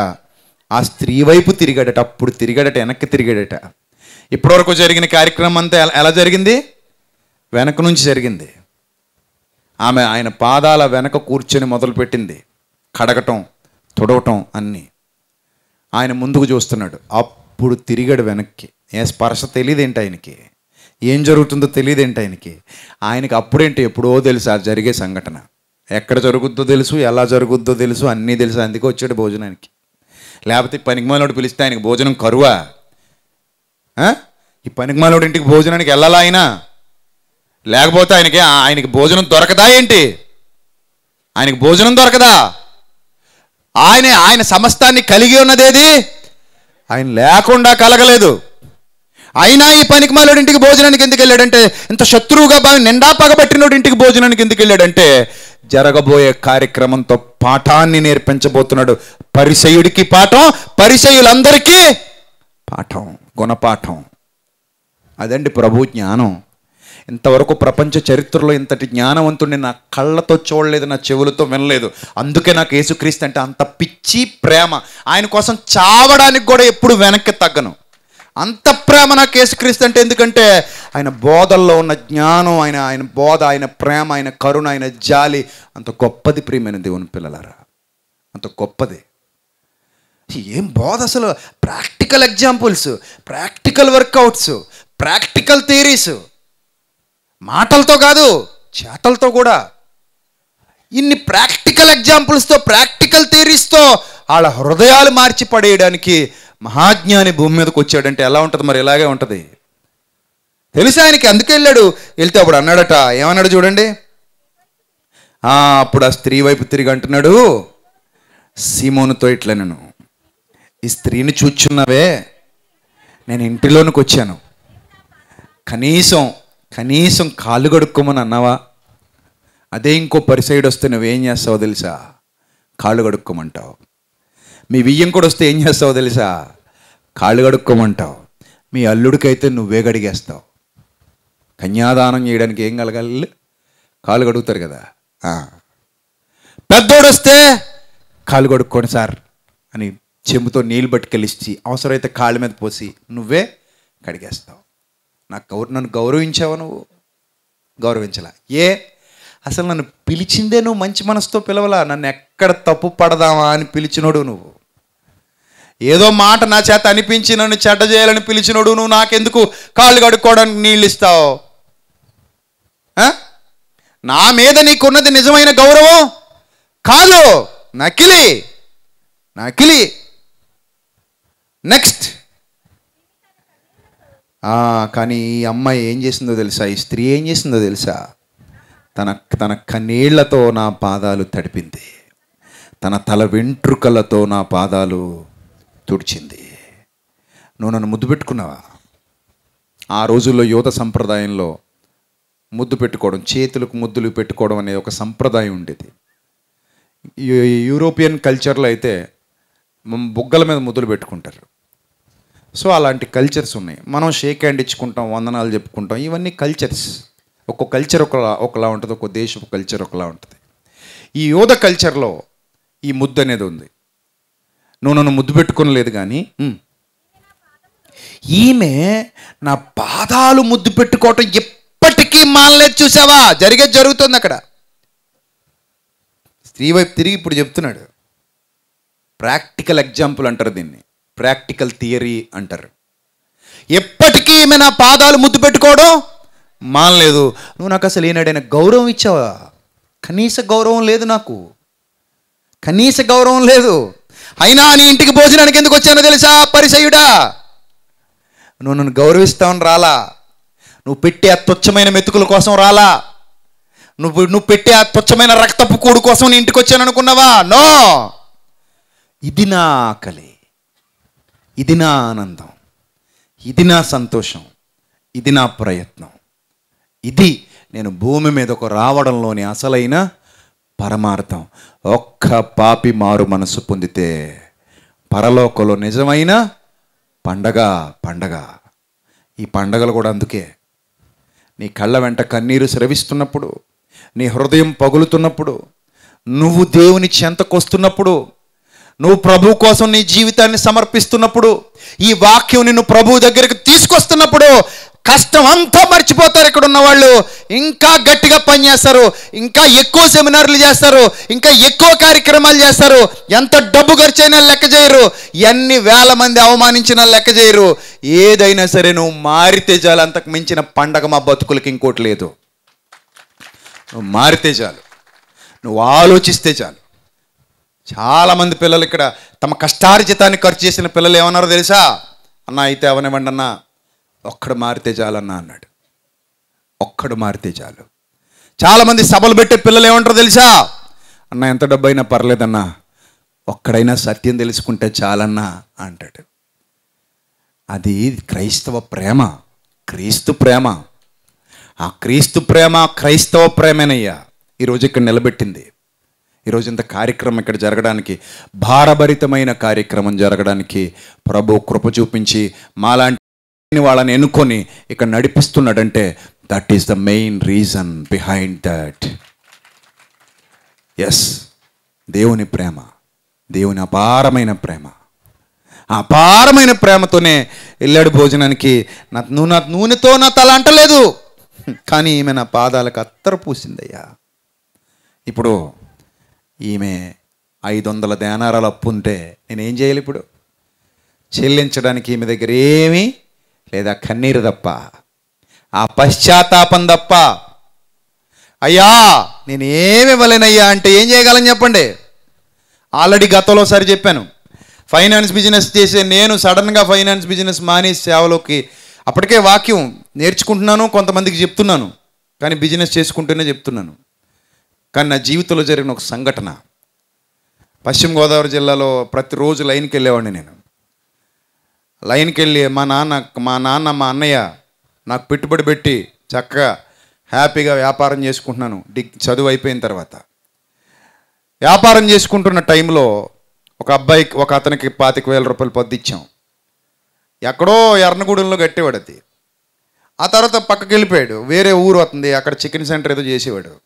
ఆ స్త్రీ వైపు తిరిగాడట అప్పుడు తిరిగాడట వెనక్కి తిరిగాడట. ఇప్పటివరకు జరిగిన కార్యక్రమం అంతా ఎలా- ఎలా జరిగింది? వెనక నుంచి జరిగింది. ఆమె ఆయన పాదాల వెనక కూర్చొని మొదలుపెట్టింది. కడగటం తుడవటం అన్నీ. ఆయన ముందుకు చూస్తున్నాడు. అప్పుడు తిరిగాడు వెనక్కి. ఏ స్పర్శ తెలియదేంటి ఆయనకి? ఏం జరుగుతుందో తెలియదేంటి ఆయనకి? ఆయనకి అప్పుడేంటి ఎప్పుడో తెలుసు ఆ జరిగే సంఘటన. ఎక్కడ జరుగుద్దో తెలుసు ఎలా జరుగుద్దో తెలుసు అన్నీ తెలుసు. అందుకే వచ్చాడు భోజనానికి. లేకపోతే పనికిమాలోడు పిలిస్తే ఆయనకి భోజనం కరువా? ఈ పనికిమాలోడి ఇంటికి భోజనానికి వెళ్ళాలా ఆయన? లేకపోతే ఆయనకి ఆయనకి భోజనం దొరకదా ఏంటి? ఆయనకి భోజనం దొరకదా? ఆయన ఆయన సమస్తాన్ని కలిగి ఉన్నదేది? ఆయన లేకుండా కలగలేదు. అయినా ఈ పనికి మాలోడి ఇంటికి భోజనానికి ఎందుకు వెళ్ళాడంటే ఇంత శత్రువుగా భావి నిండా పగబట్టినోడి ఇంటికి భోజనానికి ఎందుకు వెళ్ళాడంటే జరగబోయే కార్యక్రమంతో పాఠాన్ని నేర్పించబోతున్నాడు. పరిసయుడికి పాఠం పరిసయులందరికీ పాఠం గుణపాఠం. అదండి ప్రభు జ్ఞానం. ఇంతవరకు ప్రపంచ చరిత్రలో ఇంతటి జ్ఞానవంతుడిని నా కళ్ళతో చూడలేదు నా చెవులతో వినలేదు. అందుకే నాకు యేసుక్రీస్తు అంటే అంత పిచ్చి ప్రేమ. ఆయన కోసం చావడానికి కూడా ఎప్పుడు వెనక్కి తగ్గను. అంత ప్రేమ నాకు యేసుక్రీస్తు అంటే ఎందుకంటే ఆయన బోధల్లో ఉన్న జ్ఞానం ఆయన ఆయన బోధ ఆయన ప్రేమ ఆయన కరుణ ఆయన జాలి అంత గొప్పది ప్రియమైన దేవుని పిల్లలారా. అంత గొప్పది. ఏం బోధ అసలు? Practical examples practical workouts practical theories. మాటలతో కాదు చేతలతో కూడా. ఇన్ని ప్రాక్టికల్ ఎగ్జాంపుల్స్తో ప్రాక్టికల్ థియరీస్తో వాళ్ళ హృదయాలు మార్చి పడేయడానికి మహాజ్ఞాని భూమి మీదకి వచ్చాడంటే ఎలా ఉంటుంది? మరి ఇలాగే ఉంటుంది. తెలుసా ఆయనకి? అందుకే వెళ్ళాడు. వెళ్తే అప్పుడు అన్నాడట ఏమన్నాడు చూడండి? అప్పుడు ఆ స్త్రీ వైపు తిరిగి అంటున్నాడు సీమోనుతో ఇట్లా నేను. ఈ స్త్రీని చూచున్నావే. నేను ఇంటిలోనికి వచ్చాను. కనీసం కనీసం కాళ్ళు కడుక్కోమని అన్నావా? అదే ఇంకో పరిసైడ్ వస్తే నువ్వేం చేస్తావో తెలుసా? కాళ్ళు కడుక్కోమంటావు. మీ బియ్యం కూడా వస్తే ఏం చేస్తావో తెలుసా? కాళ్ళు కడుక్కోమంటావు. మీ అల్లుడికైతే నువ్వే కడిగేస్తావు. కన్యాదానం చేయడానికి ఏం కలగాలి? కాళ్ళు కడుగుతారు కదా. పెద్దోడు వస్తే కాలు కడుక్కోండి సార్ అని చెంబుతో నీళ్ళు పట్టుకెళ్ళిచ్చి అవసరమైతే కాళ్ళ మీద పోసి నువ్వే కడిగేస్తావు. నాకు గౌర నన్ను గౌరవించావా నువ్వు? గౌరవించలా. ఏ? అసలు నన్ను పిలిచిందే నువ్వు మంచి మనసుతో పిలవలా? నన్ను ఎక్కడ తప్పు పడదామా అని పిలిచినోడు నువ్వు. ఏదో మాట నా చేత అనిపించి నన్ను చెడ్డ చేయాలని పిలిచినోడు నువ్వు నాకెందుకు? కాళ్ళు కడుక్కోవడానికి నీళ్ళు ఇస్తావు నా మీద నీకున్నది నిజమైన గౌరవం? కాదు నకిలి! నకిలి! నెక్స్ట్! కానీ ఈ అమ్మాయి ఏం చేసిందో తెలుసా? ఈ స్త్రీ ఏం చేసిందో తెలుసా? తన తన కన్నీళ్ళతో నా పాదాలు తడిపింది. తన తల వెంట్రుకలతో నా పాదాలు తుడిచింది. నువ్వు నన్ను ముద్దు పెట్టుకున్నావా? ఆ రోజుల్లో యువత సంప్రదాయంలో ముద్దు పెట్టుకోవడం చేతులకు ముద్దులు పెట్టుకోవడం అనే ఒక సంప్రదాయం ఉండేది. యూరోపియన్ కల్చర్లో అయితే బుగ్గల మీద ముద్దులు పెట్టుకుంటారు. సో అలాంటి కల్చర్స్ ఉన్నాయి. మనం షేక్ హ్యాండ్ ఇచ్చుకుంటాం వందనాలు చెప్పుకుంటాం. ఇవన్నీ కల్చర్స్ ఒక్కొక్క కల్చర్ ఒకలా ఒకలా ఉంటుంది ఒక్కో దేశపు కల్చర్ ఒకలా ఉంటుంది. ఈ యోధ కల్చర్లో ఈ ముద్దు అనేది ఉంది. నువ్వు నన్ను ముద్దు పెట్టుకోనలేదు కానీ ఈమె నా పాదాలు ముద్దు పెట్టుకోవటం ఎప్పటికీ మానలేదు చూసావా? జరిగేది జరుగుతుంది అక్కడ. స్త్రీ వైపు తిరిగి ఇప్పుడు చెప్తున్నాడు. ప్రాక్టికల్ ఎగ్జాంపుల్ అంటారు దీన్ని. ప్రాక్టికల్ థియరీ అంటారు. ఎప్పటికీ ఈమె నా పాదాలు ముద్దు పెట్టుకోవడం మానలేదు. నువ్వు నాకు అసలు ఏనాడైనా గౌరవం ఇచ్చావా? కనీస గౌరవం లేదు నాకు. కనీస గౌరవం లేదు. అయినా నీ ఇంటికి భోజనానికి ఎందుకు వచ్చానో తెలుసా పరిసయుడా నువ్వు నన్ను గౌరవిస్తావని రాలా. నువ్వు పెట్టే ఆ తుచ్చమైన మెతుకుల కోసం రాలా. నువ్వు నువ్వు పెట్టే ఆ తుచ్చమైన రక్తపు కూడు కోసం నీ ఇంటికి వచ్చాను అనుకున్నావా నో! ఇది నా ఆకలి ఇది నా ఆనందం ఇది నా సంతోషం ఇది నా ప్రయత్నం. ఇది నేను భూమి మీదకు రావడంలోని అసలైన పరమార్థం. ఒక్క పాపి మారు మనసు పొందితే పరలోకంలో నిజమైన పండగ పండగ. ఈ పండగలు కూడా అందుకే. నీ కళ్ళ వెంట కన్నీరు స్రవిస్తున్నప్పుడు నీ హృదయం పగులుతున్నప్పుడు నువ్వు దేవుని చెంతకొస్తున్నప్పుడు నువ్వు ప్రభు కోసం నీ జీవితాన్ని సమర్పిస్తున్నప్పుడు ఈ వాక్యం నిన్ను ప్రభు దగ్గరికి తీసుకొస్తున్నప్పుడు కష్టం అంతా మర్చిపోతారు ఇక్కడ ఉన్న వాళ్ళు. ఇంకా గట్టిగా పనిచేస్తారు ఇంకా ఎక్కువ సెమినార్లు చేస్తారు ఇంకా ఎక్కువ కార్యక్రమాలు చేస్తారు. ఎంత డబ్బు ఖర్చు అయినా లెక్క చేయరు. ఎన్ని వేల మంది అవమానించినా లెక్క చేయరు. ఏదైనా సరే నువ్వు మారితే చాలు. అంతకు మించిన పండగ మా బతుకులకి ఇంకోటి లేదు. నువ్వు మారితే చాలు. నువ్వు ఆలోచిస్తే చాలు. చాలామంది పిల్లలు ఇక్కడ తమ కష్టార్జితాన్ని ఖర్చు చేసిన పిల్లలు ఏమన్నారో తెలుసా? అన్న అయితే అవనివ్వండి అన్న. ఒక్కడు మారితే చాలన్నా అన్నాడు. ఒక్కడు మారితే చాలు. చాలామంది సభలు పెట్టే పిల్లలు ఏమంటారో తెలుసా? అన్న ఎంత డబ్బు అయినా పర్లేదన్నా. ఒక్కడైనా సత్యం తెలుసుకుంటే చాలన్నా అంటాడు. అది క్రైస్తవ ప్రేమ. క్రీస్తు ప్రేమ. ఆ క్రీస్తు ప్రేమ క్రైస్తవ ప్రేమేనయ్యా. ఈరోజు ఇక్కడ నిలబెట్టింది. ఈరోజు ఇంత కార్యక్రమం ఇక్కడ జరగడానికి భారభరితమైన కార్యక్రమం జరగడానికి ప్రభు కృప చూపించి మాలాంటి వాళ్ళని ఎన్నుకొని ఇక్కడ నడిపిస్తున్నాడంటే that is the main reason behind that yes దేవుని ప్రేమ దేవుని అపారమైన ప్రేమ. అపారమైన ప్రేమతోనే వెళ్ళాడు భోజనానికి నా నువ్వు నా నూనెతో నా తల అంటలేదు. కానీ ఈమె నా పాదాలకు అత్తర పూసిందయ్యా. ఇప్పుడు ఈమె ఐదు వందల దేనారాలు అప్పు ఉంటే నేనేం చేయాలి ఇప్పుడు? చెల్లించడానికి ఈమె దగ్గర ఏమీ లేదా కన్నీరు తప్ప ఆ పశ్చాత్తాపం తప్ప. అయ్యా నేను ఏమి ఇవ్వలేనయ్యా అంటే ఏం చేయగలను చెప్పండి? ఆల్రెడీ గతంలో ఒకసారి చెప్పాను ఫైనాన్స్ బిజినెస్ చేసే నేను సడన్గా ఫైనాన్స్ బిజినెస్ మానేసి సేవలోకి అప్పటికే వాక్యం నేర్చుకుంటున్నాను కొంతమందికి చెప్తున్నాను కానీ బిజినెస్ చేసుకుంటూనే చెప్తున్నాను. కానీ నా జీవితంలో జరిగిన ఒక సంఘటన. పశ్చిమ గోదావరి జిల్లాలో ప్రతిరోజు లైన్కి వెళ్ళేవాడిని నేను. లైన్కి వెళ్ళి మా నాన్న మా నాన్న మా అన్నయ్య నాకు పెట్టుబడి పెట్టి చక్కగా హ్యాపీగా వ్యాపారం చేసుకుంటున్నాను. డిగ్ చదువు అయిపోయిన తర్వాత. వ్యాపారం చేసుకుంటున్న టైంలో ఒక అబ్బాయికి ఒక అతనికి పాతిక వేల రూపాయలు పొద్దిచ్చాం ఎక్కడో ఎర్నగూడెంలో కట్టేవాడు అది. ఆ తర్వాత పక్కకి వెళ్ళిపోయాడు. వేరే ఊరు వస్తుంది అక్కడ చికెన్ సెంటర్ ఏదో చేసేవాడు.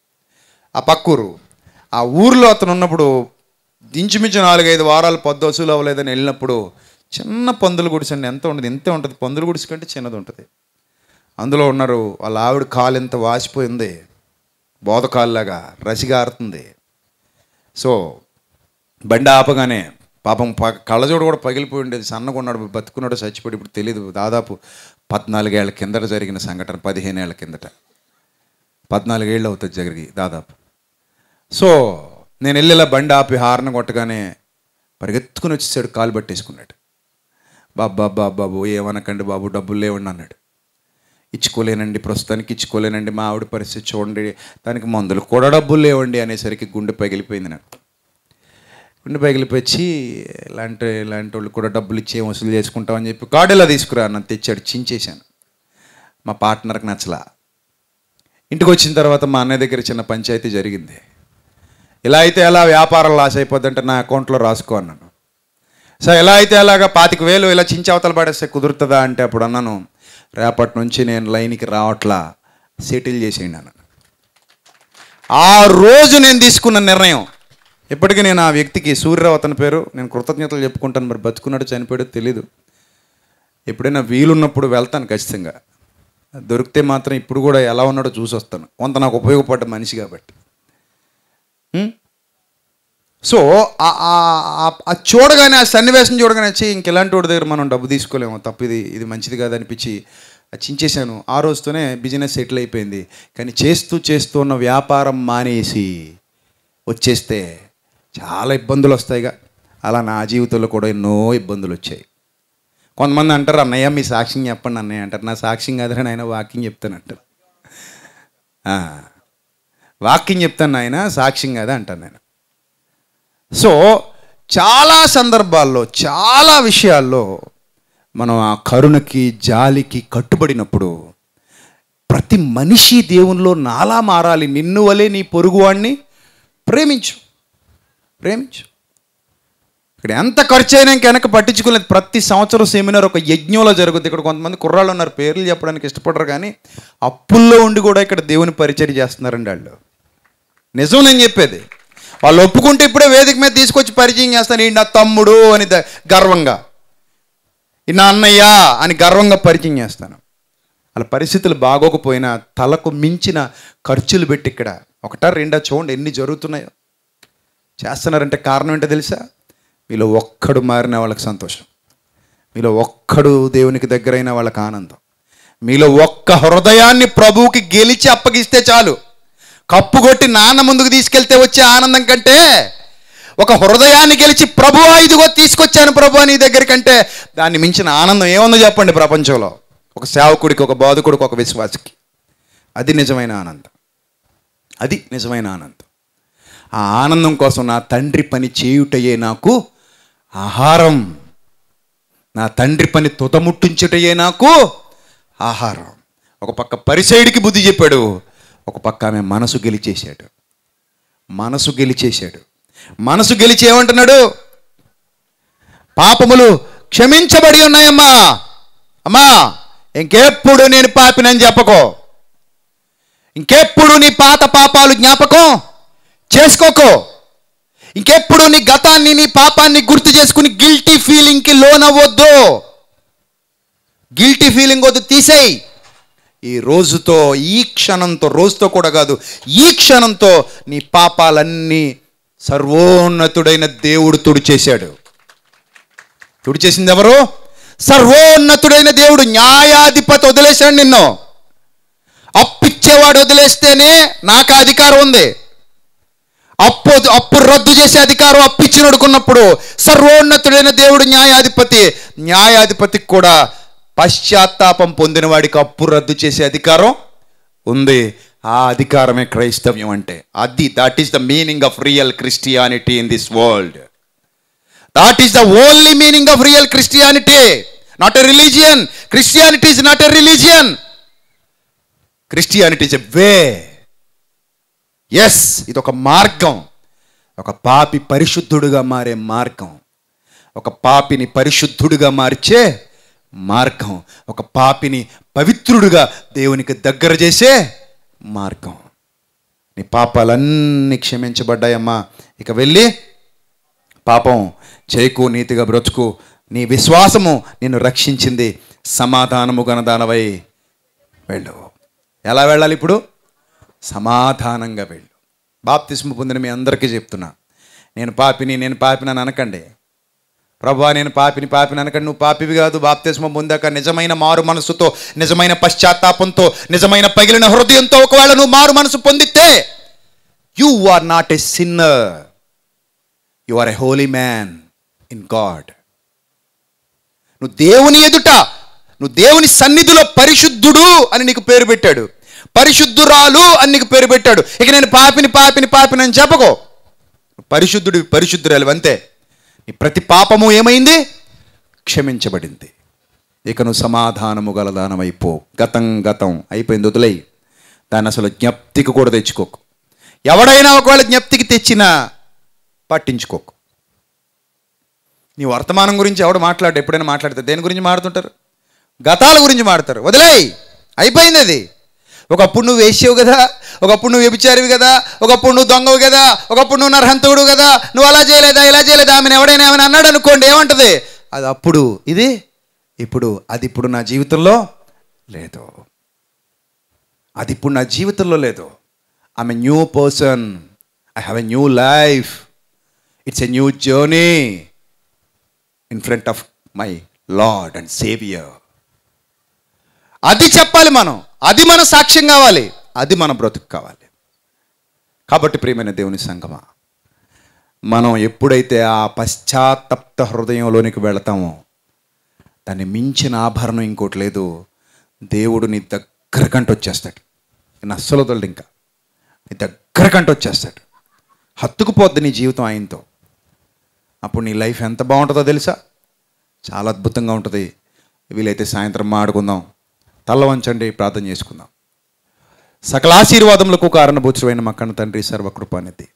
ఆ పక్కూరు. ఆ ఊర్లో అతను ఉన్నప్పుడు ఇంచుమించు నాలుగైదు వారాలు పొద్దు వసూలు అవ్వలేదని వెళ్ళినప్పుడు చిన్న పందుల గుడిసె అండి. ఎంత ఉంటుంది ఇంతే ఉంటుంది. పందుల గుడిసె కంటే చిన్నది ఉంటుంది. అందులో ఉన్నారు వాళ్ళ ఆవిడ కాలు ఎంత వాసిపోయింది. బోధకాలులాగా రసిగారుతుంది. సో బండి ఆపగానే పాపం ప కళ్ళజోడు కూడా పగిలిపోయి ఉండేది. సన్నగా ఉన్నాడు బతుకున్నాడు చచ్చిపోయి ఇప్పుడు తెలియదు దాదాపు పద్నాలుగేళ్ళ కిందట జరిగిన సంఘటన పదిహేను ఏళ్ళ కిందట. పద్నాలుగేళ్ళు అవుతుంది జరిగి దాదాపు. సో నేను వెళ్ళేలా బండి ఆపి హార్న్ కొట్టగానే పరిగెత్తుకుని వచ్చేసాడు కాలు పట్టేసుకున్నాడు. బాబా బాబు బాబు ఏమనకండి బాబు డబ్బులు లేవండి అన్నాడు. ఇచ్చుకోలేనండి ప్రస్తుతానికి ఇచ్చుకోలేనండి మా ఆవిడ పరిస్థితి చూడండి దానికి మందులు కూడా డబ్బులు లేవండి అనేసరికి గుండె పగిలిపోయింది నాకు. గుండె పగిలిపోయి ఇలాంటి ఇలాంటి వాళ్ళు కూడా డబ్బులు ఇచ్చి ఏం వసూలు చేసుకుంటామని చెప్పి కార్డు తీసుకురా నన్ను తెచ్చాడు చించేశాను. మా పార్ట్నర్కి నచ్చలా. ఇంటికి వచ్చిన తర్వాత మా అన్నయ్య దగ్గర చిన్న పంచాయతీ జరిగింది. ఇలా అయితే ఎలా వ్యాపారం లాస్ అయిపోద్దంటే నా అకౌంట్లో రాసుకో అన్నాను. సో ఎలా అయితే అలాగా పాతిక వేలు ఇలా చించవతలు పడేస్తే కుదురుతుందా అంటే అప్పుడు అన్నాను రేపటి నుంచి నేను లైన్కి రావట్లా సెటిల్ చేసేయండి అన్నాను. ఆ రోజు నేను తీసుకున్న నిర్ణయం ఇప్పటికీ నేను ఆ వ్యక్తికి సూర్యరావు అతని పేరు నేను కృతజ్ఞతలు చెప్పుకుంటాను మరి బతుకున్నాడు చనిపోయాడు తెలీదు. ఎప్పుడైనా వీలున్నప్పుడు వెళ్తాను ఖచ్చితంగా. దొరికితే మాత్రం ఇప్పుడు కూడా ఎలా ఉన్నాడో చూసి వస్తాను కొంత నాకు ఉపయోగపడ్డ మనిషి కాబట్టి. Hmm? సో ఆ- చూడగానే ఆ సన్నివేశం చూడగానే వచ్చి ఇంకెలాంటి వాడి దగ్గర మనం డబ్బు తీసుకోలేము. తప్పు ఇది ఇది మంచిది కాదనిపించి అది చించేశాను. ఆ రోజుతోనే బిజినెస్ సెటిల్ అయిపోయింది. కానీ చేస్తూ చేస్తూ ఉన్న వ్యాపారం మానేసి వచ్చేస్తే చాలా ఇబ్బందులు వస్తాయిగా. అలా నా జీవితంలో కూడా ఎన్నో ఇబ్బందులు వచ్చాయి. కొంతమంది అంటారు అన్నయ్య మీ సాక్ష్యం చెప్పండి అన్నయ్య. అంటారు నా సాక్ష్యం కాదని ఆయన వాకింగ్ చెప్తానంటారు వాక్యం చెప్తాను ఆయన సాక్ష్యం కదా అంటాను నేను. సో చాలా సందర్భాల్లో చాలా విషయాల్లో మనం ఆ కరుణకి జాలికి కట్టుబడినప్పుడు ప్రతి మనిషి దేవునిలో నాలా మారాలి. నిన్ను వలే నీ పొరుగువాడిని ప్రేమించు. ప్రేమించు. ఇక్కడ ఎంత ఖర్చు అయినా వెనక పట్టించుకోలేదు. ప్రతి సంవత్సరం సెమినార్ ఒక యజ్ఞంలో జరుగుతుంది ఇక్కడ కొంతమంది కుర్రాళ్ళు ఉన్నారు పేర్లు చెప్పడానికి ఇష్టపడరు కానీ అప్పుల్లో ఉండి కూడా ఇక్కడ దేవుని పరిచయం చేస్తున్నారండి వాళ్ళు. నిజం నేను చెప్పేది. వాళ్ళు ఒప్పుకుంటే ఇప్పుడే వేదిక మీద తీసుకొచ్చి పరిచయం చేస్తాను ఈ నా తమ్ముడు అని గర్వంగా. ఈ నా అన్నయ్య అని గర్వంగా పరిచయం చేస్తాను. వాళ్ళ పరిస్థితులు బాగోకపోయినా తలకు మించిన ఖర్చులు పెట్టి ఇక్కడ ఒకటా రెండా చూడండి ఎన్ని జరుగుతున్నాయో. చేస్తున్నారంటే కారణం ఏంటో తెలుసా? మీలో ఒక్కడు మారిన వాళ్ళకి సంతోషం. మీలో ఒక్కడు దేవునికి దగ్గరైన వాళ్ళకి ఆనందం. మీలో ఒక్క హృదయాన్ని ప్రభువుకి గెలిచి అప్పగిస్తే చాలు. కప్పు కొట్టి నాన్న ముందుకు తీసుకెళ్తే వచ్చే ఆనందం కంటే ఒక హృదయాన్ని గెలిచి ప్రభు ఇదిగో తీసుకొచ్చాను ప్రభు నీ దగ్గరికంటే దాన్ని మించిన ఆనందం ఏముందో చెప్పండి ప్రపంచంలో. ఒక సేవకుడికి ఒక బాధకుడికి ఒక విశ్వాసకి. అది నిజమైన ఆనందం. అది నిజమైన ఆనందం. ఆ ఆనందం కోసం నా తండ్రి పని చేయుటయే నాకు ఆహారం. నా తండ్రి పని తుతముట్టించుటయే నాకు ఆహారం. ఒక పక్క పరిసైడికి బుద్ధి చెప్పాడు ఒక పక్క ఆమె మనసు గెలిచేశాడు. మనసు గెలిచేశాడు. మనసు గెలిచి ఏమంటున్నాడు? పాపములు క్షమించబడి ఉన్నాయమ్మా. అమ్మా ఇంకెప్పుడు నేను పాపినని చెప్పకో. ఇంకెప్పుడు నీ పాత పాపాలు జ్ఞాపకం చేసుకోకో. ఇంకెప్పుడు నీ గతాన్ని నీ పాపాన్ని గుర్తు చేసుకుని గిల్టీ ఫీలింగ్కి లోనవ్వద్దు. గిల్టీ ఫీలింగ్ వద్దు తీసేయి. ఈ రోజుతో ఈ క్షణంతో రోజుతో కూడా కాదు ఈ క్షణంతో నీ పాపాలన్నీ సర్వోన్నతుడైన దేవుడు తుడిచేశాడు. తుడిచేసింది ఎవరు? సర్వోన్నతుడైన దేవుడు న్యాయాధిపతి వదిలేశాడు నిన్ను. అప్పిచ్చేవాడు వదిలేస్తేనే నాకు అధికారం ఉంది. అప్పు అప్పు రద్దు చేసే అధికారం అప్పిచ్చినడుకున్నప్పుడు సర్వోన్నతుడైన దేవుడు న్యాయాధిపతి న్యాయాధిపతికి కూడా పశ్చాత్తాపం పొందిన వాడికి అప్పు రద్దు చేసే అధికారం ఉంది. ఆ అధికారమే క్రైస్తవ్యం అంటే. అది that is the meaning of real Christianity in this world that is the only meaning of real Christianity not a religion Christianity is not a religion Christianity is a way yes ఇది ఒక మార్గం. ఒక పాపి పరిశుద్ధుడుగా మారే మార్గం. ఒక పాపిని పరిశుద్ధుడుగా మార్చే మార్గం. ఒక పాపిని పవిత్రుడుగా దేవునికి దగ్గర చేసే మార్గం. నీ పాపాలన్నీ క్షమించబడ్డాయమ్మా. ఇక వెళ్ళి పాపం చేయకు నీతిగా బ్రతుకు. నీ విశ్వాసము నిన్ను రక్షించింది. సమాధానము గణదానవై వెళ్ళు. ఎలా వెళ్ళాలి ఇప్పుడు? సమాధానంగా వెళ్ళు. బాప్తిస్మ పొందిన మీ అందరికీ చెప్తున్నా. నేను పాపిని నేను పాపిన అని అనకండి. ప్రభా నేను పాపిని పాపిని అనకండి. నువ్వు పాపివి కాదు. బాప్తిస్మ పొందాక నిజమైన మారు మనసుతో నిజమైన పశ్చాత్తాపంతో నిజమైన పగిలిన హృదయంతో ఒకవేళ నువ్వు మారు మనసు పొందితే you are not a sinner you are a holy man in God నువ్వు దేవుని ఎదుట నువ్వు దేవుని సన్నిధిలో పరిశుద్ధుడు అని నీకు పేరు పెట్టాడు. పరిశుద్ధురాలు అని నీకు పేరు పెట్టాడు. ఇక నేను పాపిని పాపిని పాపిని అని చెప్పకో. పరిశుద్ధుడు పరిశుద్ధురాలు అంతే. నీ ప్రతి పాపము ఏమైంది? క్షమించబడింది. ఇక నువ్వు సమాధానము గలదానమైపో. గతం గతం. అయిపోయింది వదిలేయి. దాన్ని అసలు జ్ఞప్తికి కూడా తెచ్చుకోకు. ఎవడైనా ఒకవేళ జ్ఞప్తికి తెచ్చినా పట్టించుకోకు. నీ వర్తమానం గురించి ఎవడు మాట్లాడు ఎప్పుడైనా మాట్లాడతారు దేని గురించి మాడుతుంటారు? గతాల గురించి మాడతారు. వదిలేయ్! అయిపోయింది అది. ఒకప్పుడు నువ్వు వేసావు కదా ఒకప్పుడు నువ్వు వ్యభిచారివి కదా ఒకప్పుడు నువ్వు దొంగవు కదా ఒకప్పుడు నువ్వు నరహంతకుడు కదా నువ్వు అలా చేయలేదా ఇలా చేయలేదా ఆమెను ఎవడైనా ఏమైనా అన్నాడు అనుకోండి ఏమంటది? అది అప్పుడు ఇది? ఇప్పుడు అది ఇప్పుడు నా జీవితంలో లేదు. అది ఇప్పుడు నా జీవితంలో లేదు. I'm a new person I have a new life it's a new journey in front of my lord and saviour అది చెప్పాలి మనం. అది మన సాక్ష్యం కావాలి అది మన బ్రతుకు కావాలి. కాబట్టి ప్రియమైన దేవుని సంగమా మనం ఎప్పుడైతే ఆ పశ్చాత్తప్త హృదయంలోనికి వెళతామో దాన్ని మించిన ఆభరణం ఇంకోటి లేదు దేవుడు నీ దగ్గరకంట వచ్చేస్తాడు నేను అస్సలు వదలడు ఇంకా. నీ దగ్గర వచ్చేస్తాడు హత్తుకుపోద్ది నీ జీవితం ఆయనతో. అప్పుడు నీ లైఫ్ ఎంత బాగుంటుందో తెలుసా? చాలా అద్భుతంగా ఉంటుంది. వీలైతే సాయంత్రం మాడుకుందాం తల్ల వంచండి ప్రార్థన చేసుకుందాం. సకల ఆశీర్వాదములకు కారణభూతుడైన మా తండ్రి సర్వకృపానిధి.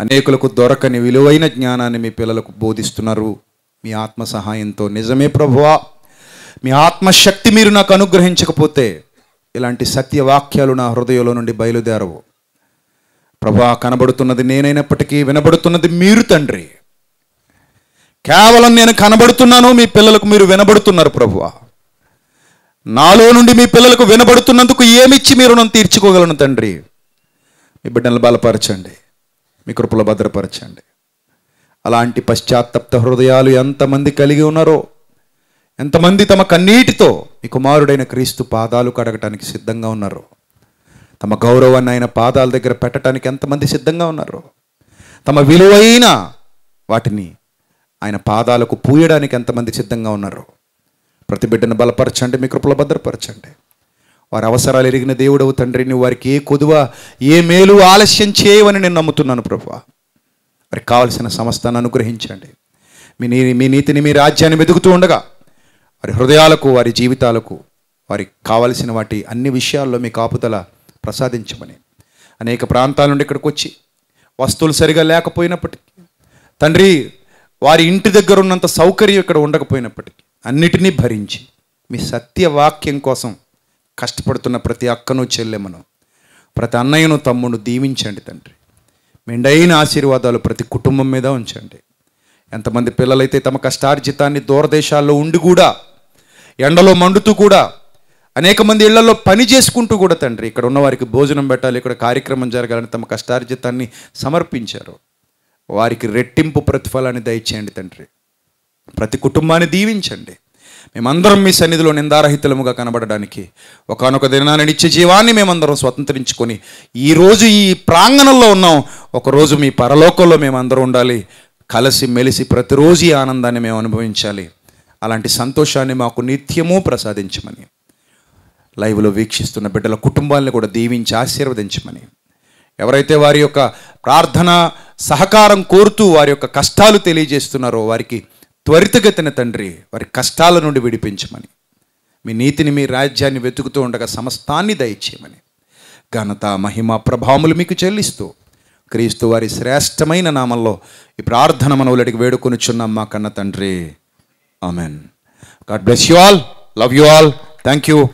అనేకులకు దొరకని విలువైన జ్ఞానాన్ని మీ పిల్లలకు బోధిస్తున్నారు. మీ ఆత్మ సహాయంతో నిజమే ప్రభువా. మీ ఆత్మశక్తి మీరు నాకు అనుగ్రహించకపోతే ఇలాంటి సత్యవాక్యాలు నా హృదయంలో నుండి బయలుదేరవు. ప్రభా కనబడుతున్నది నేనైనప్పటికీ వినబడుతున్నది మీరు తండ్రి. కేవలం నేను కనబడుతున్నాను మీ పిల్లలకు మీరు వినబడుతున్నారు ప్రభువా. నాలో నుండి మీ పిల్లలకు వినబడుతున్నందుకు ఏమిచ్చి మీరు నన్ను తీర్చుకోగలను తండ్రి? మీ బిడ్డలను బలపరచండి. మీ కృపలో భద్రపరచండి. అలాంటి పశ్చాత్తప్త హృదయాలు ఎంతమంది కలిగి ఉన్నారో ఎంతమంది తమ కన్నీటితో మీ కుమారుడైన క్రీస్తు పాదాలు కడగటానికి సిద్ధంగా ఉన్నారు తమ గౌరవాన్ని ఆయన పాదాల దగ్గర పెట్టడానికి ఎంతమంది సిద్ధంగా ఉన్నారు తమ విలువైన వాటిని ఆయన పాదాలకు పూయడానికి ఎంతమంది సిద్ధంగా ఉన్నారు ప్రతి బిడ్డను బలపరచండి మీ కృపలో భద్రపరచండి. వారి అవసరాలు ఎరిగిన దేవుడవు తండ్రి నువ్వు వారికి ఏ కొదువ ఏ మేలు ఆలస్యం చేయవని నేను నమ్ముతున్నాను ప్రభు వారికి కావలసిన సమస్తాన్ని అనుగ్రహించండి. మీ నీ మీ నీతిని మీ రాజ్యాన్ని వెతుకుతూ ఉండగా వారి హృదయాలకు వారి జీవితాలకు వారికి కావలసిన వాటి అన్ని విషయాల్లో మీ కాపుదల ప్రసాదించమని. అనేక ప్రాంతాల నుండి ఇక్కడికి వచ్చి వస్తువులు సరిగా లేకపోయినప్పటికీ తండ్రి వారి ఇంటి దగ్గర ఉన్నంత సౌకర్యం ఇక్కడ ఉండకపోయినప్పటికీ అన్నిటినీ భరించి మీ సత్యవాక్యం కోసం కష్టపడుతున్న ప్రతి అక్కను చెల్లెమ్మను ప్రతి అన్నయ్యను తమ్మును దీవించండి తండ్రి. మెండైన ఆశీర్వాదాలు ప్రతి కుటుంబం మీద ఉంచండి. ఎంతమంది పిల్లలైతే తమ కష్టార్జితాన్ని దూరదేశాల్లో ఉండి కూడా ఎండలో మండుతూ కూడా అనేక మంది ఇళ్ళలో పని చేసుకుంటూ కూడా తండ్రి ఇక్కడ ఉన్న వారికి భోజనం పెట్టాలి ఇక్కడ కార్యక్రమం జరగాలని తమ కష్టార్జితాన్ని సమర్పించారు. వారికి రెట్టింపు ప్రతిఫలాన్ని దయచేయండి తండ్రి. ప్రతి కుటుంబాన్ని దీవించండి. మేమందరం మీ సన్నిధిలో నిందారహితులముగా కనబడడానికి ఒకనొక దినాన్ని నిత్య జీవాన్ని మేమందరం స్వతంత్రించుకొని ఈరోజు ఈ ప్రాంగణంలో ఉన్నాం. ఒకరోజు మీ పరలోకంలో మేమందరం ఉండాలి. కలిసి మెలిసి ప్రతిరోజు ఈ ఆనందాన్ని మేము అనుభవించాలి. అలాంటి సంతోషాన్ని మాకు నిత్యము ప్రసాదించమని లైవ్లో వీక్షిస్తున్న బిడ్డల కుటుంబాలను కూడా దీవించి ఆశీర్వదించమని ఎవరైతే వారి యొక్క ప్రార్థన సహకారం కోరుతూ వారి యొక్క కష్టాలు తెలియజేస్తున్నారో వారికి త్వరితగతిన తండ్రి వారి కష్టాల నుండి విడిపించమని. మీ నీతిని మీ రాజ్యాన్ని వెతుకుతూ ఉండగా సమస్తాన్ని దయచేయమని. ఘనత మహిమ ప్రభావములు మీకు చెల్లిస్తూ క్రీస్తు వారి శ్రేష్టమైన నామంలో ఈ ప్రార్థన మనవులడికి వేడుకొనిచున్నాం మా కన్న తండ్రి. Amen. God bless you all. Love you all. Thank you